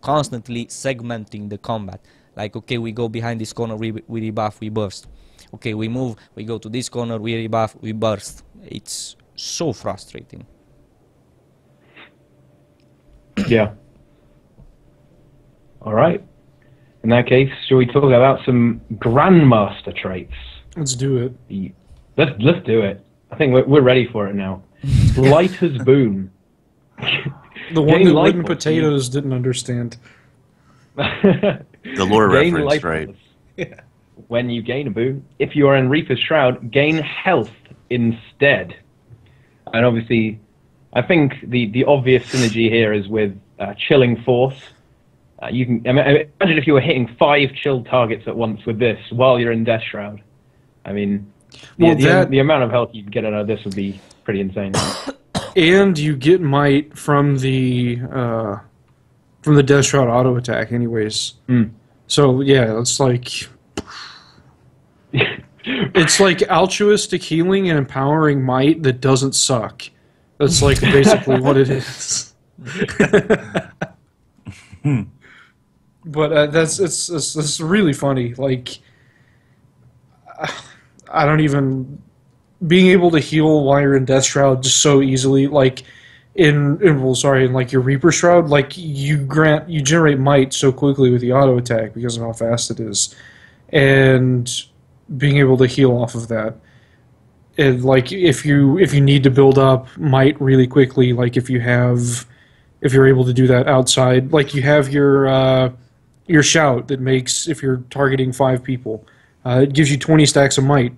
constantly segmenting the combat. Like okay we go behind this corner we, we rebuff we burst. Okay we move we go to this corner we rebuff we burst it's so frustrating Yeah. All right. In that case, shall we talk about some grandmaster traits? Let's do it. Let's let's do it. I think we're, we're ready for it now. Light as boon. The one Gain that light Wooden points. Potatoes didn't understand. The lore Gain reference, life right? points. When you gain a boon, if you are in Reaper's Shroud, gain health instead. And obviously, I think the, the obvious synergy here is with uh, Chilling Force. Uh, you can I mean, imagine if you were hitting five chilled targets at once with this while you're in Death Shroud. I mean, the, Well, the, that- the amount of health you can get out of this would be pretty insane. And you get might from the uh, from the Death Shroud auto attack, anyways. Mm. So yeah, it's like it's like altruistic healing and empowering might that doesn't suck. That's like basically what it is. but uh, that's it's, it's it's really funny. Like I don't even being able to heal while you're in Death Shroud just so easily. Like in, in well, sorry, in like your Reaper Shroud, like you grant you generate might so quickly with the auto attack because of how fast it is, and being able to heal off of that. And like if you if you need to build up might really quickly, like if you have if you're able to do that outside, like you have your uh, your shout that makes if you're targeting five people, uh, it gives you 20 stacks of might.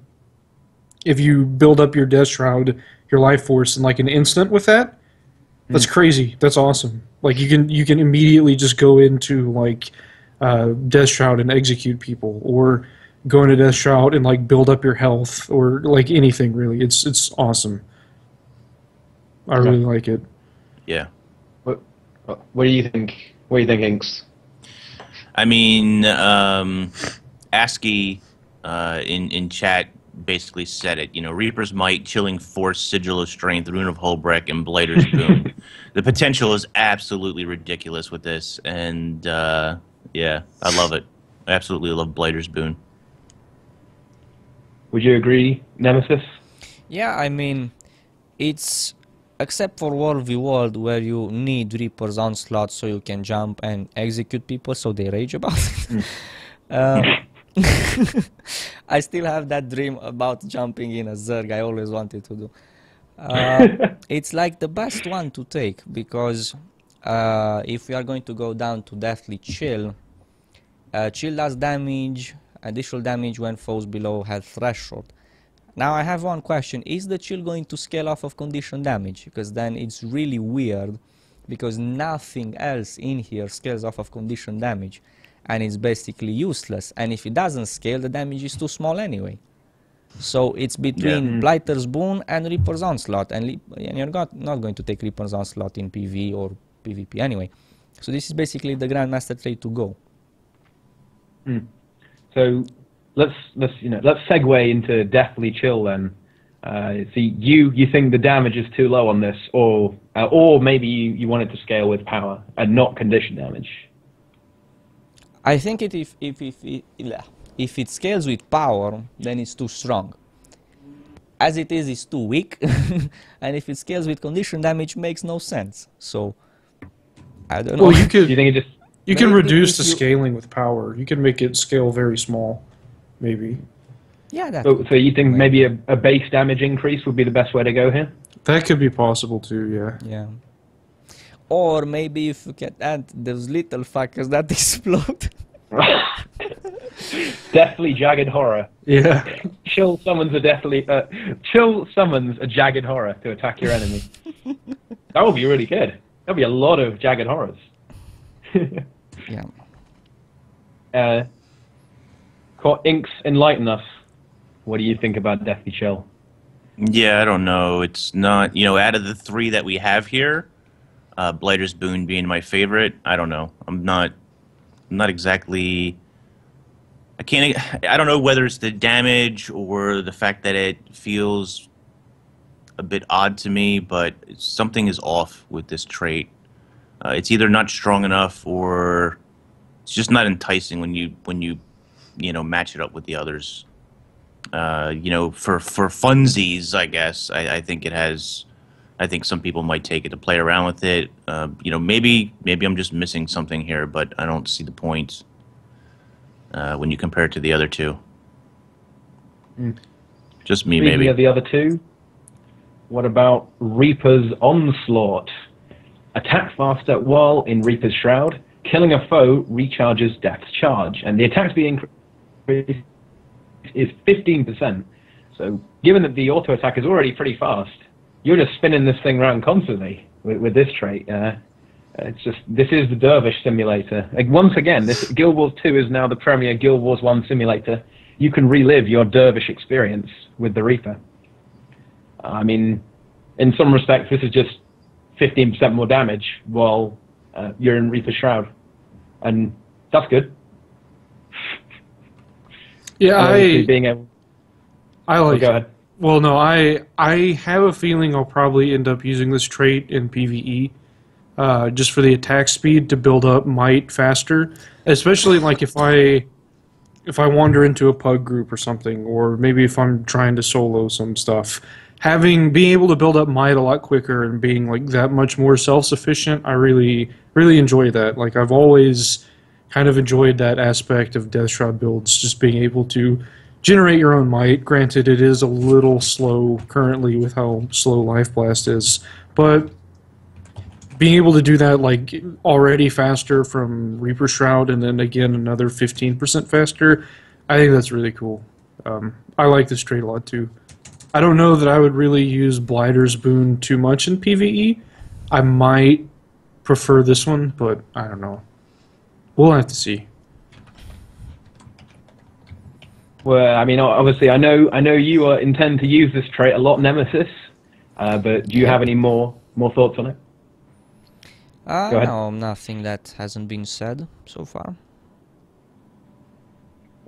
If you build up your death shroud, your life force in like an instant with that, that's crazy. That's awesome. Like you can you can immediately just go into like uh, death shroud and execute people, or go into death shroud and like build up your health, or like anything really. It's it's awesome. I Yeah. really like it. Yeah. What, what do you think? What do you think, Inks? I mean, um, ASCII uh, in in chat basically said it. You know, Reaper's Might, Chilling Force, Sigil of Strength, Rune of Hoelbrak, and Blighter's Boon. the potential is absolutely ridiculous with this, and uh, yeah, I love it. I absolutely love Blighter's Boon. Would you agree, Nemesis? Yeah, I mean, it's except for World v World where you need Reaper's Onslaught so you can jump and execute people so they rage about it. Uh, I still have that dream about jumping in a Zerg I always wanted to do. Uh, it's like the best one to take because uh, if we are going to go down to Deathly Chill, uh, Chill does damage, additional damage when foes below health threshold. Now I have one question: Is the chill going to scale off of condition damage? Because then it's really weird, because nothing else in here scales off of condition damage, and it's basically useless. And if it doesn't scale, the damage is too small anyway. So it's between mm. Blighter's Boon and Reaper's Onslaught, and, and you're not, not going to take Reaper's Onslaught in PV or PvP anyway. So this is basically the Grandmaster trait to go. Hmm. So let's let's you know let's segue into Deathly Chill then. Uh, see, you you think the damage is too low on this, or uh, or maybe you, you want it to scale with power and not condition damage. I think it if if if it, if it scales with power, then it's too strong. As it is, it's too weak, and if it scales with condition damage, makes no sense. So I don't know. Well, you Do you think it just you can maybe reduce the you- scaling with power. You can make it scale very small, maybe. yeah, that so, so you think Maybe. maybe a, a base damage increase would be the best way to go here? That could be possible too. Yeah. yeah. Or maybe if you can add those little fuckers that explode. Deathly jagged horror. Yeah. Chill summons a deathly. Uh, chill summons a jagged horror to attack your enemy. that would be really good. That'd be a lot of jagged horrors. Yeah. uh, Co- Inks, enlighten us. What do you think about Deathly Chill? Yeah, I don't know. It's not, you know, out of the three that we have here, uh, Blighter's Boon being my favorite. I don't know. I'm not, I'm not exactly. I can't. I don't know whether it's the damage or the fact that it feels a bit odd to me, but something is off with this trait. Uh, it's either not strong enough or it's just not enticing when you when you you know match it up with the others uh, you know, for for funsies, I guess I, I think it has. I think some people might take it to play around with it. Uh, you know, maybe maybe I'm just missing something here, but I don't see the point uh, when you compare it to the other two. Just me, Speaking maybe. of the other two, what about Reaper's Onslaught? Attack faster while in Reaper's Shroud. Killing a foe recharges Death's charge, and the attack speed increase is 15%. So, given that the auto attack is already pretty fast, you're just spinning this thing around constantly with, with this trait. Uh, it's just this is the Dervish simulator. Like, once again, this Guild Wars 2 is now the premier Guild Wars 1 simulator. You can relive your Dervish experience with the Reaper. I mean, in some respects, this is just 15% more damage while uh, you're in Reaper's Shroud, and that's good. Yeah. I being able. I Oh, like. go ahead. Well, no, I I have a feeling I'll probably end up using this trait in PVE, uh, just for the attack speed to build up might faster. Especially like if I if I wander into a pug group or something, or maybe if I'm trying to solo some stuff, having being able to build up might a lot quicker and being like that much more self sufficient, I really really enjoy that. Like I've always kind of enjoyed that aspect of Death Shroud builds, just being able to generate your own might. Granted, it is a little slow currently with how slow Life Blast is, but being able to do that like already faster from Reaper Shroud and then again another 15% faster, I think that's really cool. Um, I like this trait a lot too. I don't know that I would really use Blighter's Boon too much in PvE. I might prefer this one, but I don't know. We'll have to see. Well, I mean, obviously, I know, I know you uh, intend to use this trait a lot, Nemesis. Uh, but do you have any more more thoughts on it? Uh, Go ahead. no, nothing that hasn't been said so far.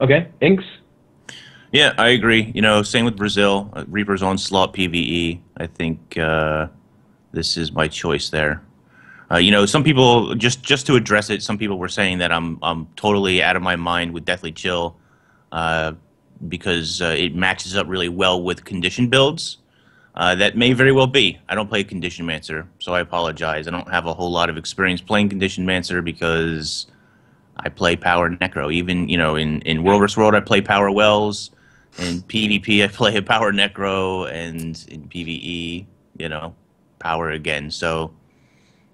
Okay, Inks. Yeah, I agree. You know, same with Brazil. Uh, Reaper's Onslaught PVE. I think uh, this is my choice there. Uh, you know, some people just just to address it. Some people were saying that I'm I'm totally out of my mind with Deathly Chill uh, because uh, it matches up really well with condition builds. That may very well be. I don't play Condition Mancer, so I apologize. I don't have a whole lot of experience playing Condition Mancer because I play Power Necro. Even you know, in in World vs World, I play Power Wells. In PvP, I play a Power Necro, and in PvE, you know, Power again. So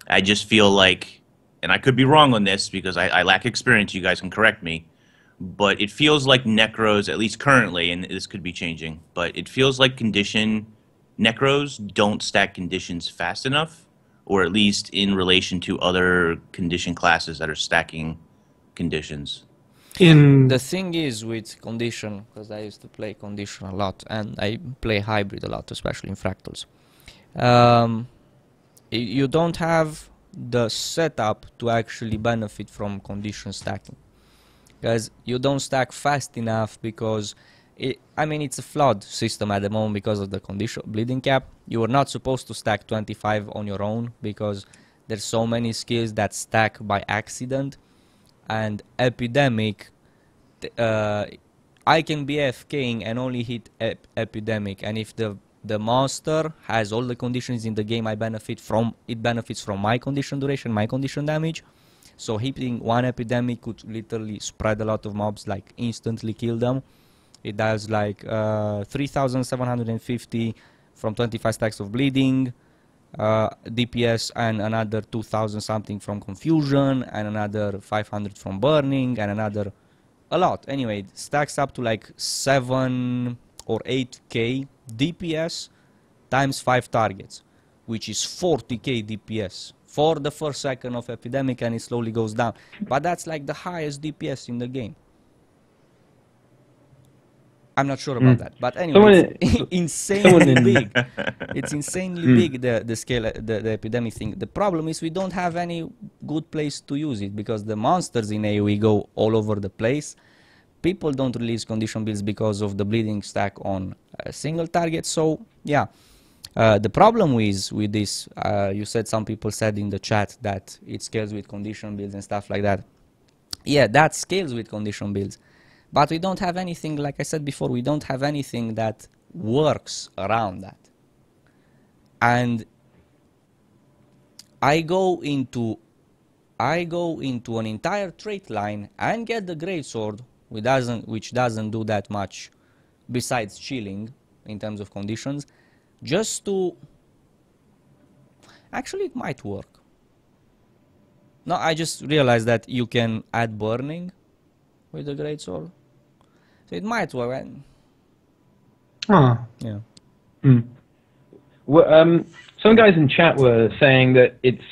I just feel like, and I could be wrong on this because I, I lack experience. You guys can correct me, but it feels like Necros, at least currently, and this could be changing, but it feels like Condition Necros don't stack conditions fast enough, or at least in relation to other condition classes that are stacking conditions. In The thing is with condition, because I used to play condition a lot, and I play hybrid a lot, especially in fractals. Um, you don't have the setup to actually benefit from condition stacking, because you don't stack fast enough. Because it, I mean, it's a flawed system at the moment because of the condition bleeding cap. You are not supposed to stack 25 on your own because there's so many skills that stack by accident and epidemic uh, I can be FKing and only hit ep- epidemic. And if the the monster has all the conditions in the game I benefit from it benefits from my condition duration my condition damage. So hitting one epidemic could literally spread a lot of mobs like instantly kill them. It does like uh, 3750 from 25 stacks of bleeding uh, DPS and another 2000 something from confusion and another 500 from burning and another a lot. Anyway stacks up to like 7 or 8k DPS times 5 targets which is 40k DPS for the first second of epidemic and it slowly goes down. But that's like the highest DPS in the game I'm not sure about Mm. that. But anyway it's insanely big. It's insanely Mm. big the the scale the, the epidemic thing. The problem is we don't have any good place to use it because the monsters in AoE go all over the place. People don't release condition builds because of the bleeding stack on a single target. So yeah. Uh, the problem is with this uh, you said some people said in the chat that it scales with condition builds and stuff like that. Yeah that scales with condition builds but we don't have anything like i said before we don't have anything that works around that. And i go into i go into an entire trait line and get the great sword which doesn't which doesn't do that much besides chilling in terms of conditions just to actually it might work. No i just realized that you can add burning with the great sword so it might work and huh. yeah Hmm. Well, um, some guys in chat were saying that it's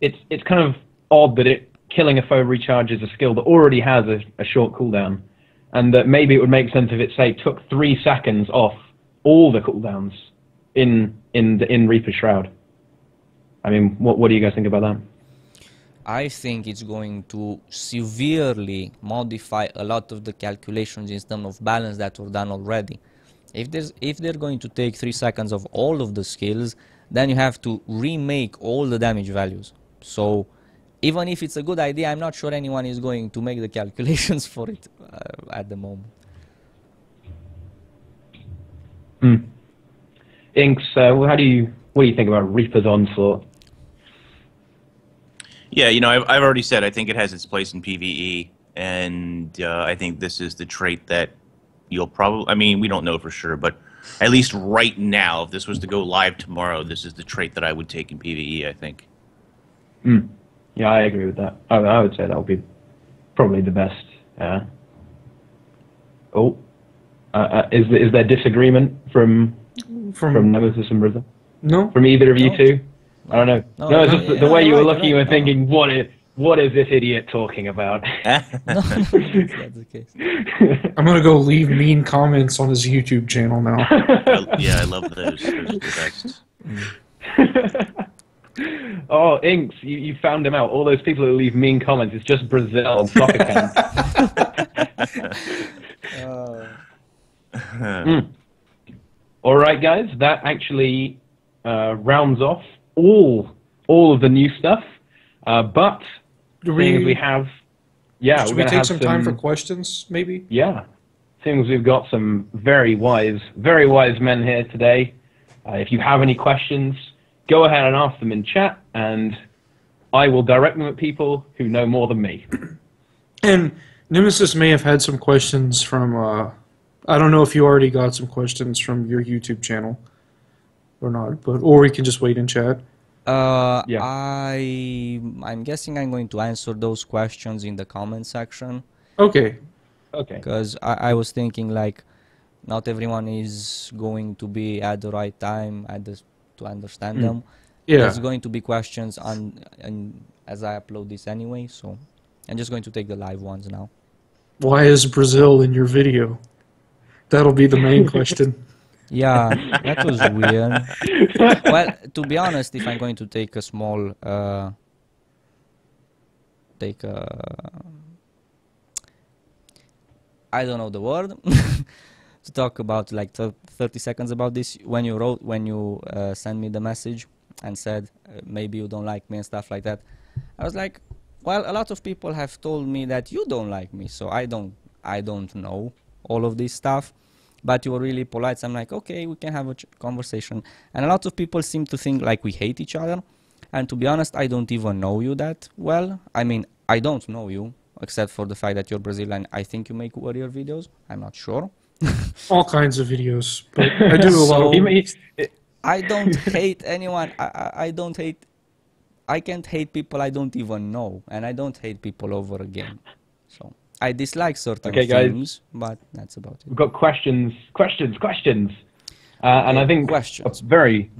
it's it's kind of odd that it killing a foe recharges a skill that already has a, a short cooldown, and that maybe it would make sense if it say took three seconds off all the cooldowns in in the, in Reaper Shroud. I mean, what what do you guys think about that? I think it's going to severely modify a lot of the calculations in terms of balance that were done already. If there's if they're going to take three seconds of all of the skills, then you have to remake all the damage values. So even if it's a good idea, I'm not sure anyone is going to make the calculations for it uh, at the moment. Hmm. Inks, uh, how do you what do you think about Reaper's onslaught? Yeah, you know, I've, I've already said I think it has its place in PVE, and uh, I think this is the trait that you'll probably. I mean, we don't know for sure, but at least right now, if this was to go live tomorrow, this is the trait that I would take in PVE. I think. Mm. Yeah, I agree with that. I, I would say that would be probably the best. Uh, oh, uh, uh, is is there disagreement from From, from Nemesis and Brazil? no, From either of you two? I don't know. No, No, it's no, just the, yeah, the way you're were looking, you you're were right. thinking, what is what is this idiot talking about? no, no, that's the case. I'm gonna go leave mean comments on his YouTube channel now. I- yeah, I love those. Those are oh, Inks, you, you found him out. All those people who leave mean comments, it's just Brazil and soccer camp. All right, guys, that actually uh, rounds off all all of the new stuff. Uh, but Do we, we have, yeah, should we take have some time for questions, maybe? Yeah. Seeing as we've got some very wise, very wise men here today, uh, if you have any questions, go ahead and ask them in chat, and I will direct them at people who know more than me. And Nemesis may have had some questions from. Uh, I don't know if you already got some questions from your YouTube channel or not, but or we can just wait and chat. Uh, Yeah. I I'm guessing I'm going to answer those questions in the comment section Okay. Okay. because I, I was thinking like not everyone is going to be at the right time at this to understand them. Hmm. Yeah. There's going to be questions on and as I upload this anyway, so I'm just going to take the live ones now. Why is Brazil in your video? That'll be the main question. Yeah, that was weird. well, to be honest, if I'm going to take a small, uh, take a, I don't know the word, to talk about like 30 seconds about this. When you wrote, when you uh, sent me the message and said uh, maybe you don't like me and stuff like that, I was like, well, a lot of people have told me that you don't like me, so I don't, I don't know all of this stuff but you're really polite. So I'm like, okay, we can have a ch- conversation. And a lot of people seem to think like we hate each other. And to be honest, I don't even know you that well. I mean, I don't know you except for the fact that you're Brazilian. I think you make warrior videos. I'm not sure. All kinds of videos, but I do a lot. Of... I don't hate anyone. I, I, I don't hate. I can't hate people I don't even know, and I don't hate people over again. So I dislike certain Okay, guys. but that's about it. We've got questions, questions, questions. Uh, and I think Questions. a very,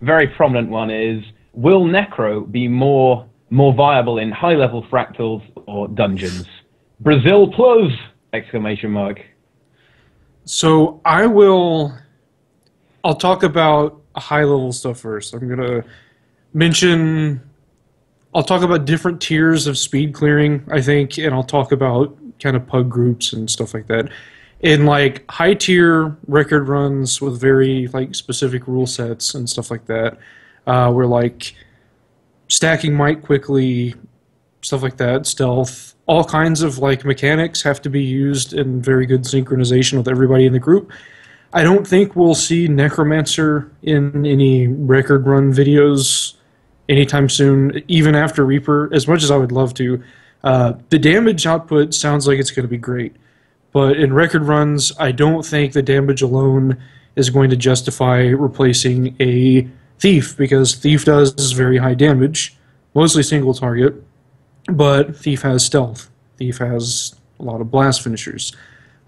very prominent one is, will Necro be more more viable in high-level fractals or dungeons? Brazil plus! Exclamation mark. So I will. I'll talk about high level stuff first. I'm gonna mention. I'll talk about different tiers of speed clearing, I think, and I'll talk about kind of pug groups and stuff like that. In like high tier record runs with very like specific rule sets and stuff like that, uh, where like stacking might quickly, stuff like that, stealth, all kinds of like mechanics have to be used in very good synchronization with everybody in the group. I don't think we'll see Necromancer in any record run videos anytime soon, even after Reaper, as much as I would love to. Uh, the damage output sounds like it's going to be great, but in record runs, I don't think the damage alone is going to justify replacing a Thief, because Thief does very high damage, mostly single target, but Thief has stealth. Thief has a lot of blast finishers.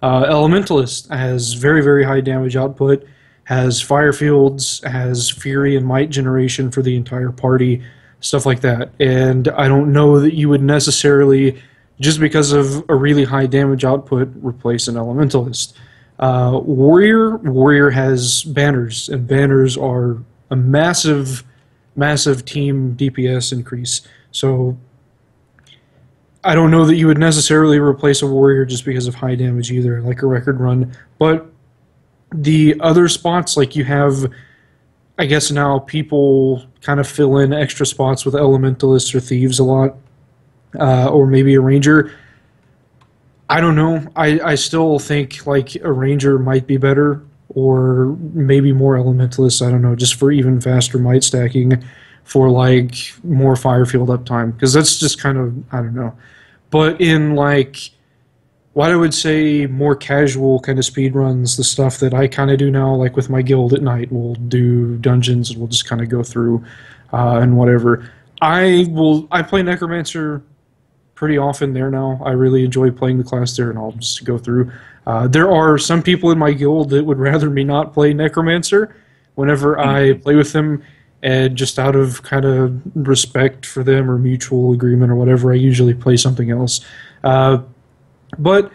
Uh, Elementalist has very, very high damage output, has fire fields, has fury and might generation for the entire party, stuff like that. And I don't know that you would necessarily, just because of a really high damage output, replace an Elementalist. Uh, Warrior, Warrior has banners, and banners are a massive, massive team DPS increase. So I don't know that you would necessarily replace a warrior just because of high damage either, like a record run. But the other spots, like you have, I guess now people kind of fill in extra spots with elementalists or thieves a lot, uh, or maybe a ranger. I don't know. I, I still think like a ranger might be better, or maybe more elementalists. I don't know, just for even faster might stacking, for like more firefield uptime, because that's just kind of I don't know. But in like what I would say more casual kind of speed runs, the stuff that I kind of do now, like with my guild at night, we'll do dungeons and we'll just kind of go through uh, and whatever. I will. I play Necromancer pretty often there now. I really enjoy playing the class there, and I'll just go through. Uh, there are some people in my guild that would rather me not play Necromancer whenever I play with them, and just out of kind of respect for them or mutual agreement or whatever, I usually play something else. Uh, but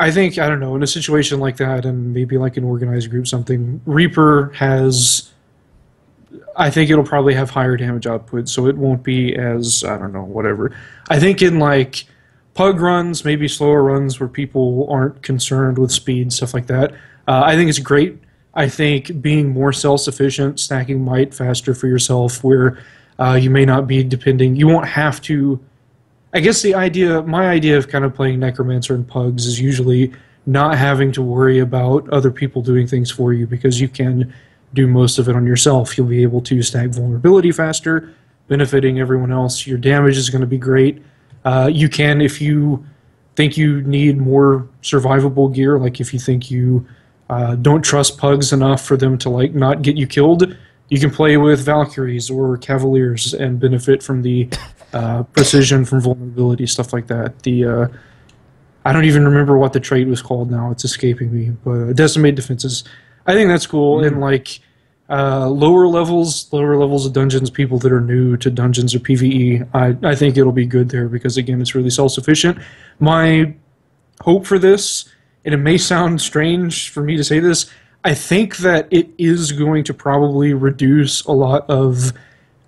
I think I don't know in a situation like that, and maybe like an organized group, something Reaper has. I think it'll probably have higher damage output, so it won't be as I don't know whatever. I think in like pug runs, maybe slower runs where people aren't concerned with speed, stuff like that. Uh, I think it's great. I think being more self-sufficient, stacking might faster for yourself, where uh, you may not be depending. You won't have to. I guess the idea, my idea of kind of playing Necromancer and Pugs is usually not having to worry about other people doing things for you because you can do most of it on yourself. You'll be able to stack vulnerability faster, benefiting everyone else. Your damage is going to be great. Uh, you can, if you think you need more survivable gear, like if you think you uh, don't trust pugs enough for them to like not get you killed, you can play with Valkyries or Cavaliers and benefit from the uh, precision from vulnerability, stuff like that. The uh, I don't even remember what the trait was called now; it's escaping me. But decimate defenses, I think that's cool. And like uh, lower levels, lower levels of dungeons, people that are new to dungeons or PVE, I I think it'll be good there because again, it's really self-sufficient. My hope for this, and it may sound strange for me to say this, I think that it is going to probably reduce a lot of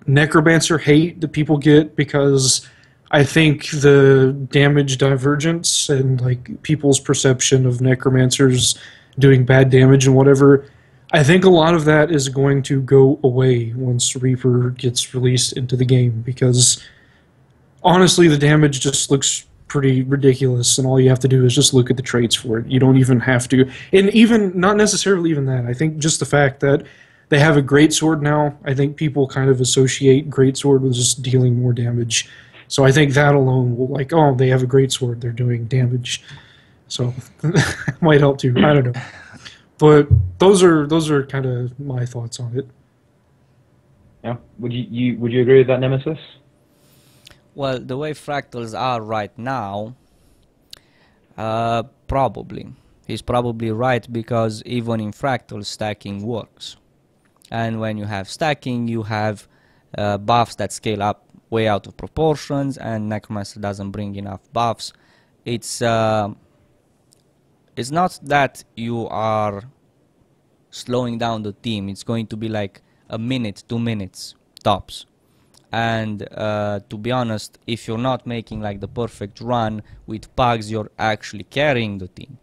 necromancer hate that people get because I think the damage divergence and like people's perception of necromancers doing bad damage and whatever, I think a lot of that is going to go away once Reaper gets released into the game because honestly the damage just looks pretty ridiculous and all you have to do is just look at the traits for it. You don't even have to and even not necessarily even that. I think just the fact that they have a great sword now. I think people kind of associate great sword with just dealing more damage. So I think that alone will like, oh, they have a great sword, they're doing damage. So might help too. I don't know. But those are those are kind of my thoughts on it. Yeah. Would you, you would you agree with that, Nemesis? Well, the way fractals are right now, uh, probably. He's probably right because even in fractals, stacking works. And when you have stacking, you have uh, buffs that scale up way out of proportions, and Necromancer doesn't bring enough buffs. It's uh, it's not that you are slowing down the team. It's going to be like a minute, two minutes tops. And uh, to be honest, if you're not making like the perfect run with pugs, you're actually carrying the team.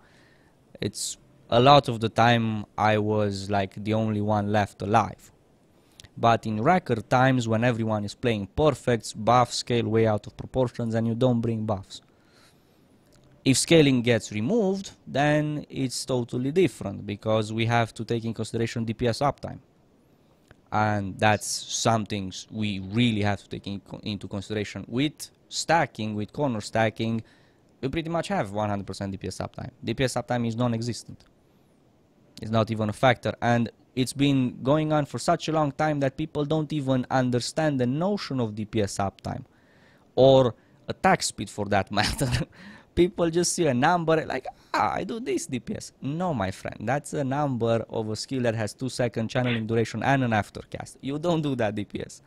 It's a lot of the time I was like the only one left alive. But in record times when everyone is playing perfects, buffs scale way out of proportions and you don't bring buffs. If scaling gets removed, then it's totally different because we have to take in consideration DPS uptime. And that's something we really have to take in, into consideration. With stacking, with corner stacking, we pretty much have 100% DPS uptime. DPS uptime is non-existent. It's not even a factor. And it's been going on for such a long time that people don't even understand the notion of DPS uptime or attack speed for that matter. people just see a number like, ah, I do this DPS. No, my friend, that's a number of a skill that has two second channeling duration and an aftercast. You don't do that DPS.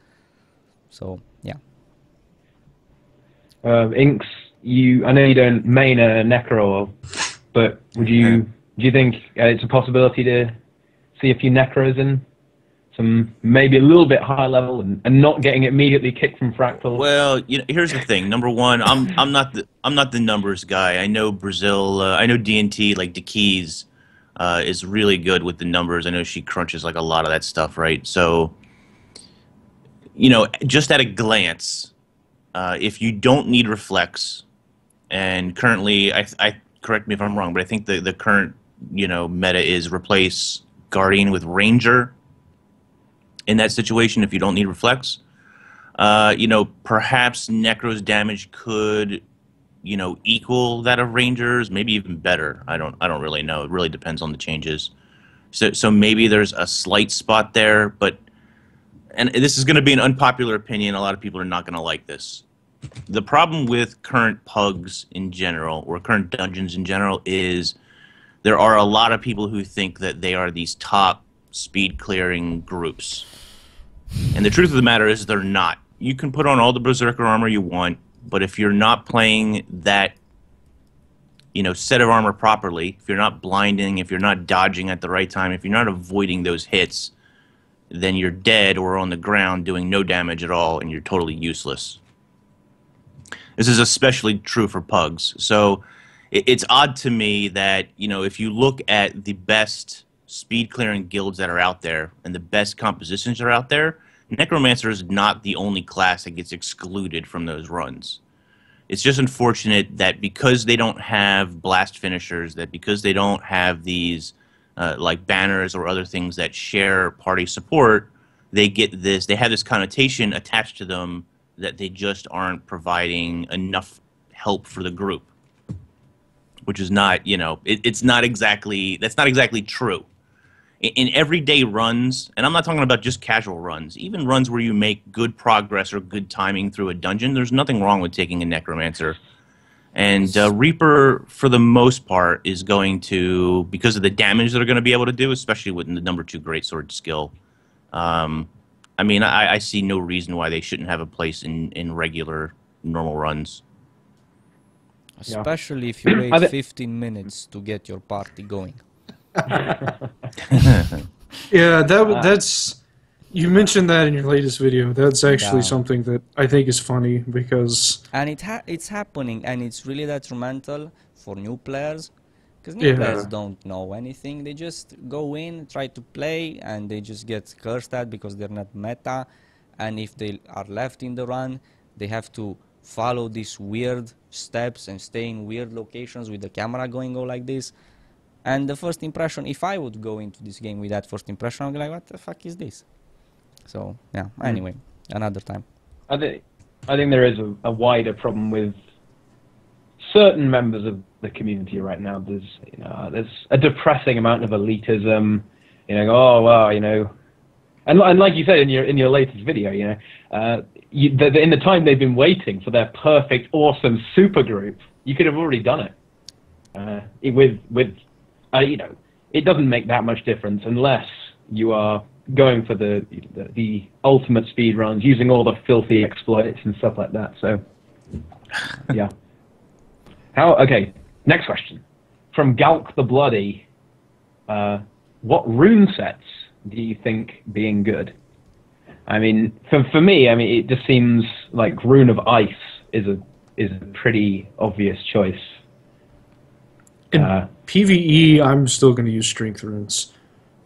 So, yeah. Um, Inks, you, I know you don't main a Necro, but would you do you think uh, it's a possibility to see a few Necros in some maybe a little bit higher level and, and not getting immediately kicked from fractal? Well, you know, here's the thing. Number one, I'm I'm not the I'm not the numbers guy. I know Brazil. Uh, I know DNT like DeKeys uh, is really good with the numbers. I know she crunches like a lot of that stuff, right? So, you know, just at a glance, uh, if you don't need reflects, and currently, I, I correct me if I'm wrong, but I think the the current you know meta is replace Guardian with Ranger. In that situation, if you don't need reflects, uh, you know perhaps Necro's damage could you know equal that of Rangers, maybe even better. I don't I don't really know. It really depends on the changes. So so maybe there's a slight spot there, but and this is going to be an unpopular opinion. A lot of people are not going to like this. The problem with current pugs in general, or current dungeons in general, is there are a lot of people who think that they are these top speed clearing groups. And the truth of the matter is, they're not. You can put on all the berserker armor you want, but if you're not playing that you know set of armor properly if you're not blinding if you're not dodging at the right time if you're not avoiding those hits then you're dead or on the ground doing no damage at all and you're totally useless this is especially true for pugs so it's odd to me that you know if you look at the best speed clearing guilds that are out there and the best compositions that are out there necromancer is not the only class that gets excluded from those runs it's just unfortunate that because they don't have blast finishers, that because they don't have these uh, like banners or other things that share party support, they get this. They have this connotation attached to them that they just aren't providing enough help for the group, which is not, you know, it, it's not exactly that's not exactly true in everyday runs, and I'm not talking about just casual runs, even runs where you make good progress or good timing through a dungeon, there's nothing wrong with taking a Necromancer. And uh, Reaper, for the most part, is going to, because of the damage that they're going to be able to do, especially with the number two greatsword skill. Um, I mean, I, I, see no reason why they shouldn't have a place in, in regular, normal runs. Especially yeah. if you wait 15 minutes to get your party going. yeah, that that's you mentioned that in your latest video. That's actually yeah. something that I think is funny because and it ha- it's happening and it's really detrimental for new players because new yeah. players don't know anything. They just go in, try to play, and they just get cursed at because they're not meta. And if they are left in the run, they have to follow this weird steps and stay in weird locations with the camera going all like this. And the first impression, if I would go into this game with that first impression, I'd be like, what the fuck is this? So, yeah, mm. anyway, another time. I think, I think there is a, a, wider problem with certain members of the community right now. There's, you know, there's a depressing amount of elitism. You know, oh, well, you know, and, and like you said in your in your latest video, you know, uh, you, the, the, in the time they've been waiting for their perfect, awesome super group, you could have already done it. Uh, with with uh, you know, it doesn't make that much difference unless you are going for the, the, the ultimate speed runs, using all the filthy exploits and stuff like that. So, yeah. How? Okay. Next question from Galk the Bloody. Uh, what rune sets do you think being good? I mean, for for me, I mean, it just seems like Rune of Ice is a is a pretty obvious choice. In uh, PVE, I'm still going to use strength runes.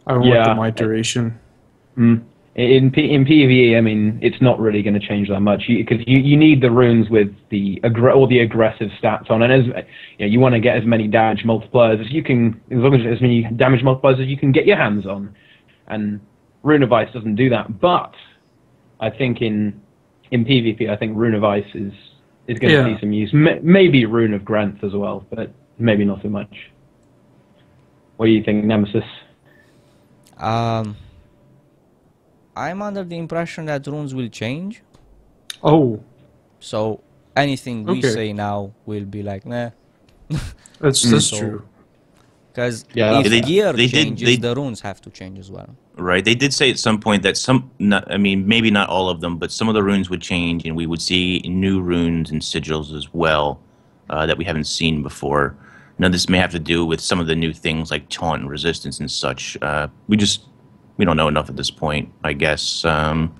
I want yeah, might duration. Mm, in P, in PVE, I mean, it's not really going to change that much because you, you, you, need the runes with the aggr- all the aggressive stats on, and as you, know, you want to get as many damage multipliers as you can, as long as as many damage multipliers as you can get your hands on, and Rune of Ice doesn't do that. But I think in in PvP, I think Rune of Ice is is going to yeah. see some use. M- maybe Rune of Grenth as well, but maybe not so much. What do you think, Nemesis? Um, I'm under the impression that runes will change. Oh. So anything we okay. say now will be like, nah. that's that's so, true. Because yeah, if they, gear they changes, did, they, the runes have to change as well. Right. They did say at some point that some, not, I mean, maybe not all of them, but some of the runes would change, and we would see new runes and sigils as well uh, that we haven't seen before. Now, this may have to do with some of the new things like taunt and resistance and such. Uh, we just we don't know enough at this point, I guess. Um,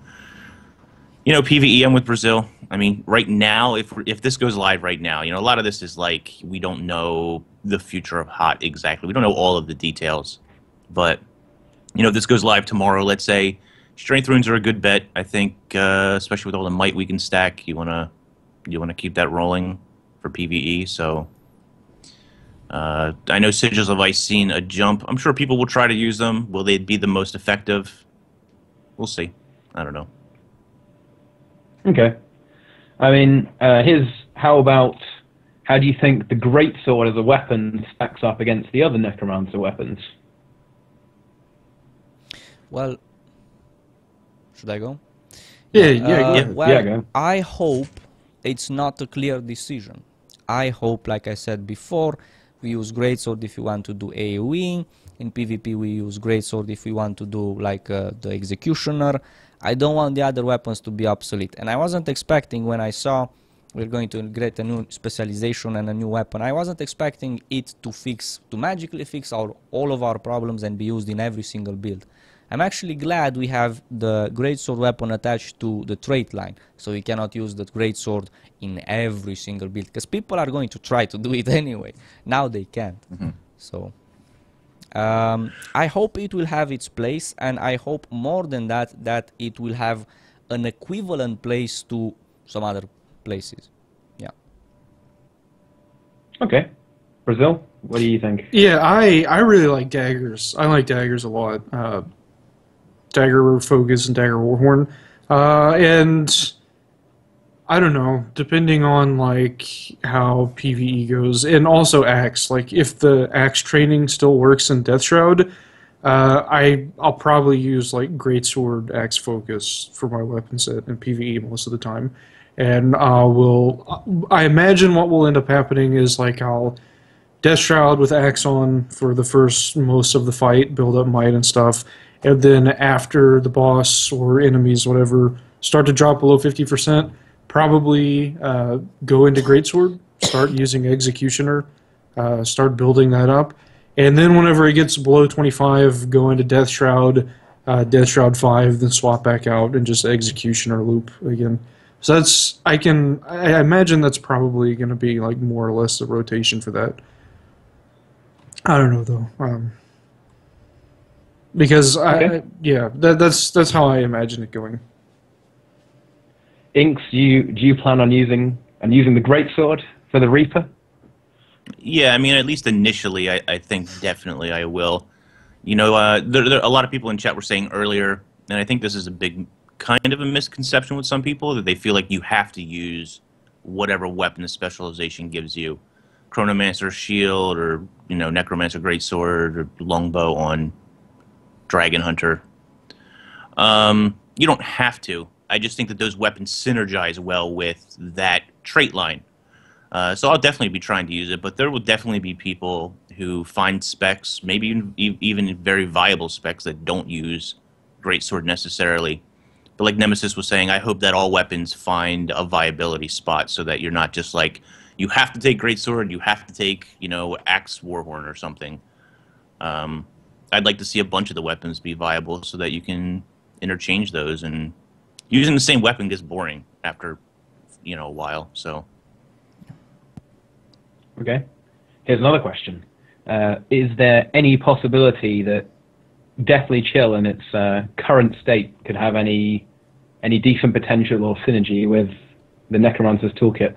you know, PVE. I'm with Brazil. I mean, right now, if if this goes live right now, you know, a lot of this is like we don't know the future of HoT exactly. We don't know all of the details, but you know, this goes live tomorrow, let's say, strength runes are a good bet. I think, uh, especially with all the might we can stack, you wanna you wanna keep that rolling for PVE. So uh, I know Sigils of Ice seen a jump. I'm sure people will try to use them. Will they be the most effective? We'll see. I don't know. Okay. I mean, uh. How about? How do you think the great sword as a weapon stacks up against the other necromancer weapons? Well, Should I go? Yeah, yeah, Uh, ahead. well, Yeah, go. I hope it's not a clear decision. I hope, like I said before, we use Greatsword if you want to do AoE. In PvP, we use Greatsword if we want to do like uh, the Executioner. I don't want the other weapons to be obsolete. And I wasn't expecting when I saw we're going to get a new specialization and a new weapon. I wasn't expecting it to fix, to magically fix our, all of our problems and be used in every single build. I'm actually glad we have the greatsword weapon attached to the trait line, so you cannot use the greatsword in every single build, because people are going to try to do it anyway. Now they can't. So um, I hope it will have its place, and I hope more than that that it will have an equivalent place to some other places. Yeah. Okay. Brazil, what do you think? Yeah, I I really like daggers. I like daggers a lot. Uh, dagger focus and dagger warhorn, uh, and I don't know, depending on like how PVE goes, and also axe. Like if the axe training still works in Death Shroud, uh, I I'll probably use like greatsword axe focus for my weapon set in PVE most of the time, and uh, will I imagine what will end up happening is like I'll Death Shroud with Axe on for the first most of the fight, build up might and stuff, and then after the boss or enemies, whatever, start to drop below fifty percent, probably uh, go into Greatsword, start using Executioner, uh, start building that up, and then whenever it gets below twenty five, go into Death Shroud, uh, Death Shroud five, then swap back out and just Executioner loop again. So that's I can I I imagine that's probably going to be like more or less the rotation for that. I don't know though, um, because I, Okay. I yeah that, that's that's how I imagine it going. Inks, do you do you plan on using and using the greatsword for the Reaper? Yeah, I mean, at least initially, I, I think definitely I will. You know, uh, there, there a lot of people in chat were saying earlier, and I think this is a big kind of a misconception with some people that they feel like you have to use whatever weapon the specialization gives you, Chronomancer shield or you know Necromancer greatsword or longbow on Dragon Hunter. Um, you don't have to. I just think that those weapons synergize well with that trait line. Uh, so I'll definitely be trying to use it, but there will definitely be people who find specs, maybe even, even very viable specs that don't use greatsword necessarily. But like Nemesis was saying, I hope that all weapons find a viability spot so that you're not just like you have to take greatsword, you have to take you know axe warhorn or something. Um, I'd like to see a bunch of the weapons be viable so that you can interchange those and using the same weapon gets boring after you know a while. So. Okay. Here's another question. Uh, is there any possibility that Deathly Chill in its uh, current state could have any any decent potential or synergy with the Necromancer's toolkit?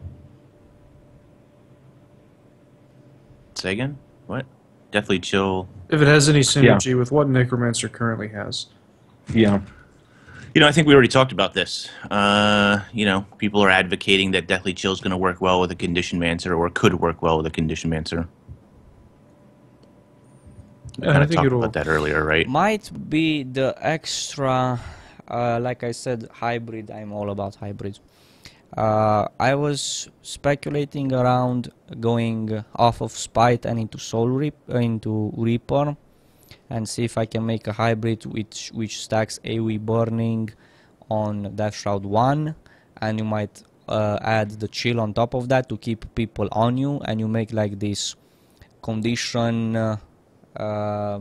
Say again? What? Deathly chill. If it has any synergy with what Necromancer currently has. Yeah. You know, I think we already talked about this. Uh, you know, people are advocating that Deathly Chill is going to work well with a Condition Mancer or could work well with a Condition Mancer. We I kind of think talked it'll- about that earlier, right? Might be the extra, uh, like I said, hybrid. I'm all about hybrids. Uh, I was speculating around going off of Spite and into Soul Reap, uh, into Reaper, and see if I can make a hybrid which which stacks AoE burning on Death Shroud one, and you might uh, add the chill on top of that to keep people on you, and you make like this condition. Uh, uh,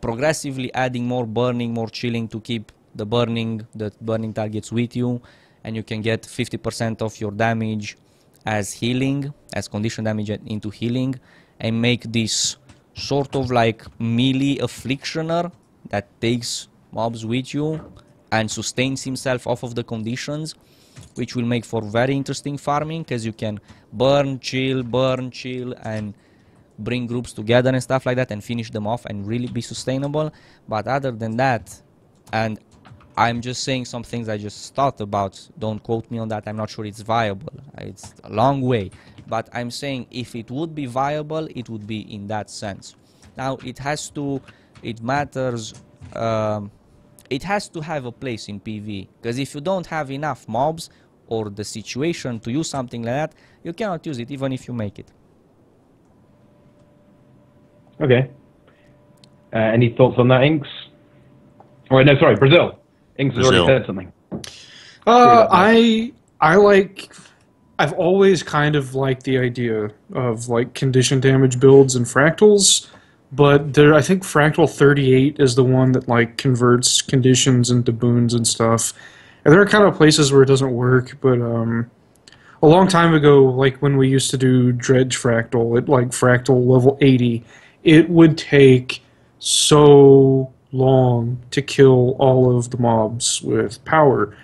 progressively adding more burning, more chilling to keep the burning, the burning targets with you, and you can get 50% of your damage as healing, as condition damage into healing, and make this sort of like melee afflictioner that takes mobs with you and sustains himself off of the conditions, which will make for very interesting farming because you can burn, chill, burn, chill, and bring groups together and stuff like that and finish them off and really be sustainable. But other than that, and I'm just saying some things I just thought about. Don't quote me on that. I'm not sure it's viable. It's a long way. But I'm saying if it would be viable, it would be in that sense. Now, it has to, it matters um, it has to have a place in PV because if you don't have enough mobs or the situation to use something like that, you cannot use it even if you make it. Okay. Uh, any thoughts on that, Inks? Oh, no, sorry, Brazil. Inks has Brazil. already said something. Uh, I I like. I've always kind of liked the idea of like condition damage builds and fractals, but there I think fractal 38 is the one that like converts conditions into boons and stuff. And there are kind of places where it doesn't work, but um, a long time ago, like when we used to do dredge fractal at like fractal level 80, it would take so long to kill all of the mobs with power.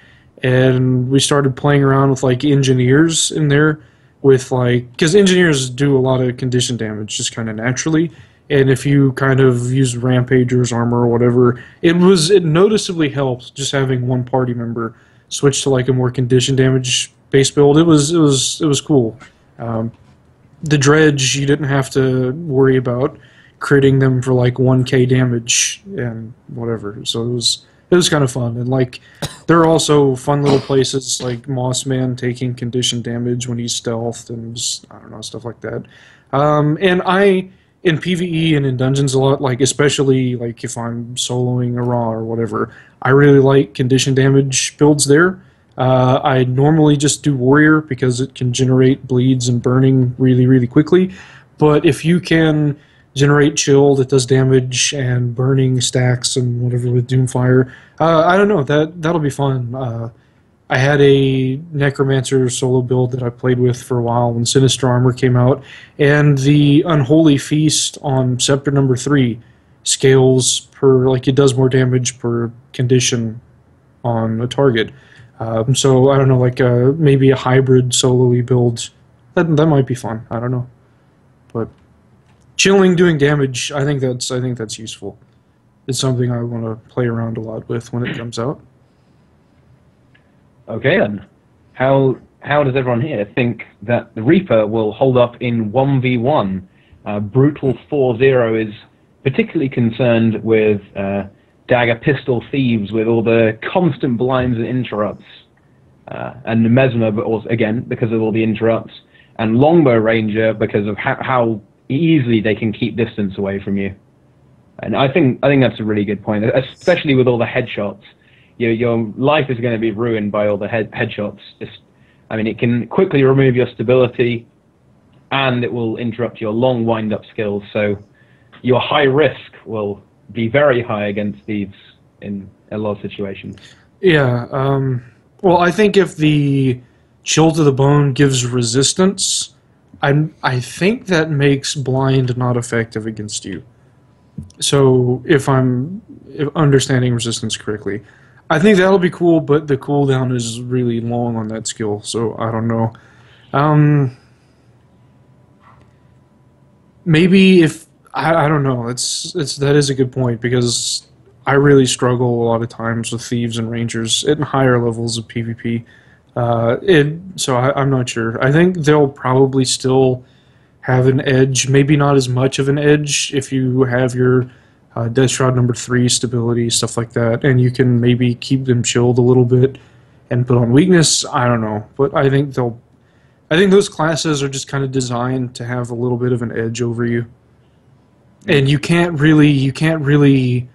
And we started playing around with like engineers in there with like because engineers do a lot of condition damage just kind of naturally. And if you kind of use rampagers armor or whatever it was it noticeably helped just having one party member switch to like a more condition damage base build. It was it was it was cool. Um, the dredge you didn't have to worry about critting them for like 1k damage and whatever so it was it was kind of fun and like there are also fun little places like Mossman taking condition damage when he's stealthed and just, I don't know stuff like that. Um, and I in PVE and in dungeons a lot, like especially like if I'm soloing a raw or whatever, I really like condition damage builds there. Uh, I normally just do warrior because it can generate bleeds and burning really really quickly. But if you can generate chill that does damage and burning stacks and whatever with Doomfire. Uh, I don't know that that'll be fun. Uh, I had a Necromancer solo build that I played with for a while when Sinister Armor came out, and the Unholy Feast on Scepter number three scales per like it does more damage per condition on a target. Um, so I don't know, like uh, maybe a hybrid solo build. That that might be fun. I don't know, chilling doing damage i think that's i think that's useful it's something i want to play around a lot with when it comes out Okay then. How how does everyone here think that the Reaper will hold up in 1v1? Uh, Brutal 4-0 is particularly concerned with uh, Dagger Pistol Thieves with all the constant blinds and interrupts. Uh, and Mesmer, but also, again, because of all the interrupts. And Longbow Ranger because of how easily they can keep distance away from you. And I think I think that's a really good point, especially with all the headshots. Your your life is going to be ruined by all the head, headshots. Just, I mean, it can quickly remove your stability, and it will interrupt your long wind-up skills. So your high risk will be very high against thieves in a lot of situations. yeah um, well i think if the chill to the bone gives resistance i i think that makes blind not effective against you. So if i'm understanding resistance correctly. I think that'll be cool but the cooldown is really long on that skill so i don't know. Um maybe if I, I don't know. It's it's that is a good point because i really struggle a lot of times with thieves and rangers at higher levels of pvp uh, it, so I, i'm not sure i think they'll probably still have an edge maybe not as much of an edge if you have your uh, Death Shroud number three stability, stuff like that, and you can maybe keep them chilled a little bit and put on weakness. I don't know, but I think they'll. I think those classes are just kind of designed to have a little bit of an edge over you, and you can't really you can't really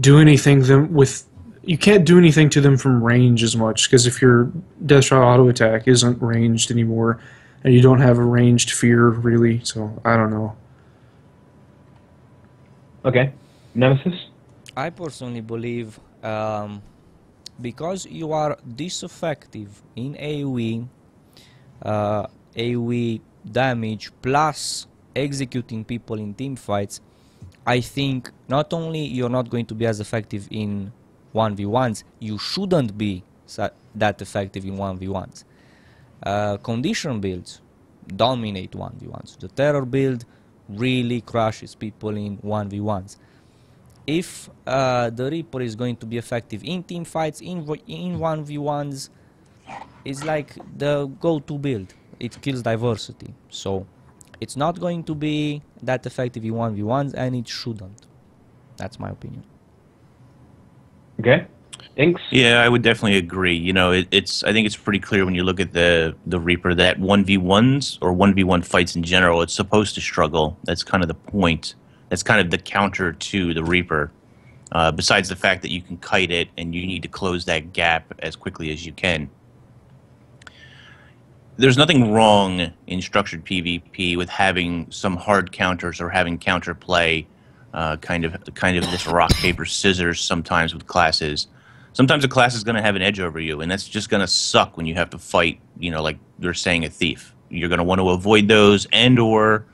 do anything them with you can't do anything to them from range as much because if your Death Shroud auto attack isn't ranged anymore, and you don't have a ranged fear really, so I don't know. Okay, Nemesis. I personally believe um, because you are this effective in AoE, uh, AoE damage plus executing people in team fights, I think not only you're not going to be as effective in 1v1s, you shouldn't be that effective in 1v1s. Uh, condition builds dominate 1v1s. The terror build really crushes people in 1v1s. If uh, the Reaper is going to be effective in team fights, in, in 1v1s, it's like the go-to build. It kills diversity. So it's not going to be that effective in 1v1s and it shouldn't. That's my opinion. Okay, Thanks. Yeah, I would definitely agree. You know, it, it's I think it's pretty clear when you look at the the Reaper that one v ones or one v one fights in general, it's supposed to struggle. That's kind of the point. That's kind of the counter to the Reaper. Uh, besides the fact that you can kite it and you need to close that gap as quickly as you can. There's nothing wrong in structured PvP with having some hard counters or having counterplay, uh, kind of kind of this rock paper scissors sometimes with classes. Sometimes a class is going to have an edge over you, and that's just going to suck when you have to fight. You know, like they're saying a thief. You're going to want to avoid those, and or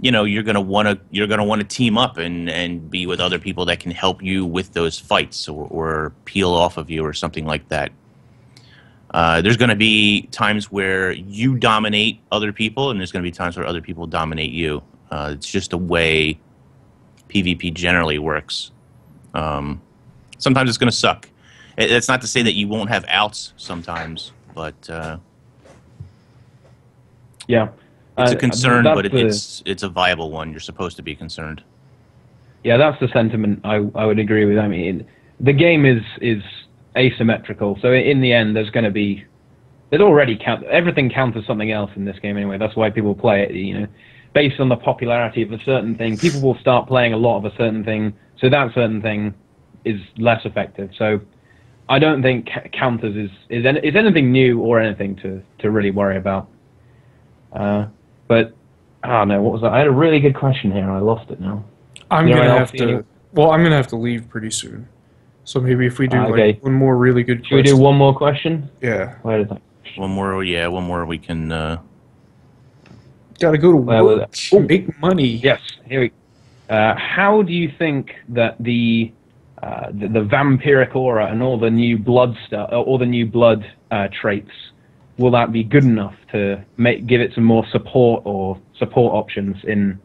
you know you're going to want to you're going to want to team up and and be with other people that can help you with those fights or, or peel off of you or something like that uh, there's going to be times where you dominate other people and there's going to be times where other people dominate you uh, it's just a way pvp generally works um, sometimes it's going to suck It- that's not to say that you won't have outs sometimes but uh, Yeah, it's Uh, a concern that's but it, the- it's it's a viable one you're supposed to be concerned Yeah, that's the sentiment I, I would agree with. I mean, the game is is asymmetrical, so in the end, there's going to be there's already count everything counts as something else in this game anyway. That's why people play it. You know, based on the popularity of a certain thing, people will start playing a lot of a certain thing, so that certain thing is less effective. So I don't think ca- counters is is any, is anything new or anything to to really worry about. Uh, but I don't know what was that. I had a really good question here. and I lost it now. I'm Anyone gonna have to. feeling- Well, I'm gonna have to leave pretty soon. So maybe if we do Ah, okay. like one more really good Should we do one more question? Yeah, Where is that? one more yeah one more we can uh, gotta go to Where work? Ooh. make money. Yes, here we. Uh, how do you think that the, uh, the the vampiric aura and all the new blood stuff, all the new blood uh, traits, will that be good enough to make give it some more support or support options in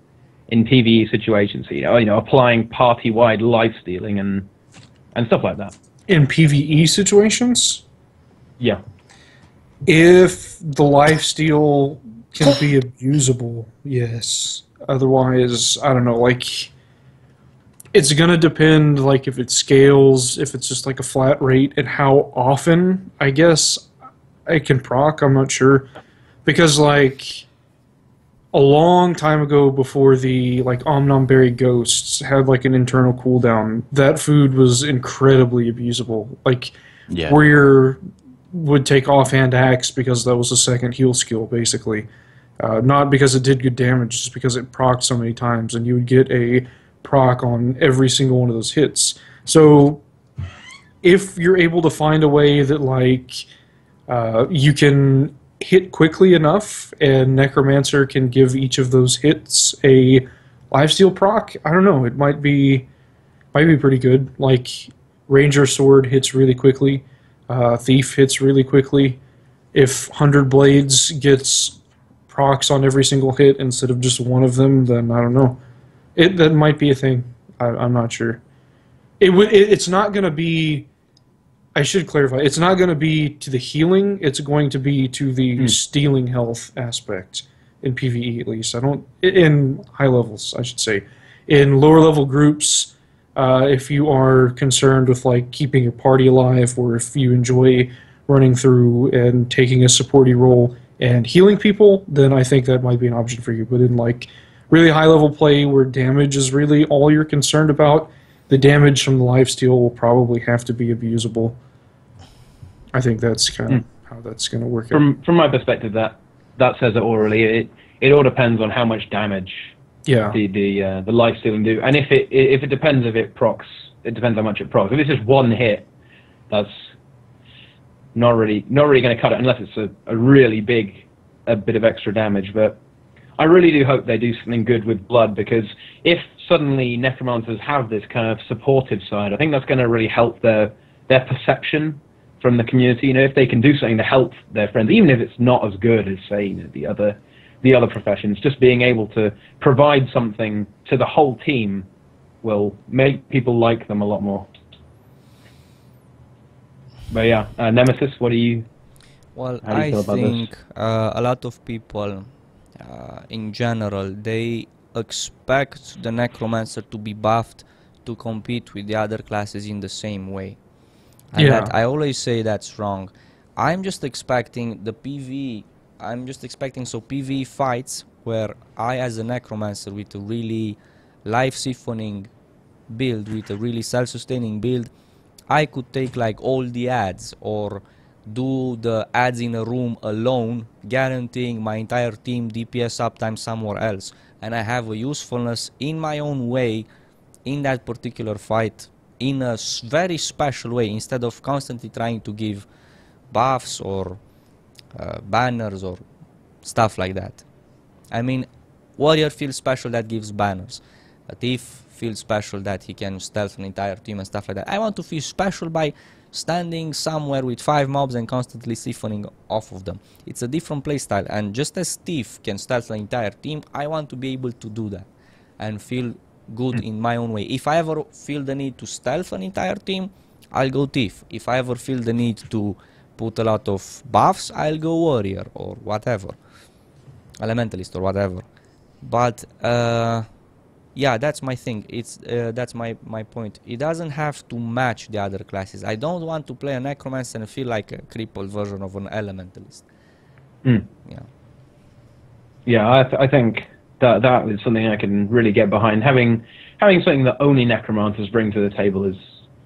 in PVE situations? You know, you know, applying party-wide life stealing and and stuff like that. In PVE situations, Yeah. if the lifesteal can be abusable, yes. Otherwise, I don't know. Like, it's gonna depend. Like, if it scales, if it's just like a flat rate, and how often. I guess I can proc. I'm not sure because like a long time ago, before the like Omnom Berry ghosts had like an internal cooldown, that food was incredibly abusable. Like yeah Warrior would take offhand axe because that was a second heal skill, basically. Uh, not because it did good damage, just because it procced so many times, and you would get a proc on every single one of those hits. So, if you're able to find a way that like uh, you can hit quickly enough, and Necromancer can give each of those hits a lifesteal proc, I don't know. It might be might be pretty good. Like Ranger Sword hits really quickly. Uh, Thief hits really quickly. If Hundred Blades gets procs on every single hit instead of just one of them, then I don't know. It that might be a thing. I, I'm not sure. It would. It, it's not going to be. I should clarify. It's not going to be to the healing. It's going to be to the stealing health aspect in PVE at least. I don't in high levels. I should say. In lower level groups, uh, if you are concerned with like keeping your party alive, or if you enjoy running through and taking a supporty role and healing people, then I think that might be an option for you. But in like really high level play where damage is really all you're concerned about, the damage from the lifesteal will probably have to be abusable. I think that's kind of how that's going to work. out. From from my perspective, that that says it orally. It it all depends on how much damage Yeah, the the uh, the life stealing do, and if it if it depends if it procs, it depends how much it procs. If it's just one hit, that's not really not really going to cut it unless it's a, a really big a bit of extra damage. But I really do hope they do something good with blood because if suddenly necromancers have this kind of supportive side, I think that's going to really help their their perception from the community. You know, if they can do something to help their friends, even if it's not as good as say the other the other professions, just being able to provide something to the whole team will make people like them a lot more. But yeah, uh, Nemesis, what do you? Well, do you I feel about think uh, a lot of people, uh, in general, they expect the necromancer to be buffed to compete with the other classes in the same way. And Yeah. that, I always say that's wrong. I'm just expecting the PV. I'm just expecting so PV fights where I, as a necromancer with a really life siphoning build, with a really self-sustaining build, I could take like all the ads or do the ads in a room alone, guaranteeing my entire team DPS uptime somewhere else, and I have a usefulness in my own way in that particular fight in a very special way instead of constantly trying to give buffs or uh, banners or stuff like that. I mean, warrior feels special that gives banners. A thief feels special that he can stealth an entire team and stuff like that. I want to feel special by standing somewhere with five mobs and constantly siphoning off of them. It's a different playstyle, and just as thief can stealth an entire team, I want to be able to do that and feel good in my own way. If I ever feel the need to stealth an entire team, I'll go thief. If I ever feel the need to put a lot of buffs, I'll go warrior or whatever, elementalist or whatever. But uh, yeah, that's my thing. It's uh, that's my my point. It doesn't have to match the other classes. I don't want to play a necromancer and feel like a crippled version of an elementalist. Mm. Yeah. Yeah, I, th- I think that that is something I can really get behind. Having having something that only necromancers bring to the table is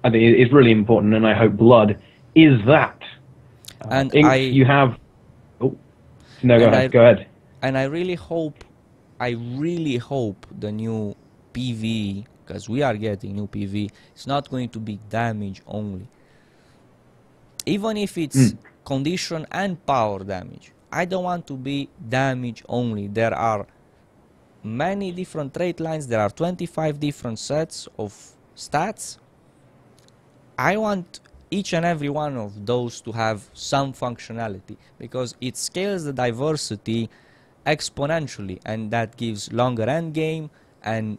I think is really important, and I hope blood is that. Uh, And Inks, I- you have. Oh, no, go ahead. I- go ahead. and I really hope, I really hope the new PV, because we are getting new PV, it's not going to be damage only. Even if it's condition and power damage, I don't want to be damage only. There are many different trait lines, there are 25 different sets of stats. I want each and every one of those to have some functionality because it scales the diversity exponentially and that gives longer end game and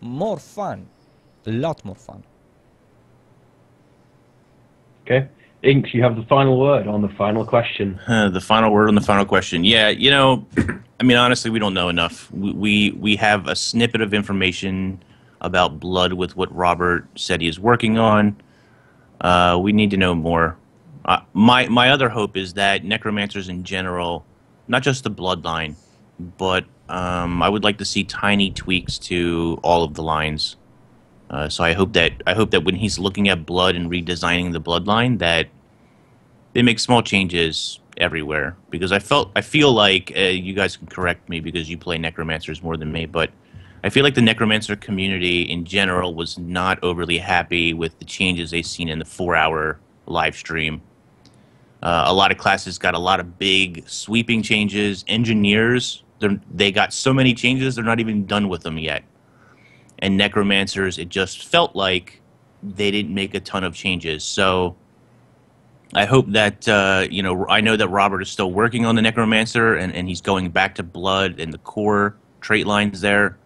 more fun a lot more fun Okay, Inks, you have the final word on the final question. Uh, the final word on the final question. Yeah, you know, I mean, honestly, we don't know enough. We, we we have a snippet of information about blood with what Robert said he is working on. Uh, we need to know more. Uh, my my other hope is that necromancers in general, not just the bloodline, but um, I would like to see tiny tweaks to all of the lines. Uh, so I hope that I hope that when he's looking at blood and redesigning the bloodline, that they make small changes everywhere because I felt I feel like uh, you guys can correct me because you play necromancers more than me, but I feel like the necromancer community in general was not overly happy with the changes they've seen in the four-hour live stream. Uh, a lot of classes got a lot of big sweeping changes. Engineers, they're- got so many changes they're not even done with them yet. And necromancers, it just felt like they didn't make a ton of changes. So I hope that uh, you know. I know that Robert is still working on the Necromancer, and, and he's going back to Blood and the core trait lines there.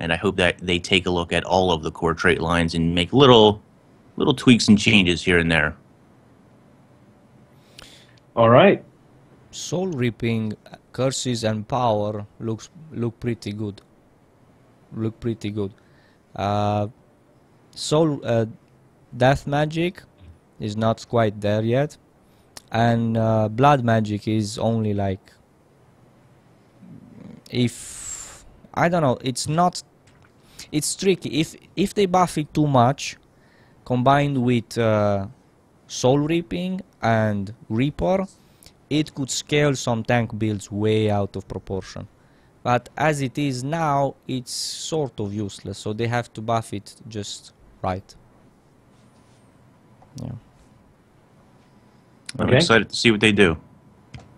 And I hope that they take a look at all of the core trait lines and make little little tweaks and changes here and there. All right. soul reaping curses and power looks look pretty good look pretty good uh, soul uh, death magic is not quite there yet and uh, blood magic is only like if i don't know it's not it's tricky if if they buff it too much combined with uh, soul reaping and reaper it could scale some tank builds way out of proportion but as it is now it's sort of useless so they have to buff it just right yeah I'm Okay. excited to see what they do.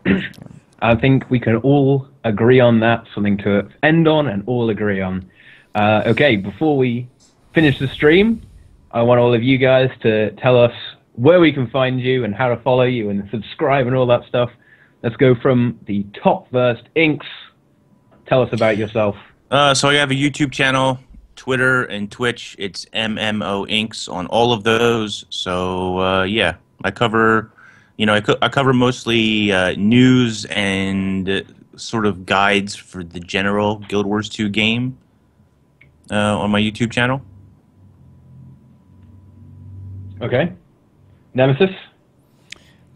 I think we can all agree on that, something to end on and all agree on. Uh, okay, before we finish the stream, I want all of you guys to tell us where we can find you and how to follow you and subscribe and all that stuff. Let's go from the top first. Inks, tell us about yourself. Uh, so I have a YouTube channel, Twitter, and Twitch. It's MMO Inks on all of those. So uh, yeah, I cover, you know, I, co- I cover mostly uh, news and sort of guides for the general Guild Wars 2 game uh, on my YouTube channel. Okay. Nemesis.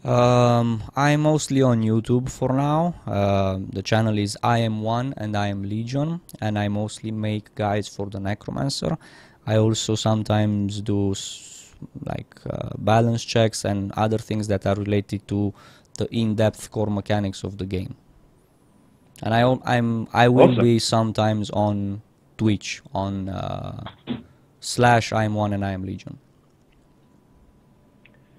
Um, I'm mostly on YouTube for now. Uh, the channel is I am one and I am Legion, and I mostly make guides for the Necromancer. I also sometimes do s- like uh, balance checks and other things that are related to the in-depth core mechanics of the game. And I I'm I will Awesome. be sometimes on Twitch on uh, slash I am one and I am Legion.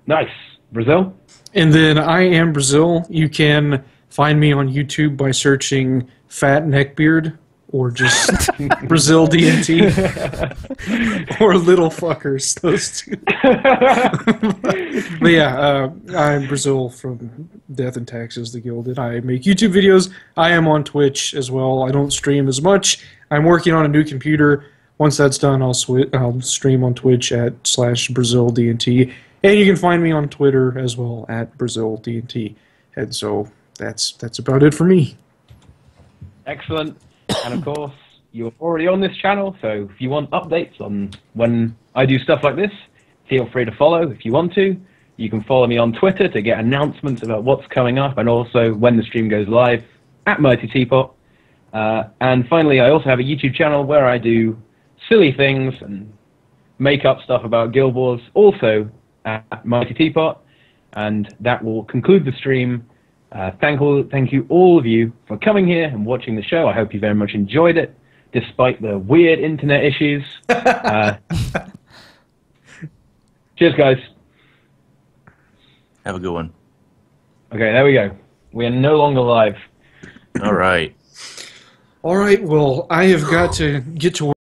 Nice. Brazil. And then I am Brazil. You can find me on YouTube by searching Fat Neckbeard or just Brazil DNT or Little Fuckers. Those two. but yeah, uh, I'm Brazil from Death and Taxes, the Gilded. I make YouTube videos. I am on Twitch as well. I don't stream as much. I'm working on a new computer. Once that's done, I'll I'll stream on Twitch at slash Brazil DNT, and you can find me on Twitter as well at Brazil DNT. And so that's that's about it for me. Excellent. And of course, you're already on this channel, so if you want updates on when I do stuff like this, feel free to follow if you want to. You can follow me on Twitter to get announcements about what's coming up and also when the stream goes live at Mighty Teapot. Uh, and finally, I also have a YouTube channel where I do silly things and make up stuff about Guild Wars, also at Mighty Teapot. And that will conclude the stream. Uh, thank, all, thank you all of you for coming here and watching the show. I hope you very much enjoyed it, despite the weird internet issues. Uh, cheers, guys. Have a good one. Okay, there we go. We are no longer live. All right. All right, well, I have got to get to